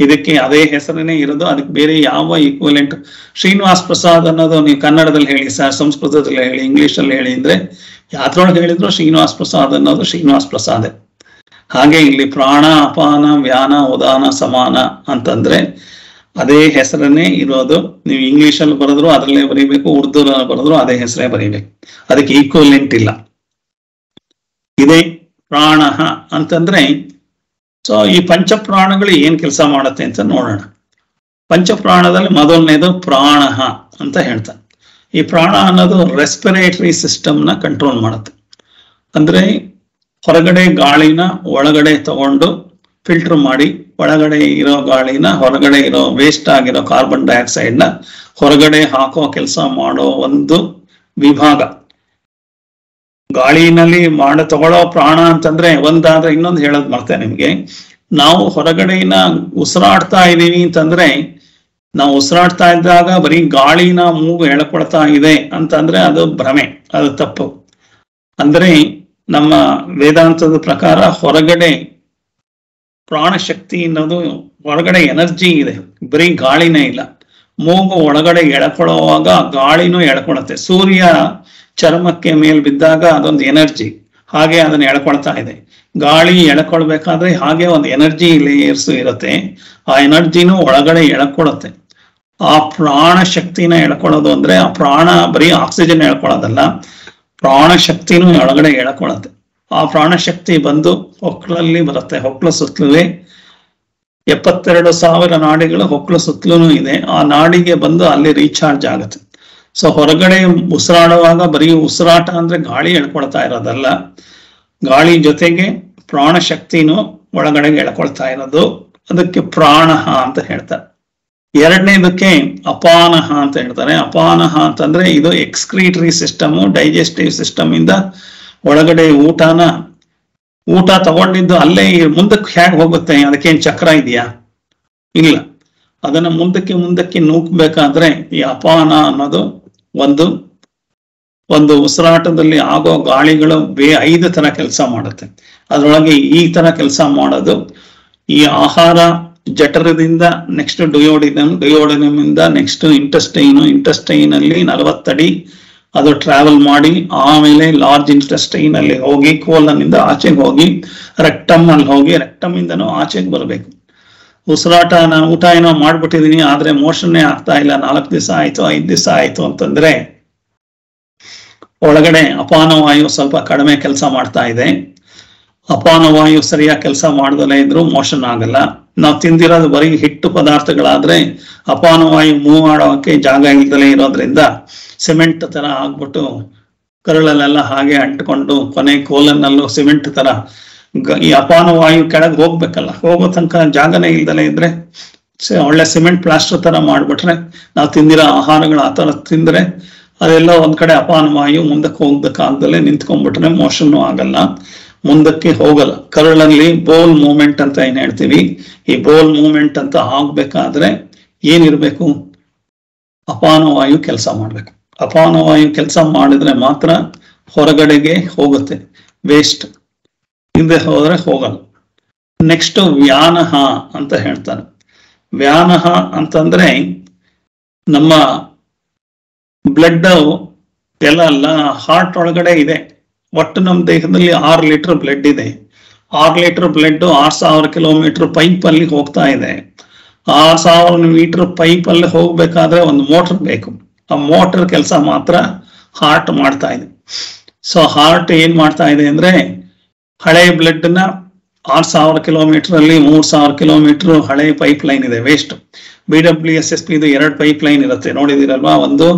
ಇದಕ್ಕೆ ಅದೇ ಹೆಸರನ್ನೇ ಇರೋದು. ಅದಕ್ಕೆ ಬೇರೆ ಯಾವ ಈಕ್ವಲೆಂಟ್ ಶ್ರೀನಿವಾಸ್ ಪ್ರಸಾದ್ ಅನ್ನೋದು ನೀವು ಕನ್ನಡದಲ್ಲಿ ಹೇಳಿ ಸರ್, ಸಂಸ್ಕೃತದಲ್ಲಿ ಹೇಳಿ ಇಂಗ್ಲಿಷಲ್ಲಿ ಹೇಳಿ ಅಂದ್ರೆ ಯಾತ್ರೊಳಗೆ ಹೇಳಿದ್ರು ಶ್ರೀನಿವಾಸ್ ಪ್ರಸಾದ್ ಅನ್ನೋದು ಶ್ರೀನಿವಾಸ್ ಪ್ರಸಾದ್. ಹಾಗೆ ಇಲ್ಲಿ ಪ್ರಾಣ, ಅಪಾನ ವ್ಯಾನ ಉದಾನ, ಸಮಾನ ಅಂತಂದ್ರೆ ಅದೇ ಹೆಸರನ್ನೇ ಇರೋದು. ನೀವು ಇಂಗ್ಲಿಷ್ ಅಲ್ಲಿ ಬರೆದ್ರು ಅದರಲ್ಲೇ ಬರೀಬೇಕು ಉರ್ದು ಬರೆದ್ರು ಅದೇ ಹೆಸರೇ ಬರೀಬೇಕು. ಅದಕ್ಕೆ ಈಕ್ವಲೆಂಟ್ ಇಲ್ಲ. ಇದೇ ಪ್ರಾಣ ಅಂತಂದ್ರೆ ಸೊ ಈ ಪಂಚಪ್ರಾಣಗಳು ಏನ್ ಕೆಲಸ ಮಾಡುತ್ತೆ ಅಂತ ನೋಡೋಣ. ಪಂಚಪ್ರಾಣದಲ್ಲಿ ಮೊದಲನೇದು ಪ್ರಾಣ ಅಂತ ಹೇಳ್ತಾರೆ. ಈ ಪ್ರಾಣ ಅನ್ನೋದು ರೆಸ್ಪಿರೇಟರಿ ಸಿಸ್ಟಮ್ನ ಕಂಟ್ರೋಲ್ ಮಾಡುತ್ತೆ. ಅಂದ್ರೆ ಹೊರಗಡೆ ಗಾಳಿನ ಒಳಗಡೆ ತಗೊಂಡು ಫಿಲ್ಟರ್ ಮಾಡಿ, ಒಳಗಡೆ ಇರೋ ಗಾಳಿನ ಹೊರಗಡೆ ಇರೋ ವೇಸ್ಟ್ ಆಗಿರೋ ಕಾರ್ಬನ್ ಡೈಆಕ್ಸೈಡ್ನ ಹೊರಗಡೆ ಹಾಕೋ ಕೆಲಸ ಮಾಡೋ ಒಂದು ವಿಭಾಗ. ಗಾಳಿನಲ್ಲಿ ಮಾಡ, ತಗೊಳ್ಳೋ ಪ್ರಾಣ ಅಂತಂದ್ರೆ ಒಂದಾದ್ರೆ ಇನ್ನೊಂದು ಹೇಳೋದು ಮರ್ತೆ ನಿಮ್ಗೆ. ನಾವು ಹೊರಗಡೆನ ಉಸಿರಾಡ್ತಾ ಇದ್ದೀವಿ ಅಂತಂದ್ರೆ, ನಾವು ಉಸಿರಾಡ್ತಾ ಇದ್ದಾಗ ಬರೀ ಗಾಳಿನ ಮೂಗು ಎಳ್ಕೊಳ್ತಾ ಇದೆ ಅಂತಂದ್ರೆ ಅದು ಭ್ರಮೆ, ಅದು ತಪ್ಪು. ಅಂದ್ರೆ ನಮ್ಮ ವೇದಾಂತದ ಪ್ರಕಾರ ಹೊರಗಡೆ ಪ್ರಾಣಶಕ್ತಿ ಅನ್ನೋದು ಹೊರಗಡೆ ಎನರ್ಜಿ ಇದೆ. ಬರೀ ಗಾಳಿನೇ ಇಲ್ಲ. ಮೂಗು ಒಳಗಡೆ ಎಳ್ಕೊಳ್ಳುವಾಗ ಗಾಳಿನೂ ಎಳ್ಕೊಳತ್ತೆ ಸೂರ್ಯ ಚರ್ಮಕ್ಕೆ ಮೇಲ್ ಬಿದ್ದಾಗ ಅದೊಂದು ಎನರ್ಜಿ. ಹಾಗೆ ಅದನ್ನ ಎಳ್ಕೊಳ್ತಾ ಇದೆ. ಗಾಳಿ ಎಳ್ಕೊಳ್ಬೇಕಾದ್ರೆ ಹಾಗೆ ಒಂದು ಎನರ್ಜಿ ಲೇಯರ್ಸ್ ಇರುತ್ತೆ. ಆ ಎನರ್ಜಿನೂ ಒಳಗಡೆ ಎಳ್ಕೊಳತ್ತೆ. ಆ ಪ್ರಾಣ ಶಕ್ತಿನ ಎಳ್ಕೊಳ್ಳೋದು ಅಂದ್ರೆ ಆ ಪ್ರಾಣ ಬರೀ ಆಕ್ಸಿಜನ್ ಎಳ್ಕೊಳ್ಳೋದಲ್ಲ. ಪ್ರಾಣ ಶಕ್ತಿನೂ ಒಳಗಡೆ ಎಳ್ಕೊಳತ್ತೆ. ಆ ಪ್ರಾಣ ಶಕ್ತಿ ಬಂದು ಹೊಕ್ಕಳಲ್ಲಿ ಬರುತ್ತೆ. ಹೊಕ್ಕಳ ಸುತ್ತಲೂ ಎಪ್ಪತ್ತೆರಡು ಸಾವಿರ ನಾಡಿಗಳು ಹೊಕ್ಕಳ ಸುತ್ತಲೂ ಇದೆ. ಆ ನಾಡಿಗೆ ಬಂದು ಅಲ್ಲಿ ರೀಚಾರ್ಜ್ ಆಗುತ್ತೆ. ಸೊ ಹೊರಗಡೆ ಉಸಿರಾಡುವಾಗ ಬರೀ ಉಸಿರಾಟ ಅಂದ್ರೆ ಗಾಳಿ ಎಳ್ಕೊಳ್ತಾ ಇರೋದಲ್ಲ. ಗಾಳಿ ಜೊತೆಗೆ ಪ್ರಾಣ ಶಕ್ತಿನೂ ಒಳಗಡೆಗೆ ಎಳ್ಕೊಳ್ತಾ ಇರೋದು. ಅದಕ್ಕೆ ಪ್ರಾಣ ಅಂತ ಹೇಳ್ತಾರೆ. ಎರಡನೇದಕ್ಕೆ ಅಪಾನಹ ಅಂತ ಹೇಳ್ತಾರೆ. ಅಪಾನಹ ಅಂತಂದ್ರೆ ಇದು ಎಕ್ಸ್ಕ್ರೀಟರಿ ಸಿಸ್ಟಮ್ ಡೈಜೆಸ್ಟಿವ್ ಸಿಸ್ಟಮ್ ಇಂದ ಒಳಗಡೆ ಊಟನ, ಊಟ ತಗೊಂಡಿದ್ದು ಅಲ್ಲೇ ಮುಂದಕ್ಕೆ ಹೇಗೆ ಹೋಗುತ್ತೆ? ಅದಕ್ಕೇನು ಚಕ್ರ ಇದೆಯಾ? ಇಲ್ಲ. ಅದನ್ನ ಮುಂದಕ್ಕೆ ಮುಂದಕ್ಕೆ ನೂಕ್ಬೇಕಾದ್ರೆ ಈ ಅಪಾನ ಅನ್ನೋದು ಒಂದು ಒಂದು ಉಸಿರಾಟದಲ್ಲಿ ಆಗೋ ಗಾಳಿಗಳು ಬೇ ಐದು ತರ ಕೆಲಸ ಮಾಡುತ್ತೆ. ಅದರೊಳಗೆ ಈ ತರ ಕೆಲಸ ಮಾಡೋದು ಈ ಆಹಾರ ಜಠರದಿಂದ ನೆಕ್ಸ್ಟ್ ಡುಯೋಡಿನಮ್ ಡುಯೋಡಿನಮ್ ಇಂದ ನೆಕ್ಸ್ಟ್ ಇಂಟೆಸ್ಟೈನ್ ಇಂಟೆಸ್ಟೈನ್ ಅಲ್ಲಿ ನಲವತ್ತಡಿ ಅದು ಟ್ರಾವೆಲ್ ಮಾಡಿ, ಆಮೇಲೆ ಲಾರ್ಜ್ ಇಂಟೆಸ್ಟೈನ್ ಅಲ್ಲಿ ಹೋಗಿ ಕೋಲನಿಂದ ಆಚೆಗೆ ಹೋಗಿ ರೆಕ್ಟಮ್ ಅಲ್ಲಿ ಹೋಗಿ ರೆಕ್ಟಮ್ ಇಂದನೂ ಆಚೆಗೆ ಬರಬೇಕು. ಉಸಿರಾಟ ನಾನು ಊಟ ಏನೋ ಮಾಡ್ಬಿಟ್ಟಿದೀನಿ, ಆದ್ರೆ ಮೋಷನ್ನೇ ಆಗ್ತಾ ಇಲ್ಲ. ನಾಲ್ಕು ದಿವಸ ಆಯ್ತು, ಐದು ದಿವಸ ಆಯ್ತು ಅಂತಂದ್ರೆ ಒಳಗಡೆ ಅಪಾನವಾಯು ಸ್ವಲ್ಪ ಕಡಿಮೆ ಕೆಲಸ ಮಾಡ್ತಾ ಇದೆ. ಅಪಾನವಾಯು ಸರಿಯಾಗಿ ಕೆಲಸ ಮಾಡ್ದಲೇ ಇದ್ರು ಮೋಷನ್ ಆಗಲ್ಲ. ನಾವು ತಿಂದಿರೋದು ಬರೀ ಹಿಟ್ಟು ಪದಾರ್ಥಗಳಾದ್ರೆ ಅಪಾನವಾಯು ಮೂವ್ ಮಾಡೋಕೆ ಜಾಗ ಇಲ್ದಲೇ ಇರೋದ್ರಿಂದ ಸಿಮೆಂಟ್ ತರ ಆಗ್ಬಿಟ್ಟು ಕರಳಲ್ಲೆಲ್ಲ ಹಾಗೆ ಅಂಟ್ಕೊಂಡು ಕೊನೆ ಕೋಲನ್ನಲ್ಲೂ ಸಿಮೆಂಟ್ ತರ ಈ ಅಪಾನವಾಯು ಕೆಳಗೆ ಹೋಗ್ಬೇಕಲ್ಲ, ಹೋಗೋ ತನಕ ಜಾಗನೇ ಇಲ್ದಲೇ ಇದ್ರೆ ಒಳ್ಳೆ ಸಿಮೆಂಟ್ ಪ್ಲಾಸ್ಟರ್ ತರ ಮಾಡ್ಬಿಟ್ರೆ ನಾವು ತಿಂದಿರೋ ಆಹಾರಗಳು ಆ ತರ ತಿಂದ್ರೆ ಅದೆಲ್ಲ ಒಂದ್ ಕಡೆ ಅಪಾನವಾಯು ಮುಂದಕ್ಕೆ ಹೋಗ್ಬೇಕಾಗ್ದಲೆ ನಿಂತ್ಕೊಂಡ್ಬಿಟ್ರೆ ಮೋಷನ್ ಆಗಲ್ಲ. ಮುಂದಕ್ಕೆ ಹೋಗಲ್ಲ. ಕರಳಲ್ಲಿ ಬೋಲ್ ಮೂಮೆಂಟ್ ಅಂತ ಏನ್ ಹೇಳ್ತೀವಿ? ಈ ಬೋಲ್ ಮೂಮೆಂಟ್ ಅಂತ ಆಗ್ಬೇಕಾದ್ರೆ ಏನಿರ್ಬೇಕು? ಅಪಾನವಾಯು ಕೆಲಸ ಮಾಡ್ಬೇಕು. ಅಪಾನವಾಯು ಕೆಲಸ ಮಾಡಿದ್ರೆ ಮಾತ್ರ ಹೊರಗಡೆಗೆ ಹೋಗುತ್ತೆ. ವೇಸ್ಟ್ ಹಿಂದೆ ಹೋದ್ರೆ ಹೋಗಲ್ಲ. ನೆಕ್ಸ್ಟ್ ವ್ಯಾನಹ ಅಂತ ಹೇಳ್ತಾರೆ. ವ್ಯಾನಹ ಅಂತಂದ್ರೆ ನಮ್ಮ ಬ್ಲಡ್ ಎಲ್ಲ ಹಾರ್ಟ್ ಒಳಗಡೆ ಇದೆ. ಒಟ್ಟು ನಮ್ಮ ದೇಹದಲ್ಲಿ ಆರು ಲೀಟರ್ ಬ್ಲಡ್ ಇದೆ. ಆರು ಲೀಟರ್ ಬ್ಲಡ್ ಆರು ಸಾವಿರ ಕಿಲೋಮೀಟರ್ ಪೈಪ್ ಅಲ್ಲಿ ಹೋಗ್ತಾ ಇದೆ. ಆರು ಸಾವಿರ ಮೀಟರ್ ಪೈಪ್ ಅಲ್ಲಿ ಹೋಗ್ಬೇಕಾದ್ರೆ ಒಂದು ಮೋಟರ್ ಬೇಕು. ಆ ಮೋಟರ್ ಕೆಲಸ ಮಾತ್ರ ಹಾರ್ಟ್ ಮಾಡ್ತಾ ಇದೆ. ಸೊ ಹಾರ್ಟ್ ಏನ್ ಮಾಡ್ತಾ ಇದೆ ಅಂದ್ರೆ ಹಳೆ ಬ್ಲಡ್ನ ಆರ್ ಸಾವಿರ ಕಿಲೋಮೀಟರ್ ಅಲ್ಲಿ ಮೂರ್ ಸಾವಿರ ಕಿಲೋಮೀಟರ್ ಹಳೆ ಪೈಪ್ ಲೈನ್ ಇದೆ. Waste B W S S P ಇದು ಎರಡು ಪೈಪ್ ಲೈನ್ ಇರುತ್ತೆ. ನೋಡಿದಿರಲ್ವಾ ಒಂದು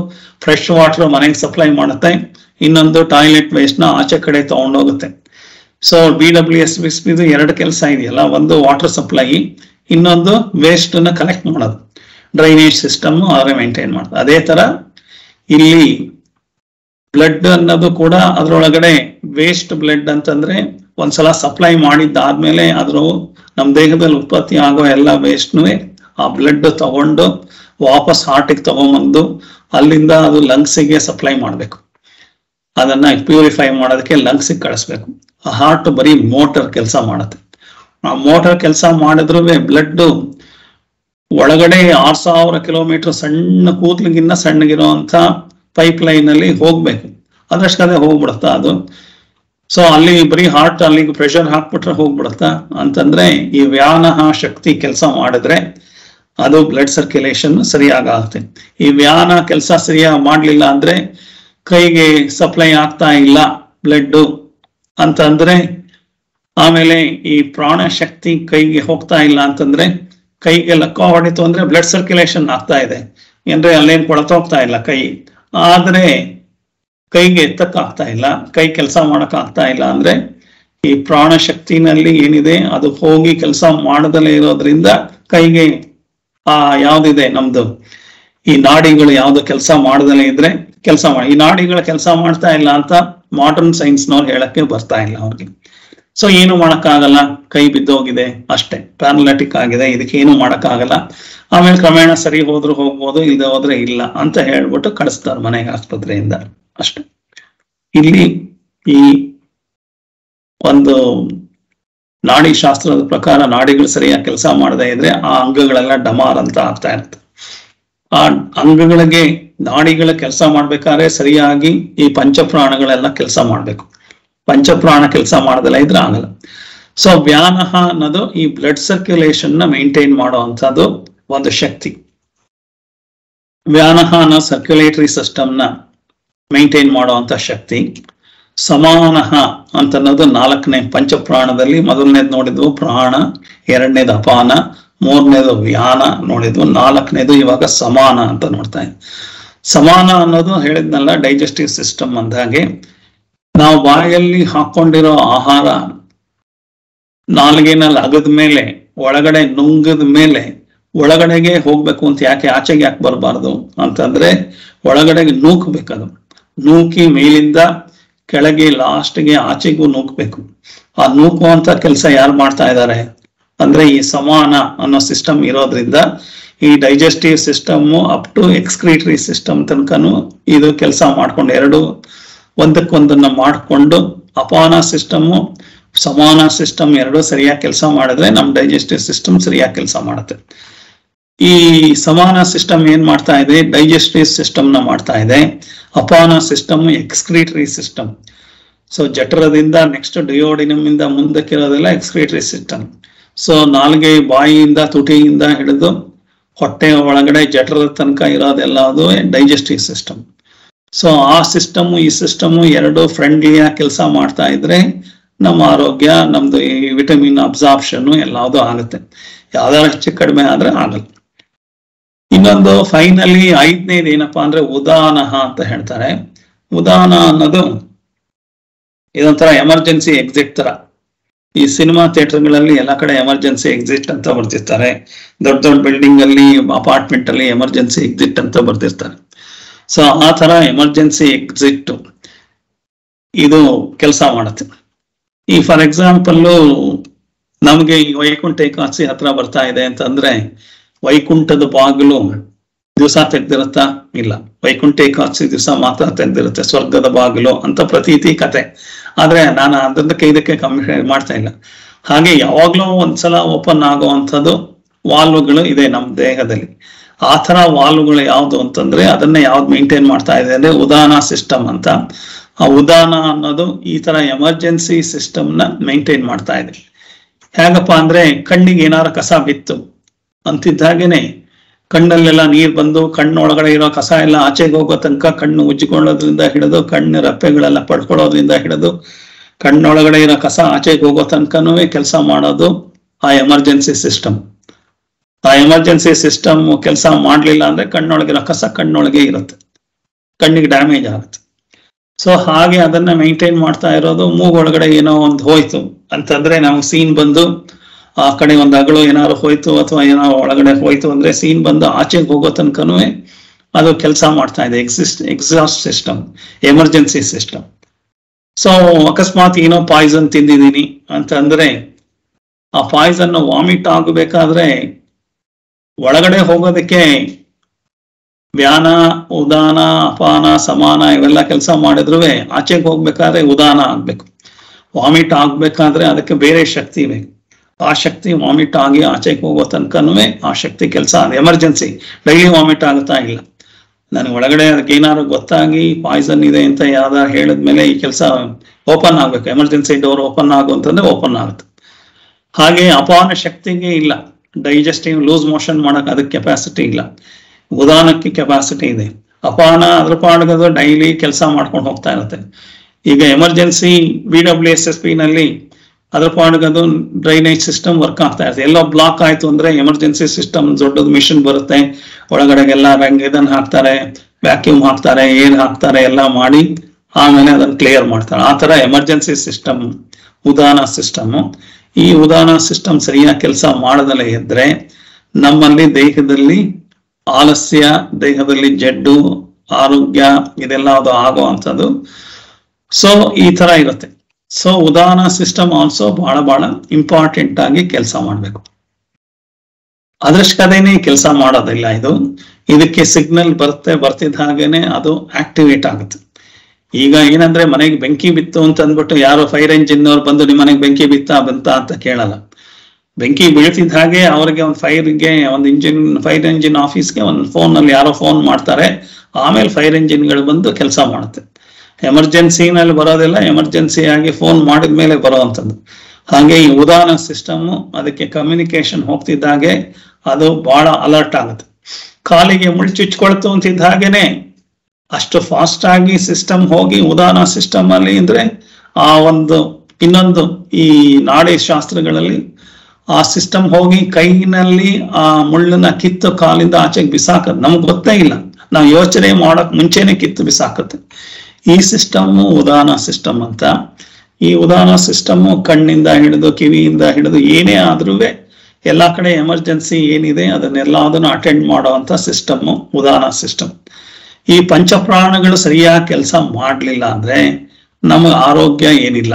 ಫ್ರೆಶ್ ವಾಟರ್ ಮನೆಗೆ ಸಪ್ಲೈ ಮಾಡುತ್ತೆ. ಇನ್ನೊಂದು ಟಾಯ್ಲೆಟ್ ವೇಸ್ಟ್ನ ಆಚೆ ಕಡೆ ತಗೊಂಡೋಗುತ್ತೆ. So B W S P ಇದು ಎರಡು ಕೆಲಸ ಇದೆಯಲ್ಲ, ಒಂದು ವಾಟರ್ ಸಪ್ಲೈ ಇನ್ನೊಂದು ವೇಸ್ಟ್ನ ಕಲೆಕ್ಟ್ ಮಾಡೋದು. ಡ್ರೈನೇಜ್ ಸಿಸ್ಟಮ್ ಅವರೇ ಮೇಂಟೈನ್ ಮಾಡೋದು. ಅದೇ ತರ ಇಲ್ಲಿ ಬ್ಲಡ್ ಅನ್ನೋದು ಕೂಡ ಅದರೊಳಗಡೆ ವೇಸ್ಟ್ ಬ್ಲಡ್ ಅಂತಂದ್ರೆ ಒಂದ್ಸಲ ಸಪ್ಲೈ ಮಾಡಿದ್ದಾದ್ಮೇಲೆ ಅದ್ರ ನಮ್ಮ ದೇಹದಲ್ಲಿ ಉತ್ಪತ್ತಿ ಆಗೋ ಎಲ್ಲ ವೇಸ್ಟ್ನು ಆ ಬ್ಲಡ್ ತಗೊಂಡು ವಾಪಸ್ ಹಾರ್ಟಿಗೆ ತಗೊಂಬಂದು ಅಲ್ಲಿಂದ ಅದು ಲಂಗ್ಸಿಗೆ ಸಪ್ಲೈ ಮಾಡಬೇಕು. ಅದನ್ನ ಪ್ಯೂರಿಫೈ ಮಾಡೋದಕ್ಕೆ ಲಂಗ್ಸಿಗೆ ಕಳಿಸ್ಬೇಕು. ಆ ಹಾರ್ಟ್ ಬರೀ ಮೋಟರ್ ಕೆಲಸ ಮಾಡುತ್ತೆ. ಆ ಮೋಟರ್ ಕೆಲಸ ಮಾಡಿದ್ರು ಬ್ಲಡ್ ಒಳಗಡೆ ಆರ್ ಸಾವಿರ ಕಿಲೋಮೀಟರ್ ಸಣ್ಣ ಕೂದಲಿಗಿನ್ನ ಸಣ್ಣಗಿರುವಂತ ಪೈಪ್ ಲೈನ್ ಅಲ್ಲಿ ಹೋಗ್ಬೇಕು. ಅದ್ರಷ್ಟೇ ಹೋಗ್ಬಿಡುತ್ತಾ ಅದು? ಸೊ ಅಲ್ಲಿ ಬರೀ ಹಾರ್ಟ್ ಅಲ್ಲಿಗೆ ಪ್ರೆಷರ್ ಹಾಕ್ಬಿಟ್ರೆ ಹೋಗ್ಬಿಡುತ್ತಾ? ಅಂತಂದ್ರೆ ಈ ವ್ಯಾನಹ ಶಕ್ತಿ ಕೆಲಸ ಮಾಡಿದ್ರೆ ಅದು ಬ್ಲಡ್ ಸರ್ಕ್ಯುಲೇಷನ್ ಸರಿಯಾಗುತ್ತೆ ಈ ವ್ಯಾನ ಕೆಲಸ ಸರಿಯಾಗಿ ಮಾಡಲಿಲ್ಲ ಅಂದ್ರೆ ಕೈಗೆ ಸಪ್ಲೈ ಆಗ್ತಾ ಇಲ್ಲ ಬ್ಲಡ್ ಅಂತಂದ್ರೆ ಆಮೇಲೆ ಈ ಪ್ರಾಣ ಶಕ್ತಿ ಕೈಗೆ ಹೋಗ್ತಾ ಇಲ್ಲ ಅಂತಂದ್ರೆ ಕೈಗೆ ಲಕ್ಕ ಹೊಡಿತು ಅಂದ್ರೆ ಬ್ಲಡ್ ಸರ್ಕ್ಯುಲೇಷನ್ ಆಗ್ತಾ ಇದೆ. ಅಂದ್ರೆ ಅಲ್ಲೇನ್ ಹೋಗ್ತಾ ಇಲ್ಲ ಕೈ. ಆದ್ರೆ ಕೈಗೆ ಎತ್ತಕ್ಕ ಆಗ್ತಾ ಇಲ್ಲ, ಕೈ ಕೆಲಸ ಮಾಡಕ್ ಆಗ್ತಾ ಇಲ್ಲ ಅಂದ್ರೆ ಈ ಪ್ರಾಣ ಶಕ್ತಿನಲ್ಲಿ ಏನಿದೆ ಅದು ಹೋಗಿ ಕೆಲಸ ಮಾಡದಲ್ಲೇ ಇರೋದ್ರಿಂದ ಕೈಗೆ ಆ ಯಾವ್ದಿದೆ ನಮ್ದು ಈ ನಾಡಿಗಳು ಯಾವ್ದು ಕೆಲಸ ಮಾಡದಲ್ಲೇ ಇದ್ರೆ ಕೆಲಸ ಮಾಡಿ ಈ ನಾಡಿಗಳ ಕೆಲಸ ಮಾಡ್ತಾ ಇಲ್ಲ ಅಂತ ಮಾಡರ್ನ್ ಸೈನ್ಸ್ನವ್ರು ಹೇಳಕ್ಕೆ ಬರ್ತಾ ಇಲ್ಲ ಅವ್ರಿಗೆ. ಸೊ ಏನು ಮಾಡಕ್ಕಾಗಲ್ಲ? ಕೈ ಬಿದ್ದೋಗಿದೆ ಅಷ್ಟೇ. ಪ್ಯಾನಲೆಟಿಕ್ ಆಗಿದೆ. ಇದಕ್ಕೆ ಏನು ಮಾಡಕ್ಕಾಗಲ್ಲ? ಆಮೇಲೆ ಕ್ರಮೇಣ ಸರಿ ಹೋದ್ರು ಹೋಗ್ಬೋದು, ಇಲ್ಲದೆ ಹೋದ್ರೆ ಇಲ್ಲ ಅಂತ ಹೇಳ್ಬಿಟ್ಟು ಕಳಿಸ್ತಾರೆ ಮನೆಗೆ ಆಸ್ಪತ್ರೆಯಿಂದ. ಅಷ್ಟೆ. ಇಲ್ಲಿ ಈ ಒಂದು ನಾಡಿ ಶಾಸ್ತ್ರದ ಪ್ರಕಾರ ನಾಡಿಗಳು ಸರಿಯಾಗಿ ಕೆಲಸ ಮಾಡದೇ ಇದ್ರೆ ಆ ಅಂಗಗಳೆಲ್ಲ ಡಮಾರ್ ಅಂತ ಆಗ್ತಾ ಇರುತ್ತೆ. ಆ ಅಂಗಗಳಿಗೆ ನಾಡಿಗಳ ಕೆಲಸ ಮಾಡ್ಬೇಕಾದ್ರೆ ಸರಿಯಾಗಿ ಈ ಪಂಚಪ್ರಾಣಗಳೆಲ್ಲ ಕೆಲಸ ಮಾಡ್ಬೇಕು. ಪಂಚಪ್ರಾಣ ಕೆಲಸ ಮಾಡದಲ್ಲ ಇದ್ರೆ ಆಗಲ್ಲ. ಸೊ ವ್ಯಾನಹ ಅನ್ನೋದು ಈ ಬ್ಲಡ್ ಸರ್ಕ್ಯುಲೇಷನ್ನ ಮೇಂಟೈನ್ ಮಾಡುವಂತದ್ದು ಒಂದು ಶಕ್ತಿ. ವ್ಯಾನಹ ಅನ್ನೋ ಸರ್ಕ್ಯುಲೇಟರಿ ಸಿಸ್ಟಮ್ನ ಮೇಂಟೈನ್ ಮಾಡುವಂತ ಶಕ್ತಿ. ಸಮಾನಹ ಅಂತ ಅನ್ನೋದು ನಾಲ್ಕನೇ ಪಂಚಪ್ರಾಣದಲ್ಲಿ ಮೊದಲನೇದು ನೋಡಿದ್ವು ಪ್ರಾಣ, ಎರಡನೇದು ಅಪಾನ ಮೂರನೇದು ವ್ಯಾನ ನೋಡಿದ್ವು ನಾಲ್ಕನೇದು ಇವಾಗ ಸಮಾನ ಅಂತ ನೋಡ್ತಾ ಇದ್ವಿ ಸಮಾನ ಅನ್ನೋದು ಹೇಳಿದ್ನಲ್ಲ ಡೈಜೆಸ್ಟಿವ್ ಸಿಸ್ಟಮ್ ಅಂದಾಗೆ. ನಾವು ಬಾಯಲ್ಲಿ ಹಾಕೊಂಡಿರೋ ಆಹಾರ ನಾಲ್ಗೆನಲ್ಲಿ ಅಗದ ಮೇಲೆ, ಒಳಗಡೆ ನುಂಗದ ಮೇಲೆ, ಒಳಗಡೆಗೆ ಹೋಗ್ಬೇಕು ಅಂತ ಯಾಕೆ ಆಚೆಗೆ ಯಾಕೆ ಬರಬಾರ್ದು ಅಂತಂದ್ರೆ, ಒಳಗಡೆಗೆ ನೂಕ್ಬೇಕದು. ನೂಕಿ ಮೇಲಿಂದ ಕೆಳಗೆ ಲಾಸ್ಟ್ಗೆ ಆಚೆಗೂ ನೂಕ್ಬೇಕು. ಆ ನೂಕುವಂತ ಕೆಲಸ ಯಾರು ಮಾಡ್ತಾ ಇದ್ದಾರೆ? ಅಂದ್ರೆ ಈ ಸಮಾನ ಅನ್ನೋ ಸಿಸ್ಟಮ್ ಇರೋದ್ರಿಂದ ಈ digestive system up to excretory system ತನಕನು ಇದು ಕೆಲಸ ಮಾಡ್ಕೊಂಡು ಎರಡು ಒಂದಕ್ಕೊಂದನ್ನ ಮಾಡಿಕೊಂಡು ಅಪಾನ ಸಿಸ್ಟಮ್ ಸಮಾನ ಸಿಸ್ಟಮ್ ಎರಡು ಸರಿಯಾಗಿ ಕೆಲಸ ಮಾಡಿದ್ರೆ ನಮ್ ಡೈಜೆಸ್ಟಿವ್ ಸಿಸ್ಟಮ್ ಸರಿಯಾಗಿ ಕೆಲಸ ಮಾಡುತ್ತೆ. ಈ ಸಮಾನ ಸಿಸ್ಟಮ್ ಏನ್ ಮಾಡ್ತಾ ಇದೆ? ಡೈಜೆಸ್ಟಿವ್ ಸಿಸ್ಟಮ್ನ ಮಾಡ್ತಾ ಇದೆ. ಅಪಾನ ಸಿಸ್ಟಮ್ ಎಕ್ಸ್ಕ್ರೀಟರಿ ಸಿಸ್ಟಮ್ ಸೊ ಜಠರದಿಂದ ನೆಕ್ಸ್ಟ್ ಡಿಯೋಡಿನಮ್ ಇಂದ ಮುಂದಕ್ಕಿರೋದೆಲ್ಲ ಎಕ್ಸ್ಕ್ರೀಟರಿ ಸಿಸ್ಟಮ್ ಸೊ ನಾಲ್ಗೆ ಬಾಯಿಯಿಂದ, ತುಟಿಯಿಂದ ಹಿಡಿದು ಹೊಟ್ಟೆ ಒಳಗಡೆ ಜಠರದ ತನಕ ಇರೋದೆಲ್ಲ ಅದು ಡೈಜೆಸ್ಟಿವ್ ಸಿಸ್ಟಮ್ ಸೊ ಆ ಸಿಸ್ಟಮ್ ಈ ಸಿಸ್ಟಮ್ ಎರಡು ಫ್ರೆಂಡ್ಲಿಯಾಗಿ ಕೆಲಸ ಮಾಡ್ತಾ ಇದ್ರೆ ನಮ್ಮ ಆರೋಗ್ಯ, ನಮ್ದು ಈ ವಿಟಮಿನ್ ಅಬ್ಸಾರ್ಪ್ಷನ್ ಎಲ್ಲದೂ ಆಗುತ್ತೆ. ಯಾವ್ದಾದ್ರು ಹೆಚ್ಚು ಕಡಿಮೆ ಆದ್ರೆ ಆಗಲ್ಲ. ಇನ್ನೊಂದು ಫೈನಲಿ ಐದನೇದು ಏನಪ್ಪಾ ಅಂದ್ರೆ ಉದಾನ ಅಂತ ಹೇಳ್ತಾರೆ. ಉದಾನ ಅನ್ನೋದು ಇದೊಂಥರ ಎಮರ್ಜೆನ್ಸಿ ಎಕ್ಸಿಟ್ ತರ. ಈ ಸಿನಿಮಾ ಥಿಯೇಟರ್ಗಳಲ್ಲಿ ಎಲ್ಲ ಕಡೆ ಎಮರ್ಜೆನ್ಸಿ ಎಕ್ಸಿಟ್ ಅಂತ ಬರ್ತಿರ್ತಾರೆ ದೊಡ್ಡ ದೊಡ್ಡ ಬಿಲ್ಡಿಂಗ್ ಅಲ್ಲಿ ಅಪಾರ್ಟ್ಮೆಂಟ್ ಅಲ್ಲಿ ಎಮರ್ಜೆನ್ಸಿ ಎಕ್ಸಿಟ್ ಅಂತ ಬರ್ತಿರ್ತಾರೆ ಸೊ, ಆ ತರ ಎಮರ್ಜೆನ್ಸಿ ಎಕ್ಸಿಟ್ ಇದು ಕೆಲಸ ಮಾಡುತ್ತೆ. ಈ ಫಾರ್ ಎಕ್ಸಾಂಪಲ್ ನಮ್ಗೆ ಈ ವೈಕುಂಠ ಏಕಾದಶಿ ಹತ್ರ ಬರ್ತಾ ಇದೆ ಅಂತಂದ್ರೆ, ವೈಕುಂಠದ ಬಾಗಿಲು ದಿವಸ ತೆಗ್ದಿರುತ್ತಾ? ಇಲ್ಲ. ವೈಕುಂಠ ಏಕಾದಶಿ ದಿವಸ ಮಾತ್ರ ತೆಗ್ದಿರುತ್ತೆ. ಸ್ವರ್ಗದ ಬಾಗಿಲು ಅಂತ ಪ್ರತೀತಿ ಕತೆ. ಆದ್ರೆ ನಾನು ಅದಕ್ಕೆ ಇದಕ್ಕೆ ಕಮ್ಮಿ ಮಾಡ್ತಾ ಇಲ್ಲ. ಹಾಗೆ ಯಾವಾಗ್ಲೂ ಒಂದ್ಸಲ ಓಪನ್ ಆಗುವಂಥದ್ದು ವಾಲ್ವ್ಗಳು ಇದೆ ನಮ್ಮ ದೇಹದಲ್ಲಿ. ಆ ತರ ವಾಲ್ವ್ಗಳು ಯಾವ್ದು ಅಂತಂದ್ರೆ ಅದನ್ನ ಯಾವ್ದು ಮೇಂಟೈನ್ ಮಾಡ್ತಾ ಇದೆ ಅಂದ್ರೆ ಉದಾನ ಸಿಸ್ಟಮ್ ಅಂತ. ಆ ಉದಾನ ಅನ್ನೋದು ಈ ತರ ಎಮರ್ಜೆನ್ಸಿ ಸಿಸ್ಟಮ್ನ ಮೇಂಟೈನ್ ಮಾಡ್ತಾ ಇದೆ. ಹೇಗಪ್ಪ ಅಂದ್ರೆ ಕಣ್ಣಿಗೆ ಏನಾರ ಕಸ ಬಿತ್ತು ಅಂತಿದ್ದಾಗೇನೆ ಕಣ್ಣಲ್ಲೆಲ್ಲ ನೀರ್ ಬಂದು, ಕಣ್ಣೊಳಗಡೆ ಇರೋ ಕಸ ಎಲ್ಲ ಆಚೆಗೆ ಹೋಗೋ ತನಕ ಕಣ್ಣು ಉಜ್ಜಿಕೊಳ್ಳೋದ್ರಿಂದ ಹಿಡಿದು, ಕಣ್ಣು ರಪ್ಪೆಗಳೆಲ್ಲ ಪಡ್ಕೊಳ್ಳೋದ್ರಿಂದ ಹಿಡಿದು, ಕಣ್ಣೊಳಗಡೆ ಇರೋ ಕಸ ಆಚೆಗೆ ಹೋಗೋ ತನಕನೂ ಕೆಲಸ ಮಾಡೋದು ಆ ಎಮರ್ಜೆನ್ಸಿ ಸಿಸ್ಟಮ್. ಆ ಎಮರ್ಜೆನ್ಸಿ ಸಿಸ್ಟಮ್ ಕೆಲಸ ಮಾಡಲಿಲ್ಲ ಅಂದ್ರೆ ಕಣ್ಣೊಳಗಿರೋ ಕಸ ಕಣ್ಣೊಳಗೆ ಇರುತ್ತೆ. ಕಣ್ಣಿಗೆ ಡ್ಯಾಮೇಜ್ ಆಗುತ್ತೆ. ಸೊ ಹಾಗೆ ಅದನ್ನ ಮೇಂಟೈನ್ ಮಾಡ್ತಾ ಇರೋದು ಮೂಗೊಳಗಡೆ ಏನೋ ಒಂದು ಹೋಯ್ತು ಅಂತಂದ್ರೆ ನಾವು ಸೀನ್ ಬಂದು ಆ ಕಡೆ ಒಂದು ಅಗಳು ಏನಾದ್ರು ಹೋಯ್ತು ಅಥವಾ ಏನಾದ್ರು ಒಳಗಡೆ ಹೋಯ್ತು ಅಂದ್ರೆ ಸೀನ್ ಬಂದು ಆಚೆಗೆ ಹೋಗೋ ತನಕನೂ ಅದು ಕೆಲಸ ಮಾಡ್ತಾ ಇದೆ. Exist exhaust system emergency system so ಅಕಸ್ಮಾತ್ ಏನೋ ಪಾಯ್ಸನ್ ತಿಂದಿದ್ದೀನಿ ಅಂತಂದ್ರೆ ಆ ಪಾಯ್ಸನ್ ವಾಮಿಟ್ ಆಗಬೇಕಾದ್ರೆ ಒಳಗಡೆ ಹೋಗೋದಕ್ಕೆ ವ್ಯಾನ, ಉದಾನ, ಅಪಾನ, ಸಮಾನ ಇವೆಲ್ಲ ಕೆಲಸ ಮಾಡಿದ್ರು ಆಚೆಗೆ ಹೋಗ್ಬೇಕಾದ್ರೆ ಉದಾನ ಆಗ್ಬೇಕು. ವಾಮಿಟ್ ಆಗ್ಬೇಕಾದ್ರೆ ಅದಕ್ಕೆ ಬೇರೆ ಶಕ್ತಿ ಬೇಕು. ಆ ಶಕ್ತಿ ವಾಮಿಟ್ ಆಗಿ ಆಚೆಗೆ ಹೋಗೋ ತನಕನೂ ಆ ಶಕ್ತಿ ಕೆಲಸ ಅದು ಎಮರ್ಜೆನ್ಸಿ ಡೈಲಿ ವಾಮಿಟ್ ಆಗುತ್ತಾ ಇಲ್ಲ. ನನಗೆ ಒಳಗಡೆ ಅದಕ್ಕೆ ಏನಾದ್ರು ಗೊತ್ತಾಗಿ ಪಾಯ್ಸನ್ ಇದೆ ಅಂತ ಯಾವ್ದಾರು ಹೇಳಿದ್ಮೇಲೆ ಈ ಕೆಲಸ ಓಪನ್ ಆಗ್ಬೇಕು. ಎಮರ್ಜೆನ್ಸಿ ಡೋರ್ ಓಪನ್ ಆಗು ಅಂತಂದ್ರೆ ಓಪನ್ ಆಗುತ್ತೆ. ಹಾಗೆ ಅಪಾನ ಶಕ್ತಿಗೆ ಇಲ್ಲ. ಡೈಜೆಸ್ಟಿವ್ ಲೂಸ್ ಮೋಷನ್ ಮಾಡಕ್ ಅದಕ್ಕೆ ಕೆಪಾಸಿಟಿ ಇಲ್ಲ. ಉದಾನಕ್ಕೆ ಕೆಪಾಸಿಟಿ ಇದೆ. ಅಪಾನ ಅದ್ರ ಪಾಡ್ಗದು ಡೈಲಿ ಕೆಲಸ ಮಾಡ್ಕೊಂಡು ಹೋಗ್ತಾ ಇರುತ್ತೆ. ಈಗ emergency V W S S P ನಲ್ಲಿ ಅದ್ರ ಅದು ಡ್ರೈನೇಜ್ ಸಿಸ್ಟಮ್ ವರ್ಕ್ ಆಗ್ತಾ ಇರುತ್ತೆ ಎಲ್ಲೋ ಬ್ಲಾಕ್ ಆಯ್ತು ಅಂದ್ರೆ ಎಮರ್ಜೆನ್ಸಿ ಸಿಸ್ಟಮ್ ದೊಡ್ಡದು ಮಿಷನ್ ಬರುತ್ತೆ. ಒಳಗಡೆಗೆಲ್ಲ ರಂಗ್ ಇದನ್ನ ಹಾಕ್ತಾರೆ ವ್ಯಾಕ್ಯೂಮ್ ಹಾಕ್ತಾರೆ ಏರ್ ಹಾಕ್ತಾರೆ, ಎಲ್ಲ ಮಾಡಿ ಆಮೇಲೆ ಅದನ್ನ ಕ್ಲಿಯರ್ ಮಾಡ್ತಾರೆ. ಆ ತರ ಎಮರ್ಜೆನ್ಸಿ ಸಿಸ್ಟಮ್ ಉದಾನ ಸಿಸ್ಟಮ್ ಈ ಉದಾನ ಸಿಸ್ಟಮ್ ಸರಿಯಾಗಿ ಕೆಲಸ ಮಾಡದಲ್ಲೇ ಇದ್ರೆ ನಮ್ಮಲ್ಲಿ ದೇಹದಲ್ಲಿ ಆಲಸ್ಯ, ದೇಹದಲ್ಲಿ ಜಡ್ಡು, ಆರೋಗ್ಯ ಇದೆಲ್ಲ ಅದು ಆಗೋ ಅಂಥದ್ದು. ಸೊ ಈ ತರ ಇರುತ್ತೆ. ಸೊ ಉದಾಹರಣ ಸಿಸ್ಟಮ್ ಆಲ್ಸೋ ಬಹಳ ಬಹಳ ಇಂಪಾರ್ಟೆಂಟ್ ಆಗಿ ಕೆಲಸ ಮಾಡಬೇಕು. ಅದೃಷ್ಟದೇನೆ ಕೆಲಸ ಮಾಡೋದಿಲ್ಲ ಇದು. ಇದಕ್ಕೆ ಸಿಗ್ನಲ್ ಬರುತ್ತೆ, ಬರ್ತಿದ್ದ ಹಾಗೇನೆ ಅದು ಆಕ್ಟಿವೇಟ್ ಆಗುತ್ತೆ. ಈಗ ಏನಂದ್ರೆ ಮನೆಗೆ ಬೆಂಕಿ ಬಿತ್ತು ಅಂತ ಅಂದ್ಬಿಟ್ಟು ಯಾರೋ ಫೈರ್ ಇಂಜಿನ್ ಅವ್ರು ಬಂದು ನಿಮ್ಮ ಮನೆಗೆ ಬೆಂಕಿ ಬಿತ್ತಾ, ಬಂತ ಅಂತ ಕೇಳಲ್ಲ. ಬೆಂಕಿ ಬೀಳ್ತಿದ್ದ ಹಾಗೆ ಅವರಿಗೆ ಒಂದು ಫೈರ್ಗೆ ಒಂದು ಇಂಜಿನ್ ಫೈರ್ ಇಂಜಿನ್ ಆಫೀಸ್ಗೆ ಒಂದು ಫೋನ್ ಅಲ್ಲಿ ಯಾರೋ ಫೋನ್ ಮಾಡ್ತಾರೆ. ಆಮೇಲೆ ಫೈರ್ ಇಂಜಿನ್ಗಳು ಬಂದು ಕೆಲಸ ಮಾಡುತ್ತೆ. ಎಮರ್ಜೆನ್ಸಿನಲ್ಲಿ ಬರೋದಿಲ್ಲ ಎಮರ್ಜೆನ್ಸಿ ಆಗಿ ಫೋನ್ ಮಾಡಿದ ಮೇಲೆ ಬರುವಂಥದ್ದು. ಹಾಗೆ ಈ ಉದಾನ ಸಿಸ್ಟಮ್ ಅದಕ್ಕೆ ಕಮ್ಯುನಿಕೇಶನ್ ಹೋಗ್ತಿದ್ದಾಗೆ ಅದು ಬಹಳ ಅಲರ್ಟ್ ಆಗುತ್ತೆ. ಕಾಲಿಗೆ ಮುಳ್ಚುಚ್ಕೊಳ್ತು ಅಂತಿದ್ದ ಹಾಗೇನೆ ಅಷ್ಟು ಫಾಸ್ಟ್ ಆಗಿ ಸಿಸ್ಟಮ್ ಹೋಗಿ ಉದಾನ ಸಿಸ್ಟಮ್ ಅಲ್ಲಿ ಅಂದ್ರೆ ಆ ಒಂದು ಇನ್ನೊಂದು ಈ ನಾಡಿ ಶಾಸ್ತ್ರಗಳಲ್ಲಿ ಆ ಸಿಸ್ಟಮ್ ಹೋಗಿ ಕೈನಲ್ಲಿ ಆ ಮುಳ್ಳನ್ನ ಕಿತ್ತು ಕಾಲಿಂದ ಆಚೆಗೆ ಬಿಸಾಕದ್ ನಮ್ಗೆ ಗೊತ್ತೇ ಇಲ್ಲ. ನಾವು ಯೋಚನೆ ಮಾಡಕ್ ಮುಂಚೆನೆ ಕಿತ್ತು ಬಿಸಾಕತ್ತೆ. ಈ ಸಿಸ್ಟಮ್ ಉದಾನ ಸಿಸ್ಟಮ್ ಅಂತ. ಈ ಉದಾನ ಸಿಸ್ಟಮ್ ಕಣ್ಣಿಂದ ಹಿಡಿದು, ಕಿವಿಯಿಂದ ಹಿಡಿದು ಏನೇ ಆದ್ರೂ ಎಲ್ಲಾ ಕಡೆ ಎಮರ್ಜೆನ್ಸಿ ಏನಿದೆ ಅದನ್ನೆಲ್ಲ ಅದನ್ನು ಅಟೆಂಡ್ ಮಾಡುವಂತ ಸಿಸ್ಟಮ್, ಉದಾನ ಸಿಸ್ಟಮ್. ಈ ಪಂಚಪ್ರಾಣಗಳು ಸರಿಯಾಗಿ ಕೆಲಸ ಮಾಡಲಿಲ್ಲ ಅಂದ್ರೆ ನಮ್ಮ ಆರೋಗ್ಯ ಏನಿಲ್ಲ.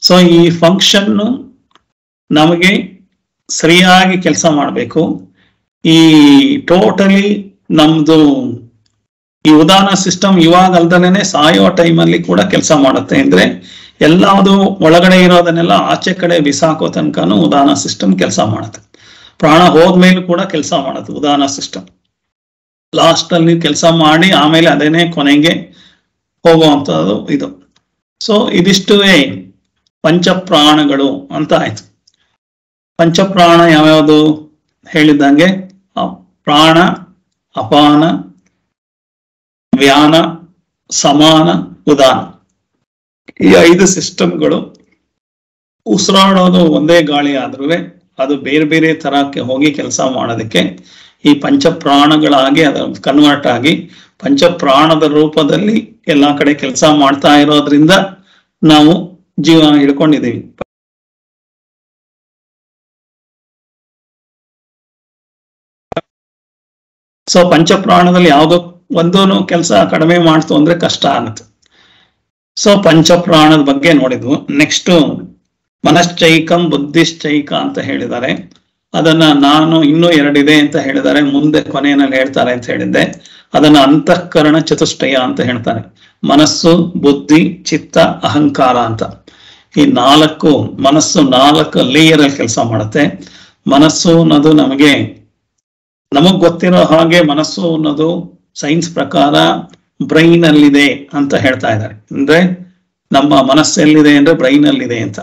ಸೊ ಈ ಫಂಕ್ಷನ್ ನಮಗೆ ಸರಿಯಾಗಿ ಕೆಲಸ ಮಾಡಬೇಕು. ಈ ಟೋಟಲಿ ನಮ್ದು ಈ ಉದಾಹರಣ ಸಿಸ್ಟಮ್ ಇವಾಗ ಅಲ್ದಲೇನೆ ಸಾಯೋ ಟೈಮಲ್ಲಿ ಕೂಡ ಕೆಲಸ ಮಾಡುತ್ತೆ ಅಂದ್ರೆ ಎಲ್ಲದು ಒಳಗಡೆ ಇರೋದನ್ನೆಲ್ಲ ಆಚೆ ಕಡೆ ಬಿಸಾಕೋ ತನಕನು ಉದಾಹರಣ ಸಿಸ್ಟಮ್ ಕೆಲಸ ಮಾಡುತ್ತೆ. ಪ್ರಾಣ ಹೋದ್ಮೇಲೂ ಕೂಡ ಕೆಲಸ ಮಾಡುತ್ತೆ ಉದಾನ ಸಿಸ್ಟಮ್. ಲಾಸ್ಟ್ ಅಲ್ಲಿ ಕೆಲಸ ಮಾಡಿ ಆಮೇಲೆ ಅದೇನೆ ಕೊನೆಗೆ ಹೋಗುವಂತದ್ದು ಇದು. ಸೊ ಇದಿಷ್ಟುವೇ ಪಂಚಪ್ರಾಣಗಳು ಅಂತ ಆಯ್ತು. ಪಂಚಪ್ರಾಣ ಯಾವ್ಯಾವುದು? ಹೇಳಿದಂಗೆ ಪ್ರಾಣ, ಅಪಾನ ವ್ಯಾನ ಸಮಾನ ಉದಾನ ಈ ಐದು ಸಿಸ್ಟಮ್ಗಳು ಉಸಿರಾಡೋದು ಒಂದೇ ಗಾಳಿ ಆದ್ರೂ ಅದು ಬೇರೆ ಬೇರೆ ತರಕ್ಕೆ ಹೋಗಿ ಕೆಲಸ ಮಾಡೋದಕ್ಕೆ ಈ ಪಂಚಪ್ರಾಣಗಳಾಗಿ ಅದ ಕನ್ವರ್ಟ್ ಆಗಿ ಪಂಚಪ್ರಾಣದ ರೂಪದಲ್ಲಿ ಎಲ್ಲಾ ಕಡೆ ಕೆಲಸ ಮಾಡ್ತಾ ಇರೋದ್ರಿಂದ ನಾವು ಜೀವನ ಹಿಡ್ಕೊಂಡಿದ್ದೀವಿ. ಸೊ ಪಂಚಪ್ರಾಣದಲ್ಲಿ ಯಾವುದೋ ಒಂದೂನು ಕೆಲಸ ಕಡಿಮೆ ಮಾಡ್ತು ಅಂದ್ರೆ ಕಷ್ಟ ಆಗುತ್ತೆ ಸೊ ಪಂಚಪ್ರಾಣದ ಬಗ್ಗೆ ನೋಡಿದ್ವು. ನೆಕ್ಸ್ಟ್ ಮನಶ್ಚೈಕಂ ಬುದ್ಧಿಶ್ಚೈಕ ಅಂತ ಹೇಳಿದ್ದಾರೆ. ಅದನ್ನ ನಾನು ಇನ್ನೂ ಎರಡಿದೆ ಅಂತ ಹೇಳಿದ್ದಾರೆ. ಮುಂದೆ ಕೊನೆಯಲ್ಲಿ ಹೇಳ್ತಾರೆ ಅಂತ ಹೇಳಿದ್ದೆ. ಅದನ್ನ ಅಂತಃಕರಣ ಚತುಷ್ಟಯ ಅಂತ ಹೇಳ್ತಾರೆ. ಮನಸ್ಸು, ಬುದ್ಧಿ, ಚಿತ್ತ, ಅಹಂಕಾರ ಅಂತ. ಈ ನಾಲ್ಕು, ಮನಸ್ಸು ನಾಲ್ಕು ಲೇಯರ್ ಅಲ್ಲಿ ಕೆಲಸ ಮಾಡುತ್ತೆ. ಮನಸ್ಸು ಅನ್ನೋದು ನಮಗೆ, ನಮಗ್ ಗೊತ್ತಿರೋ ಹಾಗೆ ಮನಸ್ಸು ಅನ್ನೋದು ಸೈನ್ಸ್ ಪ್ರಕಾರ ಬ್ರೈನ್ ಅಲ್ಲಿದೆ ಅಂತ ಹೇಳ್ತಾ ಇದ್ದಾರೆ. ಅಂದ್ರೆ ನಮ್ಮ ಮನಸ್ಸೆಲ್ಲಿದೆ ಅಂದ್ರೆ ಬ್ರೈನ್ ಅಲ್ಲಿದೆ ಅಂತ.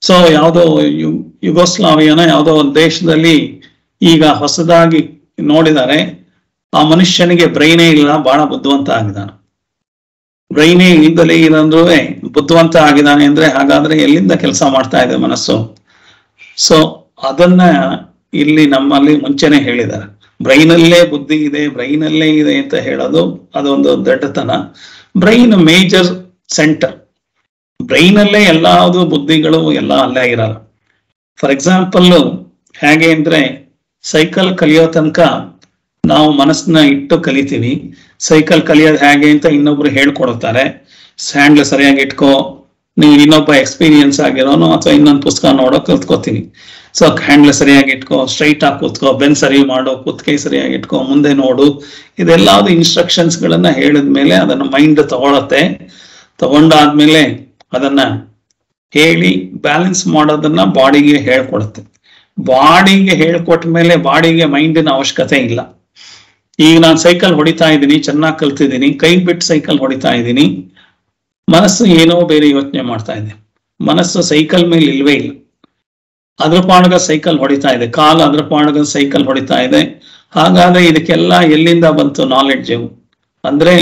ಸೊ ಯಾವುದೋ ಯು- ಯುಗೋಸ್ಲಾವಿಯನ ಯಾವುದೋ ಒಂದು ದೇಶದಲ್ಲಿ ಈಗ ಹೊಸದಾಗಿ ನೋಡಿದರೆ ಆ ಮನುಷ್ಯನಿಗೆ ಬ್ರೈನೇ ಇಲ್ಲ, ಬಹಳ ಬುದ್ಧಿವಂತ ಆಗಿದ್ದಾನೆ. ಬ್ರೈನೇ ಇಲ್ದಲೇ ಇಲ್ಲಂದ್ರೂ ಬುದ್ಧಿವಂತ ಆಗಿದ್ದಾನೆ ಅಂದ್ರೆ ಹಾಗಾದ್ರೆ ಎಲ್ಲಿಂದ ಕೆಲಸ ಮಾಡ್ತಾ ಇದೆ ಮನಸ್ಸು? ಸೊ ಅದನ್ನ ಇಲ್ಲಿ ನಮ್ಮಲ್ಲಿ ಮುಂಚೆನೆ ಹೇಳಿದ್ದಾರೆ. ಬ್ರೈನಲ್ಲೇ ಬುದ್ಧಿ ಇದೆ, ಬ್ರೈನಲ್ಲೇ ಇದೆ ಅಂತ ಹೇಳೋದು ಅದೊಂದು ದಡ್ಡತನ. Brain major centre. ಬ್ರೈನಲ್ಲೇ ಎಲ್ಲಾವುದು ಬುದ್ಧಿಗಳು ಎಲ್ಲ ಅಲ್ಲೇ ಇರಲ್ಲ. ಫಾರ್ ಎಕ್ಸಾಂಪಲ್ ಹೇಗೆ ಅಂದ್ರೆ ಸೈಕಲ್ ಕಲಿಯೋ ತನಕ ನಾವು ಮನಸ್ಸನ್ನ ಇಟ್ಟು ಕಲಿತೀವಿ. ಸೈಕಲ್ ಕಲಿಯೋದು ಹೇಗೆ ಅಂತ ಇನ್ನೊಬ್ರು ಹೇಳ್ಕೊಡ್ತಾರೆ. ಸ್ಯಾಂಡ್ಲ್ ಸರಿಯಾಗಿ ಇಟ್ಕೋ ನೀವು ಇನ್ನೊಬ್ಬ ಎಕ್ಸ್ಪೀರಿಯನ್ಸ್ ಆಗಿರೋನು ಅಥವಾ ಇನ್ನೊಂದು ಪುಸ್ತಕ ನೋಡೋ ಕಲ್ತ್ಕೋತೀನಿ. ಸೊ ಹ್ಯಾಂಡ್ಲ್ ಸರಿಯಾಗಿ ಇಟ್ಕೋ ಸ್ಟ್ರೈಟ್ ಆಗಿ ಕೂತ್ಕೋ, ಬೆನ್ ಸರಿ ಮಾಡೋ ಕುತ್ಕೈ ಸರಿಯಾಗಿ ಇಟ್ಕೋ, ಮುಂದೆ ನೋಡು. ಇದೆಲ್ಲದು ಇನ್ಸ್ಟ್ರಕ್ಷನ್ಸ್ ಗಳನ್ನ ಹೇಳಿದ ಮೇಲೆ ಅದನ್ನ ಮೈಂಡ್ ತಗೊಳತ್ತೆ. ತಗೊಂಡಾದ್ಮೇಲೆ ಅದನ್ನ ಹೇಳಿ ಬ್ಯಾಲೆನ್ಸ್ ಮಾಡೋದನ್ನ ಬಾಡಿಗೆ ಹೇಳ್ಕೊಡುತ್ತೆ. ಬಾಡಿಗೆ ಹೇಳ್ಕೊಟ್ಟ ಮೇಲೆ ಬಾಡಿಗೆ ಮೈಂಡಿನ ಅವಶ್ಯಕತೆ ಇಲ್ಲ. ಈಗ ನಾನು ಸೈಕಲ್ ಹೊಡಿತಾ ಇದ್ದೀನಿ, ಚೆನ್ನಾಗಿ ಕಲ್ತಿದ್ದೀನಿ, ಕೈ ಬಿಟ್ಟು ಸೈಕಲ್ ಹೊಡಿತಾ ಇದ್ದೀನಿ. ಮನಸ್ಸು ಏನೋ ಬೇರೆ ಯೋಚನೆ ಮಾಡ್ತಾ ಇದೆ. ಮನಸ್ಸು ಸೈಕಲ್ ಮೇಲೆ ಇಲ್ವೇ ಇಲ್ಲ. ಅದ್ರ ಪಾಣದ ಸೈಕಲ್ ಹೊಡಿತಾ ಇದೆ. ಕಾಲು ಅದ್ರ ಪಾಣಗ ಸೈಕಲ್ ಹೊಡಿತಾ ಇದೆ. ಹಾಗಾದ್ರೆ ಇದಕ್ಕೆಲ್ಲ ಎಲ್ಲಿಂದ ಬಂತು ನಾಲೆಡ್ಜ್ ಅಂದ್ರೆ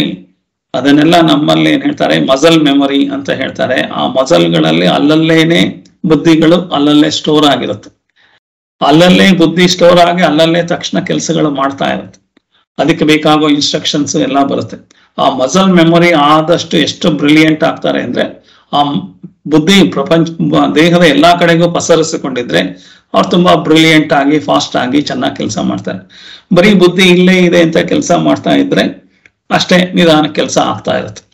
ಅದನ್ನೆಲ್ಲ ನಮ್ಮಲ್ಲಿ ಏನ್ ಹೇಳ್ತಾರೆ? ಮಜಲ್ ಮೆಮೊರಿ ಅಂತ ಹೇಳ್ತಾರೆ. ಆ ಮಜಲ್ಗಳಲ್ಲಿ ಅಲ್ಲಲ್ಲೇನೆ ಬುದ್ಧಿಗಳು ಅಲ್ಲಲ್ಲೇ ಸ್ಟೋರ್ ಆಗಿರುತ್ತೆ. ಅಲ್ಲಲ್ಲೇ ಬುದ್ಧಿ ಸ್ಟೋರ್ ಆಗಿ ಅಲ್ಲಲ್ಲೇ ತಕ್ಷಣ ಕೆಲಸಗಳು ಮಾಡ್ತಾ ಇರುತ್ತೆ. ಅದಕ್ಕೆ ಬೇಕಾಗೋ ಇನ್ಸ್ಟ್ರಕ್ಷನ್ಸ್ ಎಲ್ಲ ಬರುತ್ತೆ. ಆ ಮಸಲ್ ಮೆಮೊರಿ ಆದಷ್ಟು ಎಷ್ಟು ಬ್ರಿಲಿಯಂಟ್ ಆಗ್ತಾರೆ ಅಂದ್ರೆ, ಆ ಬುದ್ಧಿ ಪ್ರಪಂಚ, ದೇಹದ ಎಲ್ಲಾ ಕಡೆಗೂ ಪಸರಿಸಿಕೊಂಡಿದ್ರೆ ಅವ್ರು ತುಂಬಾ ಬ್ರಿಲಿಯಂಟ್ ಆಗಿ ಫಾಸ್ಟ್ ಆಗಿ ಚೆನ್ನಾಗಿ ಕೆಲಸ ಮಾಡ್ತಾರೆ. ಬರೀ ಬುದ್ಧಿ ಇಲ್ಲೇ ಇದೆ ಅಂತ ಕೆಲಸ ಮಾಡ್ತಾ ಇದ್ರೆ ಅಷ್ಟೇ ನಿಧಾನ ಕೆಲಸ ಆಗ್ತಾ ಇರುತ್ತೆ.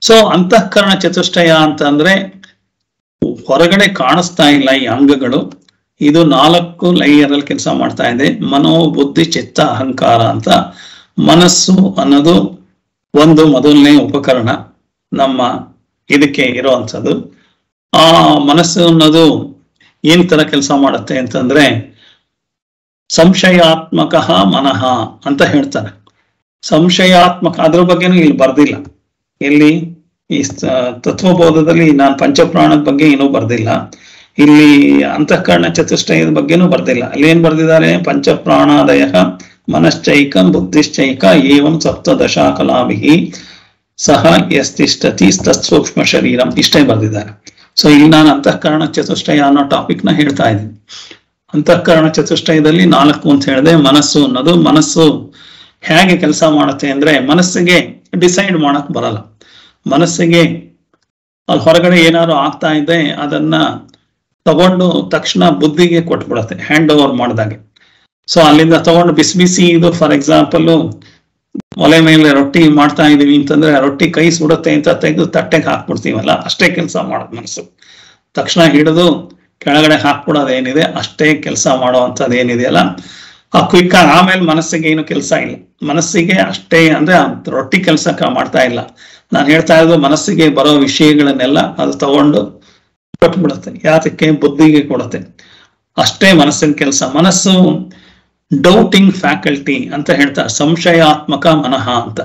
ಸೊ ಅಂತಃಕರಣ ಚತುಷ್ಟಯ ಅಂತಂದ್ರೆ ಹೊರಗಡೆ ಕಾಣಿಸ್ತಾ ಇಲ್ಲ ಈ ಅಂಗಗಳು. ಇದು ನಾಲ್ಕು ಲೈಯರ್ ಅಲ್ಲಿ ಕೆಲಸ ಮಾಡ್ತಾ ಇದೆ. ಮನೋ ಬುದ್ಧಿ ಚಿತ್ತ, ಅಹಂಕಾರ ಅಂತ ಮನಸ್ಸು ಅನ್ನೋದು ಒಂದು ಮೊದಲನೇ ಉಪಕರಣ ನಮ್ಮ ಇದಕ್ಕೆ ಇರುವಂಥದ್ದು. ಆ ಮನಸ್ಸು ಅನ್ನೋದು ಏನ್ ತರ ಕೆಲಸ ಮಾಡುತ್ತೆ ಅಂತಂದ್ರೆ ಸಂಶಯಾತ್ಮಕ ಮನಃ ಅಂತ ಹೇಳ್ತಾರೆ. ಸಂಶಯಾತ್ಮಕ ಅದ್ರ ಬಗ್ಗೆನೂ ಇಲ್ಲಿ ಬರ್ದಿಲ್ಲ. ಇಲ್ಲಿ ಈ ತತ್ವಬೋಧದಲ್ಲಿ ನಾನು ಪಂಚಪ್ರಾಣದ ಬಗ್ಗೆ ಏನೂ ಬರ್ದಿಲ್ಲ. ಇಲ್ಲಿ ಅಂತಃಕರಣ ಚತುಷ್ಟಯದ ಬಗ್ಗೆನೂ ಬರ್ದಿಲ್ಲ. ಅಲ್ಲಿ ಏನ್ ಬರ್ದಿದ್ದಾರೆ? ಪಂಚಪ್ರಾಣಾದಯ ಮನಶ್ಚೈಕಂ ಬುದ್ಧಿಶ್ಚೈಕ ಏವಂ ಸಪ್ತದಶಾ ಕಲಾಭಿ ಸಹ ಎಸ್ತಿಷ್ಠತಿ ಸೂಕ್ಷ್ಮ ಶರೀರಂ ಇಷ್ಟೇ ಬರೆದಿದ್ದಾರೆ. ಸೊ ಇಲ್ಲಿ ನಾನು ಅಂತಃಕರಣ ಚತುಷ್ಟಯ ಅನ್ನೋ ಟಾಪಿಕ್ನ ಹೇಳ್ತಾ ಇದ್ದೀನಿ. ಅಂತಃಕರಣ ಚತುಷ್ಟಯದಲ್ಲಿ ನಾಲ್ಕು ಅಂತ ಹೇಳಿದೆ, ಮನಸ್ಸು ಅನ್ನೋದು ಮನಸ್ಸು ಹೇಗೆ ಕೆಲಸ ಮಾಡುತ್ತೆ ಅಂದ್ರೆ ಮನಸ್ಸಿಗೆ ಡಿಸೈಡ್ ಮಾಡಕ್ ಬರಲ್ಲ. ಮನಸ್ಸಿಗೆ ಅಲ್ಲಿ ಹೊರಗಡೆ ಏನಾದ್ರು ಆಗ್ತಾ ಇದೆ, ಅದನ್ನ ತಗೊಂಡು ತಕ್ಷಣ ಬುದ್ಧಿಗೆ ಕೊಟ್ಬಿಡತ್ತೆ ಹ್ಯಾಂಡ್ ಓವರ್ ಮಾಡಿದಾಗೆ. ಸೊ ಅಲ್ಲಿಂದ ತಗೊಂಡು ಬಿಸಿ ಬಿಸಿ ಇದು ಫಾರ್ ಎಕ್ಸಾಂಪಲ್ ಒಲೆ ಮೇಲೆ ರೊಟ್ಟಿ ಮಾಡ್ತಾ ಇದೀವಿ ಅಂತಂದ್ರೆ ರೊಟ್ಟಿ ಕೈ ಸುಡುತ್ತೆ ಅಂತ ತೆಗೆದು ತಟ್ಟೆಗೆ ಹಾಕ್ಬಿಡ್ತೀವಲ್ಲ, ಅಷ್ಟೇ ಕೆಲಸ ಮಾಡೋದು ಮನಸ್ಸು. ತಕ್ಷಣ ಹಿಡಿದು ಕೆಳಗಡೆ ಹಾಕ್ಬಿಡೋದು ಏನಿದೆ, ಅಷ್ಟೇ ಕೆಲಸ ಮಾಡುವಂಥದ್ದು ಏನಿದೆಯಲ್ಲ ಆ ಕ್ವಿಕ್ ಆಮೇಲೆ ಮನಸ್ಸಿಗೆ ಏನು ಕೆಲಸ ಇಲ್ಲ. ಮನಸ್ಸಿಗೆ ಅಷ್ಟೇ ಅಂದ್ರೆ ರೊಟ್ಟಿ ಕೆಲಸ ಮಾಡ್ತಾ ಇಲ್ಲ. ನಾನು ಹೇಳ್ತಾ ಇರೋದು ಮನಸ್ಸಿಗೆ ಬರೋ ವಿಷಯಗಳನ್ನೆಲ್ಲ ಅದು ತಗೊಂಡು ಕೊಟ್ಬಿಡುತ್ತೆ. ಯಾತಕ್ಕೆ? ಬುದ್ಧಿಗೆ ಕೊಡುತ್ತೆ. ಅಷ್ಟೇ ಮನಸ್ಸಿನ ಕೆಲಸ. ಮನಸ್ಸು ಡೌಟಿಂಗ್ ಫ್ಯಾಕಲ್ಟಿ ಅಂತ ಹೇಳ್ತಾರೆ ಸಂಶಯಾತ್ಮಕ ಮನಃ ಅಂತ.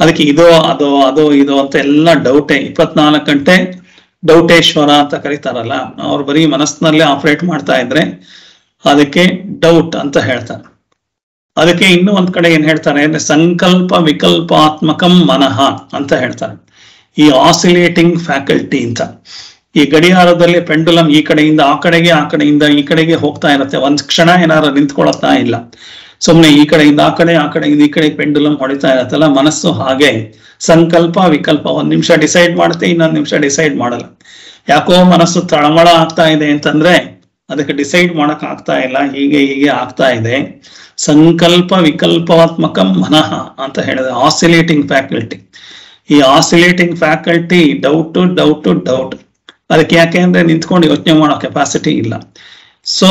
ಅದಕ್ಕೆ ಇದೋ, ಅದೋ ಅದೋ, ಇದೋ ಅಂತ ಎಲ್ಲ ಡೌಟೇ. ಇಪ್ಪತ್ನಾಲ್ಕು ಗಂಟೆ ಡೌಟೇಶ್ವರ ಅಂತ ಕರೀತಾರಲ್ಲ, ಅವ್ರು ಬರೀ ಮನಸ್ಸಿನಲ್ಲೇ ಆಪರೇಟ್ ಮಾಡ್ತಾ ಇದ್ರೆ ಅದಕ್ಕೆ ಡೌಟ್ ಅಂತ ಹೇಳ್ತಾರೆ. ಅದಕ್ಕೆ ಇನ್ನೂ ಒಂದ್ ಕಡೆ ಏನ್ ಹೇಳ್ತಾರೆ ಅಂದ್ರೆ, ಸಂಕಲ್ಪ ವಿಕಲ್ಪಾತ್ಮಕಂ ಮನಃ ಅಂತ ಹೇಳ್ತಾರೆ. ಈ ಆಸಿಲೇಟಿಂಗ್ ಫ್ಯಾಕಲ್ಟಿ ಅಂತ. ಈ ಗಡಿಯಾರದಲ್ಲಿ ಪೆಂಡುಲಮ್ ಈ ಕಡೆಯಿಂದ, ಆ ಕಡೆಗೆ, ಆ ಕಡೆಯಿಂದ, ಈ ಕಡೆಗೆ ಹೋಗ್ತಾ ಇರುತ್ತೆ. ಒಂದ್ ಕ್ಷಣ ಏನಾರು ನಿಂತ್ಕೊಳತ್ತಾ ಇಲ್ಲ. ಸುಮ್ಮನೆ ಈ ಕಡೆಯಿಂದ, ಆ ಕಡೆ, ಆ ಕಡೆಯಿಂದ, ಈ ಕಡೆ ಪೆಂಡುಲಮ್ ಹೊಡಿತಾ ಇರತ್ತಲ್ಲ, ಮನಸ್ಸು ಹಾಗೆ. ಸಂಕಲ್ಪ, ವಿಕಲ್ಪ, ಒಂದ್ ನಿಮಿಷ ಡಿಸೈಡ್ ಮಾಡುತ್ತೆ, ಇನ್ನೊಂದ್ ನಿಮಿಷ ಡಿಸೈಡ್ ಮಾಡಲ್ಲ. ಯಾಕೋ ಮನಸ್ಸು ತಳಮಳ ಆಗ್ತಾ ಇದೆ ಅಂತಂದ್ರೆ, ಅದಕ್ಕೆ ಡಿಸೈಡ್ ಮಾಡಕ್ ಆಗ್ತಾ ಇಲ್ಲ, ಹೀಗೆ ಹೀಗೆ ಆಗ್ತಾ ಇದೆ. ಸಂಕಲ್ಪ, ವಿಕಲ್ಪಾತ್ಮಕಂ ಮನಃ ಅಂತ ಹೇಳಿದ್ರೆ ಆಸಿಲೇಟಿಂಗ್ ಫ್ಯಾಕಲ್ಟಿ ಈ oscillating faculty doubt doubt doubt ಅದಕ್ಕೆ ಯಾಕೆ ಅಂದ್ರೆ ನಿಂತ್ಕೊಂಡು ಯೋಚನೆ ಮಾಡೋ ಕೆಪಾಸಿಟಿ ಇಲ್ಲ. ಸೊ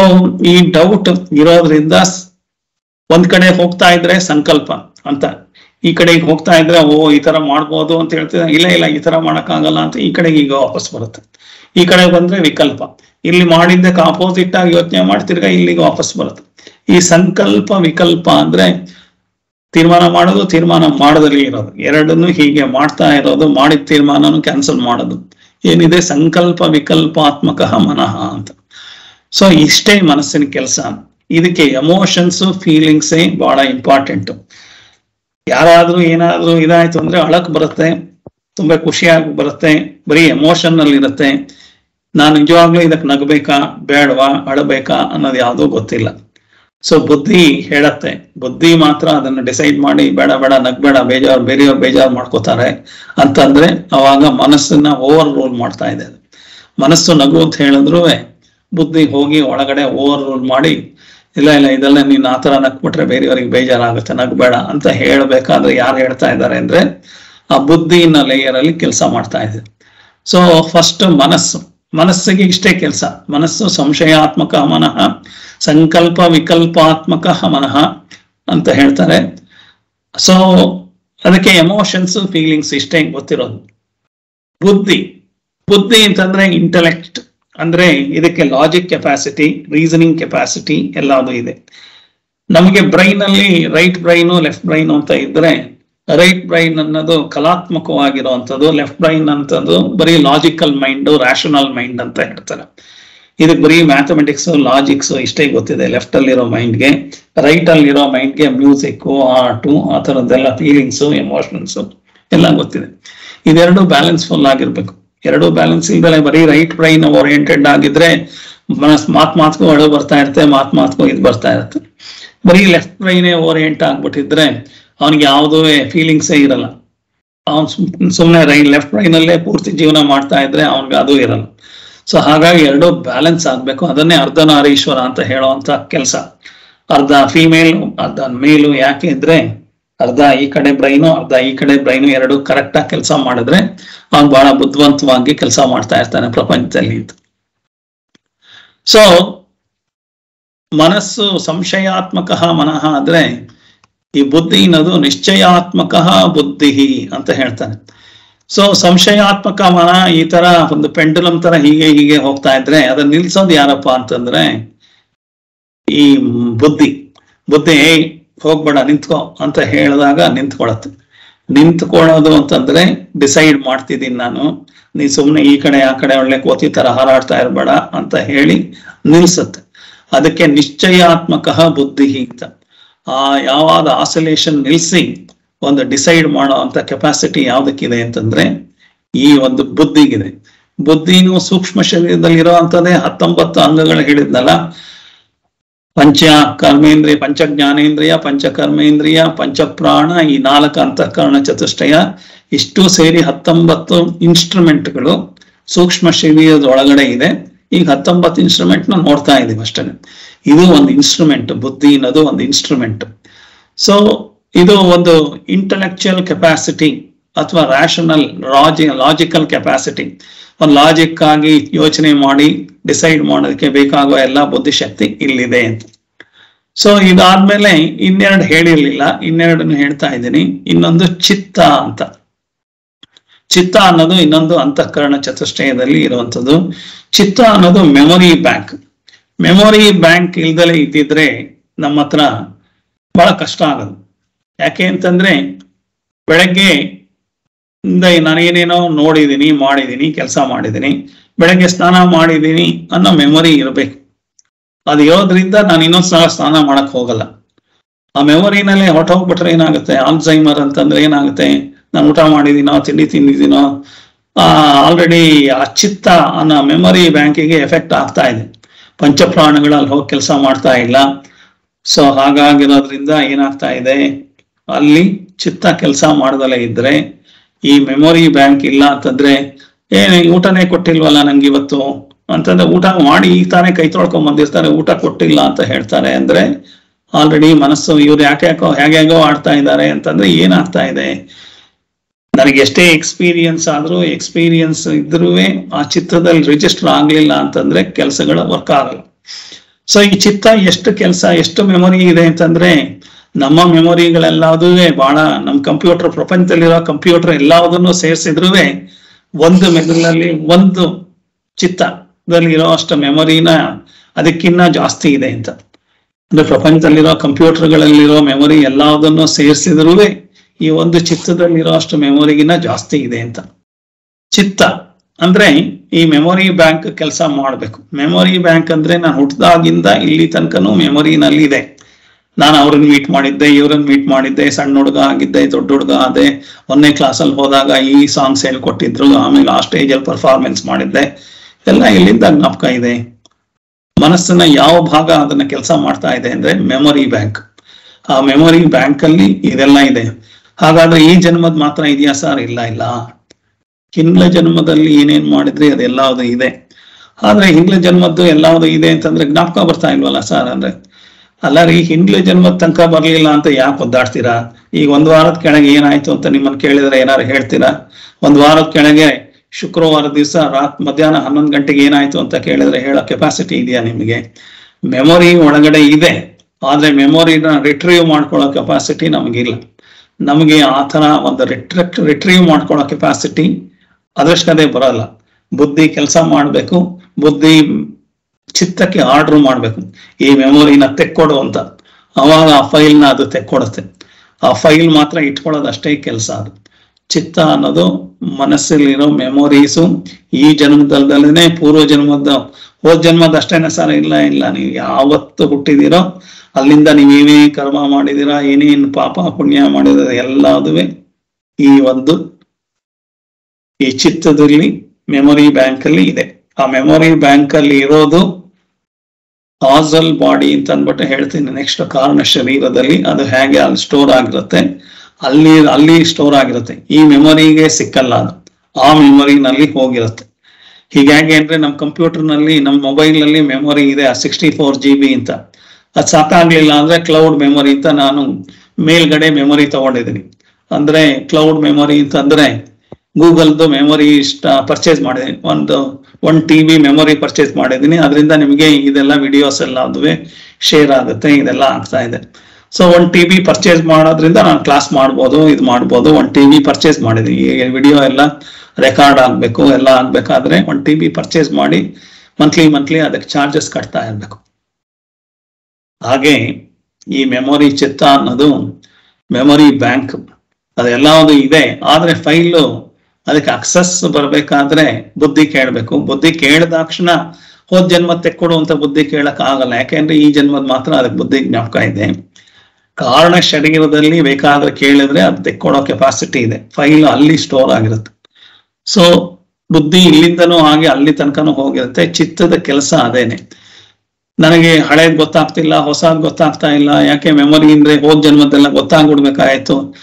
ಈ ಡೌಟ್ ಇರೋದ್ರಿಂದ ಒಂದ್ ಕಡೆ ಹೋಗ್ತಾ ಇದ್ರೆ ಸಂಕಲ್ಪ ಅಂತ. ಈ ಕಡೆಗೆ ಹೋಗ್ತಾ ಇದ್ರೆ, ಓ, ಈ ತರ ಮಾಡ್ಬೋದು ಅಂತ ಹೇಳ್ತಿದ್ರೆ ಇಲ್ಲ ಇಲ್ಲ, ಈ ತರ ಮಾಡಕ್ಕಾಗಲ್ಲ ಅಂತ ಈ ಕಡೆಗೆ ಈಗ ವಾಪಸ್ ಬರುತ್ತೆ. ಈ ಕಡೆ ಬಂದ್ರೆ ವಿಕಲ್ಪ. ಇಲ್ಲಿ ಮಾಡಿದ್ದಕ್ಕೆ ಆಪೋಸಿಟ್ ಆಗಿ ಯೋಚನೆ ಮಾಡ್ತಿರ್ಗ ಇಲ್ಲಿಗೆ ವಾಪಸ್ ಬರುತ್ತೆ. ಈ ಸಂಕಲ್ಪ, ವಿಕಲ್ಪ ಅಂದ್ರೆ ತೀರ್ಮಾನ ಮಾಡೋದು, ತೀರ್ಮಾನ ಮಾಡೋದ್ರಲ್ಲಿ ಇರೋದು. ಎರಡನ್ನು ಹೀಗೆ ಮಾಡ್ತಾ ಇರೋದು, ಮಾಡಿದ ತೀರ್ಮಾನನು ಕ್ಯಾನ್ಸಲ್ ಮಾಡೋದು. ಏನಿದೆ? ಸಂಕಲ್ಪ ವಿಕಲ್ಪಾತ್ಮಕ ಮನಃ ಅಂತ. ಸೊ ಇಷ್ಟೇ ಮನಸ್ಸಿನ ಕೆಲಸ. ಇದಕ್ಕೆ ಎಮೋಷನ್ಸ್ ಫೀಲಿಂಗ್ಸೇ ಬಹಳ ಇಂಪಾರ್ಟೆಂಟ್ ಯಾರಾದ್ರೂ ಏನಾದ್ರೂ ಇದಾಯ್ತು ಅಂದ್ರೆ ಅಳಕ್ ಬರುತ್ತೆ, ತುಂಬಾ ಖುಷಿಯಾಗಿ ಬರುತ್ತೆ, ಬರೀ ಎಮೋಷನ್ ಅಲ್ಲಿ ಇರುತ್ತೆ. ನಾನು ನಿಜವಾಗ್ಲೂ ಇದಕ್ಕೆ ನಗಬೇಕಾ, ಬೇಡವಾ, ಅಳಬೇಕಾ ಅನ್ನೋದು ಯಾವುದೂ ಗೊತ್ತಿಲ್ಲ. ಸೊ ಬುದ್ಧಿ ಹೇಳತ್ತೆ. ಬುದ್ಧಿ ಮಾತ್ರ ಅದನ್ನ ಡಿಸೈಡ್ ಮಾಡಿ ಬೇಡ ಬೇಡ, ನಗ್ಬೇಡ, ಬೇಜಾರು, ಬೇರೆಯವ್ರು ಬೇಜಾರು ಮಾಡ್ಕೋತಾರೆ ಅಂತಂದ್ರೆ ಅವಾಗ ಮನಸ್ಸನ್ನ ಓವರ್ ರೂಲ್ ಮಾಡ್ತಾ ಇದೆ. ಮನಸ್ಸು ನಗು ಅಂತ ಹೇಳಿದ್ರು ಬುದ್ಧಿ ಹೋಗಿ ಒಳಗಡೆ ಓವರ್ ರೂಲ್ ಮಾಡಿ, ಇಲ್ಲ ಇಲ್ಲ, ಇದೆಲ್ಲ ನೀನ್ ಆತರ ನಕ್ಬಿಟ್ರೆ ಬೇರೆಯವರಿಗೆ ಬೇಜಾರಾಗುತ್ತೆ, ನಗ್ಬೇಡ ಅಂತ ಹೇಳ್ಬೇಕಾದ್ರೆ ಯಾರು ಹೇಳ್ತಾ ಇದ್ದಾರೆ ಅಂದ್ರೆ ಆ ಬುದ್ಧಿನ ಲೇಯರ್ ಅಲ್ಲಿ ಕೆಲಸ ಮಾಡ್ತಾ ಇದೆ. ಸೊ ಫಸ್ಟ್ ಮನಸ್ಸು. ಮನಸ್ಸಿಗೆ ಇಷ್ಟೇ ಕೆಲಸ. ಮನಸ್ಸು ಸಂಶಯಾತ್ಮಕ ಮನಃ ಸಂಕಲ್ಪ ವಿಕಲ್ಪಾತ್ಮಕ ಮನಃ ಅಂತ ಹೇಳ್ತಾರೆ. ಸೊ ಅದಕ್ಕೆ ಎಮೋಷನ್ಸ್ ಫೀಲಿಂಗ್ಸ್ ಇಷ್ಟೇ ಗೊತ್ತಿರೋದು. ಬುದ್ಧಿ. ಬುದ್ಧಿ ಅಂತಂದ್ರೆ ಇಂಟೆಲೆಕ್ಟ್ ಅಂದ್ರೆ ಇದಕ್ಕೆ ಲಾಜಿಕ್ ಕೆಪಾಸಿಟಿ ರೀಸನಿಂಗ್ ಕೆಪಾಸಿಟಿ ಎಲ್ಲದು ಇದೆ. ನಮಗೆ ಬ್ರೈನ್ ಅಲ್ಲಿ ರೈಟ್ ಬ್ರೈನು ಲೆಫ್ಟ್ ಬ್ರೈನ್ ಅಂತ ಇದ್ರೆ ರೈಟ್ ಬ್ರೈನ್ ಅನ್ನೋದು ಕಲಾತ್ಮಕವಾಗಿರುವಂಥದ್ದು ಲೆಫ್ಟ್ ಬ್ರೈನ್ ಅಂತದ್ದು ಬರೀ ಲಾಜಿಕಲ್ ಮೈಂಡ್ ರ್ಯಾಷನಲ್ ಮೈಂಡ್ ಅಂತ ಹೇಳ್ತಾರೆ. ಇದಕ್ಕೆ ಬರೀ ಮ್ಯಾಥಮೆಟಿಕ್ಸ್ ಲಾಜಿಕ್ಸ್ ಇಷ್ಟೇ ಗೊತ್ತಿದೆ. ಲೆಫ್ಟ್ ಅಲ್ಲಿರೋ ಮೈಂಡ್ಗೆ ರೈಟ್ ಅಲ್ಲಿರೋ ಮೈಂಡ್ಗೆ ಮ್ಯೂಸಿಕ್ ಆರ್ಟು ಆ ಥರದ್ದೆಲ್ಲ ಫೀಲಿಂಗ್ಸು ಎಮೋಷನ್ಸ್ ಎಲ್ಲ ಗೊತ್ತಿದೆ. ಇದೆರಡು ಬ್ಯಾಲೆನ್ಸ್ ಫುಲ್ ಆಗಿರ್ಬೇಕು. ಎರಡು ಬ್ಯಾಲೆನ್ಸ್ ಇಲ್ದಲೆ ಬರೀ ರೈಟ್ ಬ್ರೈನ್ ಓರಿಯೆಂಟೆಡ್ ಆಗಿದ್ರೆ ಮಾತ್ ಮಾತ್ಗೂ ಅಳು ಬರ್ತಾ ಇರುತ್ತೆ ಮಾತ್ ಮಾತ್ಗೂ ಇದು ಬರ್ತಾ ಇರುತ್ತೆ. ಬರೀ ಲೆಫ್ಟ್ ಬ್ರೈನೇ ಓರಿಯೆಂಟ್ ಆಗ್ಬಿಟ್ಟಿದ್ರೆ ಅವನಿಗೆ ಯಾವುದೂ ಫೀಲಿಂಗ್ಸೇ ಇರಲ್ಲ. ಅವನ್ ಸುಮ್ಮನೆ ರೈನ್ ಲೆಫ್ಟ್ ಬ್ರೈನ್ ಅಲ್ಲೇ ಪೂರ್ತಿ ಜೀವನ ಮಾಡ್ತಾ ಇದ್ರೆ ಅವನ್ಗೆ ಅದು ಇರಲ್ಲ. ಸೊ ಹಾಗಾಗಿ ಎರಡು ಬ್ಯಾಲೆನ್ಸ್ ಆಗ್ಬೇಕು. ಅದನ್ನೇ ಅರ್ಧನಾರೀಶ್ವರ ಅಂತ ಹೇಳುವಂತ ಕೆಲಸ. ಅರ್ಧ ಫೀಮೇಲ್ ಅರ್ಧ ಮೇಲು ಯಾಕೆ ಇದ್ರೆ ಅರ್ಧ ಈ ಕಡೆ ಬ್ರೈನು ಅರ್ಧ ಈ ಕಡೆ ಬ್ರೈನು ಎರಡು ಕರೆಕ್ಟ್ ಆಗಿ ಕೆಲಸ ಮಾಡಿದ್ರೆ ಅವ್ನು ಬಹಳ ಬುದ್ಧಿವಂತವಾಗಿ ಕೆಲಸ ಮಾಡ್ತಾ ಇರ್ತಾನೆ ಪ್ರಪಂಚದಲ್ಲಿ ಅಂತ. ಸೊ ಮನಸ್ಸು ಸಂಶಯಾತ್ಮಕ ಮನಃ ಆದ್ರೆ ಈ ಬುದ್ಧಿ ಅನ್ನೋದು ನಿಶ್ಚಯಾತ್ಮಕ ಬುದ್ಧಿ ಅಂತ ಹೇಳ್ತಾನೆ. ಸೊ ಸಂಶಯಾತ್ಮಕ ಮನ ಈ ತರ ಒಂದು ಪೆಂಡುಲಮ್ ತರ ಹೀಗೆ ಹೀಗೆ ಹೋಗ್ತಾ ಇದ್ರೆ ಅದನ್ನ ನಿಲ್ಸೋದು ಯಾರಪ್ಪ ಅಂತಂದ್ರೆ ಈ ಬುದ್ಧಿ. ಬುದ್ಧಿ "ಏಯ್, ಹೋಗ್ಬೇಡ ನಿಂತ್ಕೋ ಅಂತ ಹೇಳಿದಾಗ ನಿಂತ್ಕೊಳತ್ತೆ. ನಿಂತ್ಕೊಳ್ಳೋದು ಅಂತಂದ್ರೆ ಡಿಸೈಡ್ ಮಾಡ್ತಿದ್ದೀನಿ ನಾನು. ನೀ ಸುಮ್ಮನೆ ಈ ಕಡೆ ಆ ಕಡೆ ಒಳ್ಳೆ ಕೋತಿ ತರ ಹಾರಾಡ್ತಾ ಇರಬೇಡ ಅಂತ ಹೇಳಿ ನಿಲ್ಸತ್ತೆ. ಅದಕ್ಕೆ ನಿಶ್ಚಯಾತ್ಮಕ ಬುದ್ಧಿ ಅಂತ ಆ ಯಾವಾದ ಆಸೋಲೇಷನ್ ನಿಲ್ಸಿ ಒಂದು ಡಿಸೈಡ್ ಮಾಡೋ ಅಂತ ಕೆಪಾಸಿಟಿ ಯಾವ್ದಕ್ಕಿದೆ ಅಂತಂದ್ರೆ ಈ ಒಂದು ಬುದ್ಧಿಗಿದೆ. ಬುದ್ಧಿನೂ ಸೂಕ್ಷ್ಮ ಶರೀರದಲ್ಲಿ ಇರೋ ಅಂತದೇ ಹತ್ತೊಂಬತ್ತು ಅಂಗಗಳು ಹೇಳಿದ್ನಲ್ಲ? ಪಂಚ ಕರ್ಮೇಂದ್ರಿಯ ಪಂಚ ಜ್ಞಾನೇಂದ್ರಿಯ ಪಂಚ ಕರ್ಮೇಂದ್ರಿಯ ಪಂಚಪ್ರಾಣ, ಈ ನಾಲ್ಕು ಅಂತಃಕರಣ ಚತುಷ್ಟಯ, ಇಷ್ಟು ಸೇರಿ ಹತ್ತೊಂಬತ್ತು ಇನ್ಸ್ಟ್ರೂಮೆಂಟ್ಗಳು ಸೂಕ್ಷ್ಮ ಶರೀರದ ಒಳಗಡೆ ಇದೆ. ಈಗ ಹತ್ತೊಂಬತ್ತು ಇನ್ಸ್ಟ್ರೂಮೆಂಟ್ನ ನೋಡ್ತಾ ಇದೀವಿ ಅಷ್ಟೇ ಇದು ಒಂದು ಇನ್ಸ್ಟ್ರೂಮೆಂಟ್ ಬುದ್ಧಿ ಅನ್ನೋದು ಒಂದು ಇನ್ಸ್ಟ್ರೂಮೆಂಟ್ ಸೊ ಇದು ಒಂದು ಇಂಟಲೆಕ್ಚುಯಲ್ ಕೆಪಾಸಿಟಿ ಅಥವಾ ರ್ಯಾಷನಲ್ ಲಾಜಿ ಲಾಜಿಕಲ್ ಕೆಪಾಸಿಟಿ ಒಂದು ಲಾಜಿಕ್ ಆಗಿ ಯೋಚನೆ ಮಾಡಿ ಡಿಸೈಡ್ ಮಾಡೋದಕ್ಕೆ ಬೇಕಾಗುವ ಎಲ್ಲ ಬುದ್ಧಿಶಕ್ತಿ ಇಲ್ಲಿದೆ ಅಂತ. ಸೊ ಇದಾದ್ಮೇಲೆ ಇನ್ನೆರಡು ಹೇಳಿರ್ಲಿಲ್ಲ. ಇನ್ನೆರಡನ್ನು ಹೇಳ್ತಾ ಇದ್ದೀನಿ. ಇನ್ನೊಂದು ಚಿತ್ತ ಅಂತ. ಚಿತ್ತ ಅನ್ನೋದು ಇನ್ನೊಂದು ಅಂತಃಕರಣ ಚತುಷ್ಟಯದಲ್ಲಿ ಇರುವಂಥದ್ದು. ಚಿತ್ತ ಅನ್ನೋದು ಮೆಮೊರಿ ಬ್ಯಾಂಕ್ ಮೆಮೊರಿ ಬ್ಯಾಂಕ್ ಇಲ್ದಲೇ ಇದ್ದಿದ್ರೆ ನಮ್ಮ ಹತ್ರ ಬಹಳ ಕಷ್ಟ ಆಗೋದು. ಯಾಕೆ ಅಂತಂದ್ರೆ ಬೆಳಗ್ಗೆ ಇಂದ ನಾನೇನೇನೋ ನೋಡಿದ್ದೀನಿ ಮಾಡಿದ್ದೀನಿ ಕೆಲಸ ಮಾಡಿದ್ದೀನಿ ಬೆಳಗ್ಗೆ ಸ್ನಾನ ಮಾಡಿದ್ದೀನಿ ಅನ್ನೋ ಮೆಮೊರಿ ಇರಬೇಕು. ಅದು ಇರೋದ್ರಿಂದ ನಾನು ಇನ್ನೊಂದು ಸಲ ಸ್ನಾನ ಮಾಡಕ್ ಹೋಗಲ್ಲ. ಆ ಮೆಮೊರಿನಲ್ಲಿ ಹೊಟ್ಟೋಗ್ಬಿಟ್ರೆ ಏನಾಗುತ್ತೆ? ಆಲ್ಝೈಮರ್ ಅಂತಂದ್ರೆ ಏನಾಗುತ್ತೆ? ನಾನು ಊಟ ಮಾಡಿದ್ದೀನೋ ತಿಂಡಿ ತಿಂದಿದ್ದೀನೋ ಆಲ್ರೆಡಿ ಅಚ್ಚಿತ್ತ ಚಿತ್ತ ಅನ್ನೋ ಮೆಮೊರಿ ಬ್ಯಾಂಕಿಗೆ ಎಫೆಕ್ಟ್ ಆಗ್ತಾ ಇದೆ. ಪಂಚಪ್ರಾಣಗಳಲ್ಲಿ ಹೋಗಿ ಕೆಲಸ ಮಾಡ್ತಾ ಇಲ್ಲ. ಸೊ ಹಾಗಾಗಿರೋದ್ರಿಂದ ಏನಾಗ್ತಾ ಇದೆ? ಅಲ್ಲಿ ಚಿತ್ತ ಕೆಲಸ ಮಾಡದಲೇ ಇದ್ರೆ, ಈ ಮೆಮೊರಿ ಬ್ಯಾಂಕ್ ಇಲ್ಲ ಅಂತಂದ್ರೆ, ಏನೇ ಊಟನೇ ಕೊಟ್ಟಿಲ್ವಲ್ಲ ನಂಗೆ ಇವತ್ತು? ಅಂತಂದ್ರೆ ಊಟ ಮಾಡಿ ಈಗ ತಾನೇ ಕೈ ತೊಳ್ಕೊಂಡ್ ಬಂದಿರ್ತಾರೆ, ಊಟ ಕೊಟ್ಟಿಲ್ಲ ಅಂತ ಹೇಳ್ತಾರೆ ಅಂದ್ರೆ ಆಲ್ರೆಡಿ ಮನಸ್ಸು ಇವ್ರು ಯಾಕೆ ಯಾಕೋ ಹೇಗೋ ಆಡ್ತಾ ಇದ್ದಾರೆ ಅಂತಂದ್ರೆ ಏನಾಗ್ತಾ ಇದೆ? ನನಗೆ ಎಷ್ಟೇ ಎಕ್ಸ್ಪೀರಿಯನ್ಸ್ ಆದ್ರೂ ಎಕ್ಸ್ಪೀರಿಯನ್ಸ್ ಇದ್ರೂ ಆ ಚಿತ್ರದಲ್ಲಿ ರಿಜಿಸ್ಟರ್ ಆಗ್ಲಿಲ್ಲ ಅಂತಂದ್ರೆ ಕೆಲಸಗಳ ವರ್ಕ್ ಆಗಲ್ಲ. ಸೊ ಈ ಚಿತ್ತ ಎಷ್ಟು ಕೆಲಸ, ಎಷ್ಟು ಮೆಮೊರಿ ಇದೆ ಅಂತಂದ್ರೆ ನಮ್ಮ ಮೆಮೊರಿಗಳೆಲ್ಲದೂ ಬಹಳ ನಮ್ಮ ಕಂಪ್ಯೂಟರ್, ಪ್ರಪಂಚದಲ್ಲಿರೋ ಕಂಪ್ಯೂಟರ್ ಎಲ್ಲದನ್ನು ಸೇರಿಸಿದ್ರು ಒಂದು ಮೆದುಳಿನಲ್ಲಿ ಒಂದು ಚಿತ್ತದಲ್ಲಿ ಇರೋ ಅಷ್ಟು ಮೆಮೊರಿನ ಅದಕ್ಕಿನ್ನ ಜಾಸ್ತಿ ಇದೆ ಅಂತ. ಅಂದ್ರೆ ಪ್ರಪಂಚದಲ್ಲಿರೋ ಕಂಪ್ಯೂಟರ್ಗಳಲ್ಲಿರೋ ಮೆಮೊರಿ ಎಲ್ಲದನ್ನು ಸೇರಿಸಿದ್ರು ಈ ಒಂದು ಚಿತ್ತದಲ್ಲಿರೋ ಅಷ್ಟು ಮೆಮೊರಿಗಿನ್ನ ಜಾಸ್ತಿ ಇದೆ ಅಂತ. ಚಿತ್ತ ಅಂದ್ರೆ ಈ ಮೆಮೊರಿ ಬ್ಯಾಂಕ್ ಕೆಲಸ ಮಾಡಬೇಕು. ಮೆಮೊರಿ ಬ್ಯಾಂಕ್ ಅಂದ್ರೆ ನಾನು ಹುಟ್ಟಿದಾಗಿಂದ ಇಲ್ಲಿ ತನಕನೂ ಮೆಮೊರಿನಲ್ಲಿ ಇದೆ ನಾನು ಅವ್ರನ್ನ ಮೀಟ್ ಮಾಡಿದ್ದೆ, ಇವ್ರನ್ನ ಮೀಟ್ ಮಾಡಿದ್ದೆ, ಸಣ್ಣ ಹುಡುಗ ಆಗಿದ್ದೆ, ದೊಡ್ಡ ಹುಡುಗ ಅದೇ ಒಂದನೇ ಕ್ಲಾಸಲ್ಲಿ ಹೋದಾಗ ಈ ಸಾಂಗ್ಸ್ ಹೇಳ್ಕೊಟ್ಟಿದ್ರು. ಆಮೇಲೆ ಆ ಸ್ಟೇಜಲ್ಲಿ ಪರ್ಫಾರ್ಮೆನ್ಸ್ ಮಾಡಿದ್ದೆ. ಎಲ್ಲ ಎಲ್ಲಿಂದ ಜ್ಞಾಪಕ ಇದೆ. ಮನಸ್ಸನ್ನ ಯಾವ ಭಾಗ ಅದನ್ನ ಕೆಲಸ ಮಾಡ್ತಾ ಇದೆ ಅಂದ್ರೆ ಮೆಮೊರಿ ಬ್ಯಾಂಕ್ ಆ ಮೆಮೊರಿ ಬ್ಯಾಂಕ್ ಅಲ್ಲಿ ಇದೆಲ್ಲ ಇದೆ. ಹಾಗಾದ್ರೆ ಈ ಜನ್ಮದ ಮಾತ್ರ ಇದೆಯಾ ಸರ್ ಇಲ್ಲ ಇಲ್ಲ. ಹಿಂದ್ಲ ಜನ್ಮದಲ್ಲಿ ಏನೇನ್ ಮಾಡಿದ್ರಿ ಅದೆಲ್ಲವೂ ಇದೆ. ಆದ್ರೆ ಹಿಂದ್ಲ ಜನ್ಮದ್ದು ಎಲ್ಲಾವುದು ಇದೆ ಅಂತಂದ್ರೆ ಜ್ಞಾಪಕ ಬರ್ತಾ ಇಲ್ವಲ್ಲ ಸರ್ ಅಂದ್ರೆ? ಅಲ್ಲ ರೀ ಹಿಂದ್ಲ ಜನ್ಮದ ತನಕ ಬರ್ಲಿಲ್ಲ ಅಂತ ಯಾಕೆ ಒದ್ದಾಡ್ತೀರಾ? ಈಗ ಒಂದ್ ವಾರದ ಕೆಳಗೆ ಏನಾಯ್ತು ಅಂತ ನಿಮ್ಮನ್ನ ಕೇಳಿದ್ರೆ ಏನಾರು ಹೇಳ್ತೀರಾ? ಒಂದ್ ವಾರದ ಕೆಳಗೆ ಶುಕ್ರವಾರ ದಿವಸ ರಾತ್ ಮಧ್ಯಾಹ್ನ ಹನ್ನೊಂದು ಗಂಟೆಗೆ ಏನಾಯ್ತು ಅಂತ ಕೇಳಿದ್ರೆ ಹೇಳೋ ಕೆಪಾಸಿಟಿ ಇದೆಯಾ ನಿಮಗೆ? ಮೆಮೊರಿ ಒಳಗಡೆ ಇದೆ, ಆದ್ರೆ ಮೆಮೊರಿನ ರಿಟ್ರೀವ್ ಮಾಡ್ಕೊಳ್ಳೋ ಕೆಪಾಸಿಟಿ ನಮಗಿಲ್ಲ. ನಮಗೆ ಆ ಥರ ಒಂದು ರಿಟ್ರಕ್ಟ್ ರಿಟ್ರೀವ್ ಮಾಡ್ಕೊಳ್ಳೋ ಕೆಪಾಸಿಟಿ ಅದೃಷ್ಟದೇ ಬರಲ್ಲ. ಬುದ್ಧಿ ಕೆಲಸ ಮಾಡಬೇಕು, ಬುದ್ಧಿ ಚಿತ್ತಕ್ಕೆ ಆರ್ಡರ್ ಮಾಡಬೇಕು. ಈ ಮೆಮೊರಿನ ತೆಕ್ಕೊಡು ಅಂತ. ಅವಾಗ ಆ ಫೈಲ್ನ ಅದು ತೆಕ್ಕೊಡುತ್ತೆ. ಆ ಫೈಲ್ ಮಾತ್ರ ಇಟ್ಕೊಳ್ಳೋದು ಅಷ್ಟೇ ಕೆಲಸ ಅದು. ಚಿತ್ತ ಅನ್ನೋದು ಮನಸ್ಸಲ್ಲಿರೋ ಮೆಮೊರೀಸು ಈ ಜನ್ಮದಲ್ಲದಲ್ಲೇ ಪೂರ್ವ ಜನ್ಮದ ಹೋದ ಜನ್ಮದ ಅಷ್ಟೇನೆ ಸರ್ ಇಲ್ಲ ಇಲ್ಲ. ನೀವು ಯಾವತ್ತು ಹುಟ್ಟಿದಿರೋ, ಅಲ್ಲಿಂದ ನೀವು ಏನೇನ್ ಕರ್ಮ ಮಾಡಿದಿರಾ, ಏನೇನು ಪಾಪ ಪುಣ್ಯ ಮಾಡಿದಿರ ಎಲ್ಲದುವೆ ಈ ಒಂದು ಈ ಚಿತ್ತದಲ್ಲಿ ಮೆಮೊರಿ ಬ್ಯಾಂಕ್ ಅಲ್ಲಿ ಇದೆ. ಆ ಮೆಮೊರಿ ಬ್ಯಾಂಕ್ ಅಲ್ಲಿ ಇರೋದು ಕಾಸಲ್ ಬಾಡಿ ಅಂತ ಅಂದ್ಬಿಟ್ಟು ಹೇಳ್ತೀನಿ. ನೆಕ್ಸ್ಟ್ ಕಾರಣ ಶರೀರದಲ್ಲಿ ಅದು ಹೇಗೆ ಅಲ್ಲಿ ಸ್ಟೋರ್ ಆಗಿರುತ್ತೆ. ಅಲ್ಲಿ ಅಲ್ಲಿ ಸ್ಟೋರ್ ಆಗಿರುತ್ತೆ. ಈ ಮೆಮೊರಿಗೆ ಸಿಕ್ಕಲ್ಲ ಅದು. ಆ ಮೆಮೊರಿನಲ್ಲಿ ಹೋಗಿರುತ್ತೆ. ಹೀಗಾಗಿ ಅಂದ್ರೆ ನಮ್ಮ ಕಂಪ್ಯೂಟರ್ನಲ್ಲಿ ನಮ್ಮ ಮೊಬೈಲ್ನಲ್ಲಿ ಮೆಮೊರಿ ಇದೆ ಸಿಕ್ಸ್ಟಿ ಫೋರ್ ಜಿ ಬಿ ಅಂತ. ಅದು ಸಾಕಾಗ್ಲಿಲ್ಲ ಅಂದ್ರೆ ಕ್ಲೌಡ್ ಮೆಮೊರಿ ಅಂತ ನಾನು ಮೇಲ್ಗಡೆ ಮೆಮೊರಿ ತಗೊಂಡಿದ್ದೀನಿ. ಅಂದ್ರೆ ಕ್ಲೌಡ್ ಮೆಮೊರಿ ಅಂತ ಅಂದ್ರೆ ಗೂಗಲ್ದು ಮೆಮೊರಿ ಇಷ್ಟ ಪರ್ಚೇಸ್ ಮಾಡಿದ್ದೀನಿ ಒಂದು one T B memory purchase ಮಾಡಿದ್ದೀನಿ. ಅದರಿಂದ ನಿಮಗೆ ಇದೆಲ್ಲ ವಿಡಿಯೋಸ್ ಎಲ್ಲ ಅದುವೆ ಶೇರ್ ಆಗುತ್ತೆ, ಇದೆಲ್ಲ ಆಗ್ತಾ ಇದೆ. So one T B purchase ಮಾಡೋದ್ರಿಂದ ನಾನು ಕ್ಲಾಸ್ ಮಾಡ್ಬೋದು, ಇದು ಮಾಡ್ಬೋದು. ಒನ್ ಟಿ ಬಿ ಪರ್ಚೇಸ್ ಮಾಡಿದ್ದೀನಿ. ಈಗ ವಿಡಿಯೋ ಎಲ್ಲ ರೆಕಾರ್ಡ್ ಆಗಬೇಕು, ಎಲ್ಲ ಆಗಬೇಕಾದ್ರೆ ಒನ್ ಟಿ ಬಿ ಪರ್ಚೇಸ್ ಮಾಡಿ ಮಂತ್ಲಿ ಮಂತ್ಲಿ ಅದಕ್ಕೆ ಚಾರ್ಜಸ್ ಕಟ್ತಾ ಇರಬೇಕು. ಹಾಗೆ ಈ ಮೆಮೊರಿ ಚಿತ್ತ ಅನ್ನೋದು ಮೆಮೊರಿ ಬ್ಯಾಂಕ್ ಅದೆಲ್ಲ ಇದೆ. ಆದರೆ ಫೈಲು ಅದಕ್ಕೆ ಅಕ್ಸಸ್ ಬರ್ಬೇಕಾದ್ರೆ ಬುದ್ಧಿ ಕೇಳಬೇಕು. ಬುದ್ಧಿ ಕೇಳಿದಾಕ್ಷಣ ಹೋದ್ ಜನ್ಮ ತೆಕ್ಕೊಡು ಅಂತ ಬುದ್ಧಿ ಕೇಳಕ್ ಆಗಲ್ಲ ಯಾಕೆಂದ್ರೆ ಈ ಜನ್ಮದ ಮಾತ್ರ ಅದಕ್ಕೆ ಬುದ್ಧಿ ಜ್ಞಾಪಕ ಇದೆ. ಕಾರಣ ಶರೀರದಲ್ಲಿ ಬೇಕಾದ್ರೆ ಕೇಳಿದ್ರೆ ಅದು ತೆಕ್ಕೊಡೋ ಕೆಪಾಸಿಟಿ ಇದೆ. ಫೈಲ್ ಅಲ್ಲಿ ಸ್ಟೋರ್ ಆಗಿರುತ್ತೆ. ಸೊ ಬುದ್ಧಿ ಇಲ್ಲಿಂದನೂ ಹಾಗೆ ಅಲ್ಲಿ ತನಕನೂ ಹೋಗಿರುತ್ತೆ. ಚಿತ್ತದ ಕೆಲಸ ಅದೇನೆ. ನನಗೆ ಹಳೇದ್ ಗೊತ್ತಾಗ್ತಿಲ್ಲ, ಹೊಸದ್ ಗೊತ್ತಾಗ್ತಾ ಇಲ್ಲ. ಯಾಕೆ ಮೆಮೊರಿ ಅಂದ್ರೆ ಹೋದ್ ಜನ್ಮದೆಲ್ಲ ಗೊತ್ತಾಗ್ಬಿಡ್ಬೇಕಾಯ್ತು?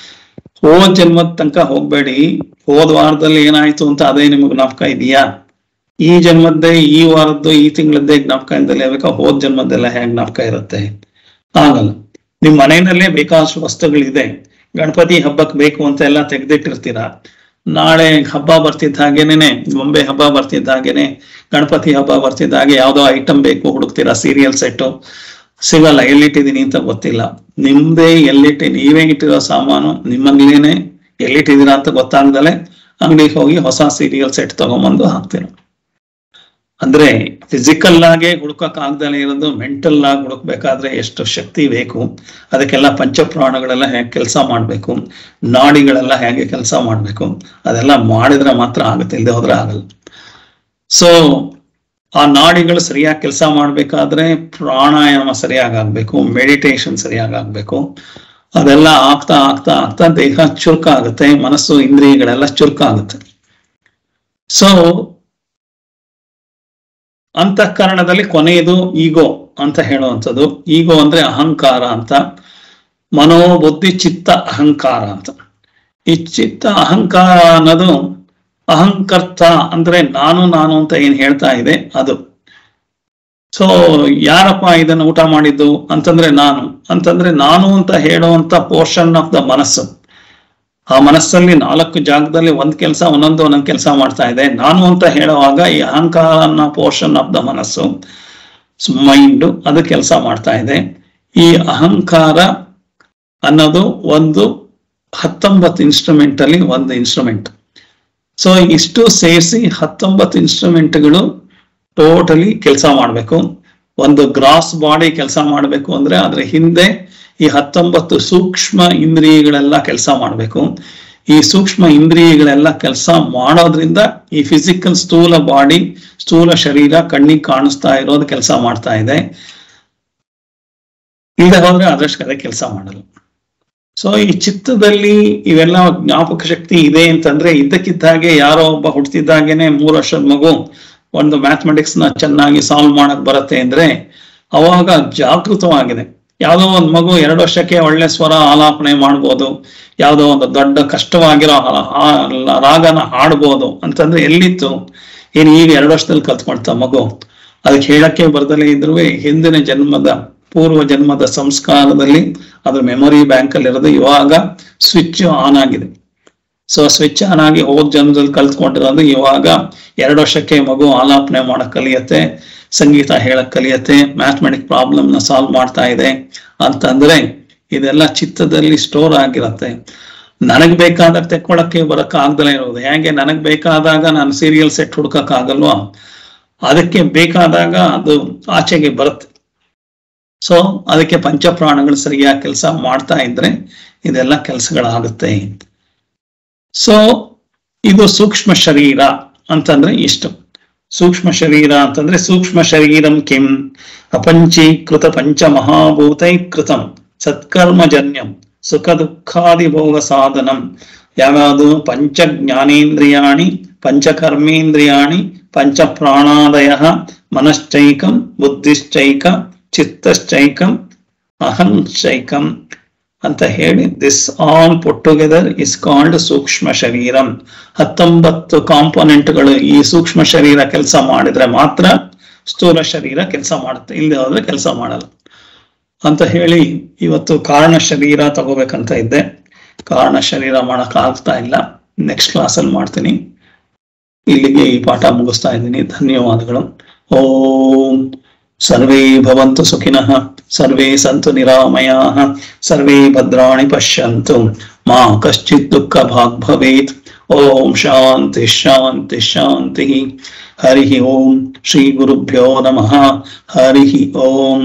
ಹೋದ್ ಜನ್ಮದ ತನಕ ಹೋಗ್ಬೇಡಿ. ಹೋದ್ ವಾರದಲ್ಲಿ ಏನಾಯ್ತು ಅಂತ ಅದೇ ನಿಮಗೆ ಜ್ಞಾಪಕ ಇದೆಯಾ? ಈ ಜನ್ಮದ್ದೇ, ಈ ವಾರದ್ದು, ಈ ತಿಂಗಳದ್ದೇ ಜ್ಞಾಪಕ ಇಂದಲೇ ಬೇಕಾ? ಹೋದ್ ಜನ್ಮದ್ದೆಲ್ಲ ಹೇಗೆ ಜ್ಞಾಪಕ ಇರುತ್ತೆ? ಆಗಲ್ಲ ನಿಮ್ ಮನೆಯಲ್ಲೇ ಬೇಕಾದಷ್ಟು ವಸ್ತುಗಳಿದೆ. ಗಣಪತಿ ಹಬ್ಬಕ್ಕೆ ಬೇಕು ಅಂತ ಎಲ್ಲ ತೆಗ್ದಿಟ್ಟಿರ್ತೀರಾ? ನಾಳೆ ಹಬ್ಬ ಬರ್ತಿದ್ದ ಹಾಗೇನೆ ಬೊಂಬೆ ಹಬ್ಬ ಬರ್ತಿದ್ದ ಹಾಗೇನೆ? ಗಣಪತಿ ಹಬ್ಬ ಬರ್ತಿದ್ದ ಹಾಗೆ ಯಾವ್ದೋ ಐಟಮ್ ಬೇಕು ಹುಡುಕ್ತೀರಾ? ಸೀರಿಯಲ್ ಸೆಟ್ಟು ಸಿಗಲ್ಲ, ಎಲ್ಲಿಟ್ಟಿದ್ದೀನಿ ಅಂತ ಗೊತ್ತಿಲ್ಲ. ನಿಮ್ದೇ ಎಲ್ಲಿಟ್ಟಿ, ನೀವೇ ಇಟ್ಟಿರೋ ಸಾಮಾನು ನಿಮ್ಮಂಗ್ಲೇನೆ ಎಲ್ಲಿಟ್ಟಿದ್ದೀರಾ ಅಂತ ಗೊತ್ತಾಗ್ದಲೆ ಅಂಗಡಿಗೆ ಹೋಗಿ ಹೊಸ ಸೀರಿಯಲ್ ಸೆಟ್ ತಗೊಂಬಂದು ಹಾಕ್ತೀರ. ಅಂದ್ರೆ ಫಿಸಿಕಲ್ ಆಗಿ ಹುಡುಕಕ್ ಆಗ್ದಲೇ ಇರೋದು ಮೆಂಟಲ್ ಆಗಿ ಹುಡುಕ್ಬೇಕಾದ್ರೆ ಎಷ್ಟು ಶಕ್ತಿ ಬೇಕು, ಅದಕ್ಕೆಲ್ಲ ಪಂಚಪ್ರಾಣಗಳೆಲ್ಲ ಹೇಗೆ ಕೆಲಸ ಮಾಡ್ಬೇಕು, ನಾಡಿಗಳೆಲ್ಲ ಹೇಗೆ ಕೆಲಸ ಮಾಡ್ಬೇಕು, ಅದೆಲ್ಲ ಮಾಡಿದ್ರೆ ಮಾತ್ರ ಆಗುತ್ತೆ ಇಲ್ಲದೆ ಹೋದ್ರೆ ಆಗಲ್ಲ. ಸೊ ಆ ನಾಡಿಗಳು ಸರಿಯಾಗಿ ಕೆಲಸ ಮಾಡ್ಬೇಕಾದ್ರೆ ಪ್ರಾಣಾಯಾಮ ಸರಿಯಾಗಿ ಆಗ್ಬೇಕು ಮೆಡಿಟೇಷನ್ ಸರಿಯಾಗಿ ಆಗ್ಬೇಕು ಅದೆಲ್ಲ ಆಗ್ತಾ ಆಗ್ತಾ ಆಗ್ತಾ ದೇಹ ಚುರುಕ ಆಗುತ್ತೆ ಮನಸ್ಸು ಇಂದ್ರಿಯಗಳೆಲ್ಲ ಚುರುಕ ಆಗುತ್ತೆ ಸೊ ಅಂತಃಕರಣದಲ್ಲಿ ಕೊನೆಯದು ಈಗೋ ಅಂತ ಹೇಳುವಂಥದ್ದು. ಈಗೋ ಅಂದ್ರೆ ಅಹಂಕಾರ ಅಂತ. ಮನೋಬುದ್ಧಿ ಚಿತ್ತ ಅಹಂಕಾರ ಅಂತ. ಈ ಚಿತ್ತ ಅಹಂಕಾರ ಅನ್ನೋದು ಅಹಂಕರ್ತ ಅಂದ್ರೆ ನಾನು ನಾನು ಅಂತ ಏನ್ ಹೇಳ್ತಾ ಇದೆ? ಅದು. ಸೊ ಯಾರಪ್ಪ ಇದನ್ನು ಊಟ ಮಾಡಿದ್ದು? ಅಂತಂದ್ರೆ ನಾನು. ಅಂತಂದ್ರೆ ನಾನು ಅಂತ ಹೇಳುವಂತ ಪೋರ್ಷನ್ ಆಫ್ ದ ಮನಸ್ಸು. ಆ ಮನಸ್ಸಲ್ಲಿ ನಾಲ್ಕು ಜಾಗದಲ್ಲಿ ಒಂದ್ ಕೆಲಸ, ಒಂದೊಂದು ಒಂದೊಂದು ಕೆಲಸ ಮಾಡ್ತಾ ಇದೆ. ನಾನು ಅಂತ ಹೇಳುವಾಗ ಈ ಅಹಂಕಾರ ಅನ್ನೋ ಪೋರ್ಷನ್ ಆಫ್ ದ ಮನಸ್ಸು ಮೈಂಡ್ ಅದು ಕೆಲಸ ಮಾಡ್ತಾ ಇದೆ. ಈ ಅಹಂಕಾರ ಅನ್ನೋದು ಒಂದು ಹತ್ತೊಂಬತ್ತು ಇನ್ಸ್ಟ್ರೂಮೆಂಟ್ ಅಲ್ಲಿ ಒಂದು ಇನ್ಸ್ಟ್ರೂಮೆಂಟ್ ಸೊ ಇಷ್ಟು ಸೇರಿಸಿ ಹತ್ತೊಂಬತ್ತು ಇನ್ಸ್ಟ್ರೂಮೆಂಟ್ಗಳು ಟೋಟಲಿ ಕೆಲಸ ಮಾಡಬೇಕು. ಒಂದು ಗ್ರಾಸ್ ಬಾಡಿ ಕೆಲಸ ಮಾಡಬೇಕು ಅಂದ್ರೆ ಅದ್ರ ಹಿಂದೆ ಈ ಹತ್ತೊಂಬತ್ತು ಸೂಕ್ಷ್ಮ ಇಂದ್ರಿಯಗಳೆಲ್ಲ ಕೆಲಸ ಮಾಡಬೇಕು. ಈ ಸೂಕ್ಷ್ಮ ಇಂದ್ರಿಯಗಳೆಲ್ಲ ಕೆಲಸ ಮಾಡೋದ್ರಿಂದ ಈ ಫಿಸಿಕಲ್ ಸ್ಥೂಲ ಬಾಡಿ ಸ್ಥೂಲ ಶರೀರ ಕಣ್ಣಿಗೆ ಕಾಣಿಸ್ತಾ ಇರೋದು ಕೆಲಸ ಮಾಡ್ತಾ ಇದೆ. ಈಗ ಹೋದ್ರೆ ಅದಷ್ಟು ಅದೇ ಕೆಲಸ ಮಾಡಲ್ಲ ಸೊ ಈ ಚಿತ್ತದಲ್ಲಿ ಇವೆಲ್ಲ ಜ್ಞಾಪಕ ಶಕ್ತಿ ಇದೆ ಅಂತಂದ್ರೆ ಇದ್ದಕ್ಕಿದ್ದ ಹಾಗೆ ಯಾರೋ ಒಬ್ಬ ಹುಟ್ಟಿದ್ದಾಗೇನೆ ಮೂರು ವರ್ಷದ ಮಗು ಒಂದು ಮ್ಯಾಥಮೆಟಿಕ್ಸ್ನ ಚೆನ್ನಾಗಿ ಸಾಲ್ವ್ ಮಾಡಕ್ ಬರುತ್ತೆ ಅಂದ್ರೆ ಅವಾಗ ಜಾಗೃತವಾಗಿದೆ. ಯಾವುದೋ ಒಂದು ಮಗು ಎರಡು ವರ್ಷಕ್ಕೆ ಒಳ್ಳೆ ಸ್ವರ ಆಲಾಪನೆ ಮಾಡ್ಬೋದು, ಯಾವುದೋ ಒಂದು ದೊಡ್ಡ ಕಷ್ಟವಾಗಿರೋ ರಾಗನ ಹಾಡ್ಬೋದು ಅಂತಂದ್ರೆ ಎಲ್ಲಿತ್ತು? ಏನ್ ಈಗ ಎರಡು ವರ್ಷದಲ್ಲಿ ಕಲ್ತ್ಕೊಳ್ತಾ ಮಗು. ಅದಕ್ಕೆ ಹೇಳಕ್ಕೆ ಬರದಲ್ಲೇ ಇದ್ರು ಹಿಂದಿನ ಜನ್ಮದ ಪೂರ್ವ ಜನ್ಮದ ಸಂಸ್ಕಾರದಲ್ಲಿ ಅದರ ಮೆಮೊರಿ ಬ್ಯಾಂಕ್ ಅಲ್ಲಿ ಇರೋದು ಇವಾಗ ಸ್ವಿಚ್ ಆನ್ ಆಗಿದೆ. ಸೊ ಸ್ವಿಚ್ ಆನ್ ಆಗಿ ಹೋದ ಜನ್ಮದಲ್ಲಿ ಕಲ್ತ್ಕೊಂಡಿರೋದು ಇವಾಗ ಎರಡು ವರ್ಷಕ್ಕೆ ಮಗು ಆಲಾಪನೆ ಮಾಡಕ್ ಕಲಿಯತ್ತೆ, ಸಂಗೀತ ಹೇಳಕ್ ಕಲಿಯತ್ತೆ ಮ್ಯಾಥಮೆಟಿಕ್ ಪ್ರಾಬ್ಲಮ್ನ ಸಾಲ್ವ್ ಮಾಡ್ತಾ ಇದೆ ಅಂತಂದ್ರೆ ಇದೆಲ್ಲ ಚಿತ್ತದಲ್ಲಿ ಸ್ಟೋರ್ ಆಗಿರತ್ತೆ. ನನಗ್ ಬೇಕಾದಾಗ ತೆಕ್ಕೊಳಕ್ಕೆ ಬರಕ್ ಆಗ್ದಲೇ ಇರೋದು. ಹೇಗೆ ನನಗ್ ಬೇಕಾದಾಗ ನಾನು ಸೀರಿಯಲ್ ಸೆಟ್ ಹುಡ್ಕಕ್ ಆಗಲ್ವಾ? ಅದಕ್ಕೆ ಬೇಕಾದಾಗ ಅದು ಆಚೆಗೆ ಬರುತ್ತೆ. ಸೊ ಅದಕ್ಕೆ ಪಂಚಪ್ರಾಣಗಳು ಸರಿಯಾಗಿ ಕೆಲಸ ಮಾಡ್ತಾ ಇದ್ರೆ ಇದೆಲ್ಲ ಕೆಲಸಗಳಾಗುತ್ತೆ ಸೊ ಇದು ಸೂಕ್ಷ್ಮ ಶರೀರ ಅಂತಂದ್ರೆ ಇಷ್ಟು. ಸೂಕ್ಷ್ಮ ಶರೀರ ಅಂತಂದ್ರೆ ಸೂಕ್ಷ್ಮ ಶರೀರಂ ಕಿಂ ಅಪಂಚೀಕೃತ ಪಂಚ ಮಹಾಭೂತೈ ಮಹಾಭೂತೈಕೃತಂ ಸತ್ಕರ್ಮಜನ್ಯಂ ಸುಖ ದುಃಖಾದಿ ಭೋಗ ಸಾಧನಂ. ಯಾವ್ಯಾವುದು? ಪಂಚ ಜ್ಞಾನೇಂದ್ರಿಯಾಣಿ ಪಂಚಕರ್ಮೇಂದ್ರಿಯಾಣಿ ಪಂಚ ಪ್ರಾಣಾದಯ ಮನಶ್ಚೈಕಂ, ಬುದ್ಧಿಶ್ಚೈಕ ಚಿತ್ತಶ್ಚೈಕಂ ಶೈಕಂ ಅಂತ ಹೇಳಿ this all put together is called ಸೂಕ್ಷ್ಮ ಶರೀರಂ. ಹತ್ತೊಂಬತ್ತು ಕಾಂಪೋನೆಂಟ್ಗಳು ಈ ಸೂಕ್ಷ್ಮ ಶರೀರ ಕೆಲಸ ಮಾಡಿದ್ರೆ ಮಾತ್ರ ಸ್ಥೂಲ ಶರೀರ ಕೆಲಸ ಮಾಡುತ್ತೆ. ಇಲ್ಲಿ ಹೋದ್ರೆ ಕೆಲಸ ಮಾಡಲ್ಲ. ಅಂತ ಹೇಳಿ ಇವತ್ತು ಕಾರಣ ಶರೀರ ತಗೋಬೇಕಂತ ಇದ್ದೆ. ಕಾರಣ ಶರೀರ ಮಾಡಕ್ ಆಗ್ತಾ ಇಲ್ಲ. ನೆಕ್ಸ್ಟ್ ಕ್ಲಾಸಲ್ಲಿ ಮಾಡ್ತೀನಿ. ಇಲ್ಲಿಗೆ ಈ ಪಾಠ ಮುಗಿಸ್ತಾ ಇದ್ದೀನಿ. ಧನ್ಯವಾದಗಳು. ಓಂ. ಸರ್ವೇ ಭವಂತು ಸುಖಿನಃ ಸರ್ವೇ ಸಂತು ನಿರಾಮಯಾಃ ಸರ್ವೇ ಭದ್ರಾಣಿ ಪಶ್ಯಂತು ಮಾ ಕಶ್ಚಿತ್ ದುಃಖ ಭಾಗ್ ಭವೇತ್ ಓಂ ಶಾಂತಿ ಶಾಂತಿ ಶಾಂತಿ ಹರಿ ಓಂ ಶ್ರೀ ಗುರುಭ್ಯೋ ನಮಃ ಹರಿ ಓಂ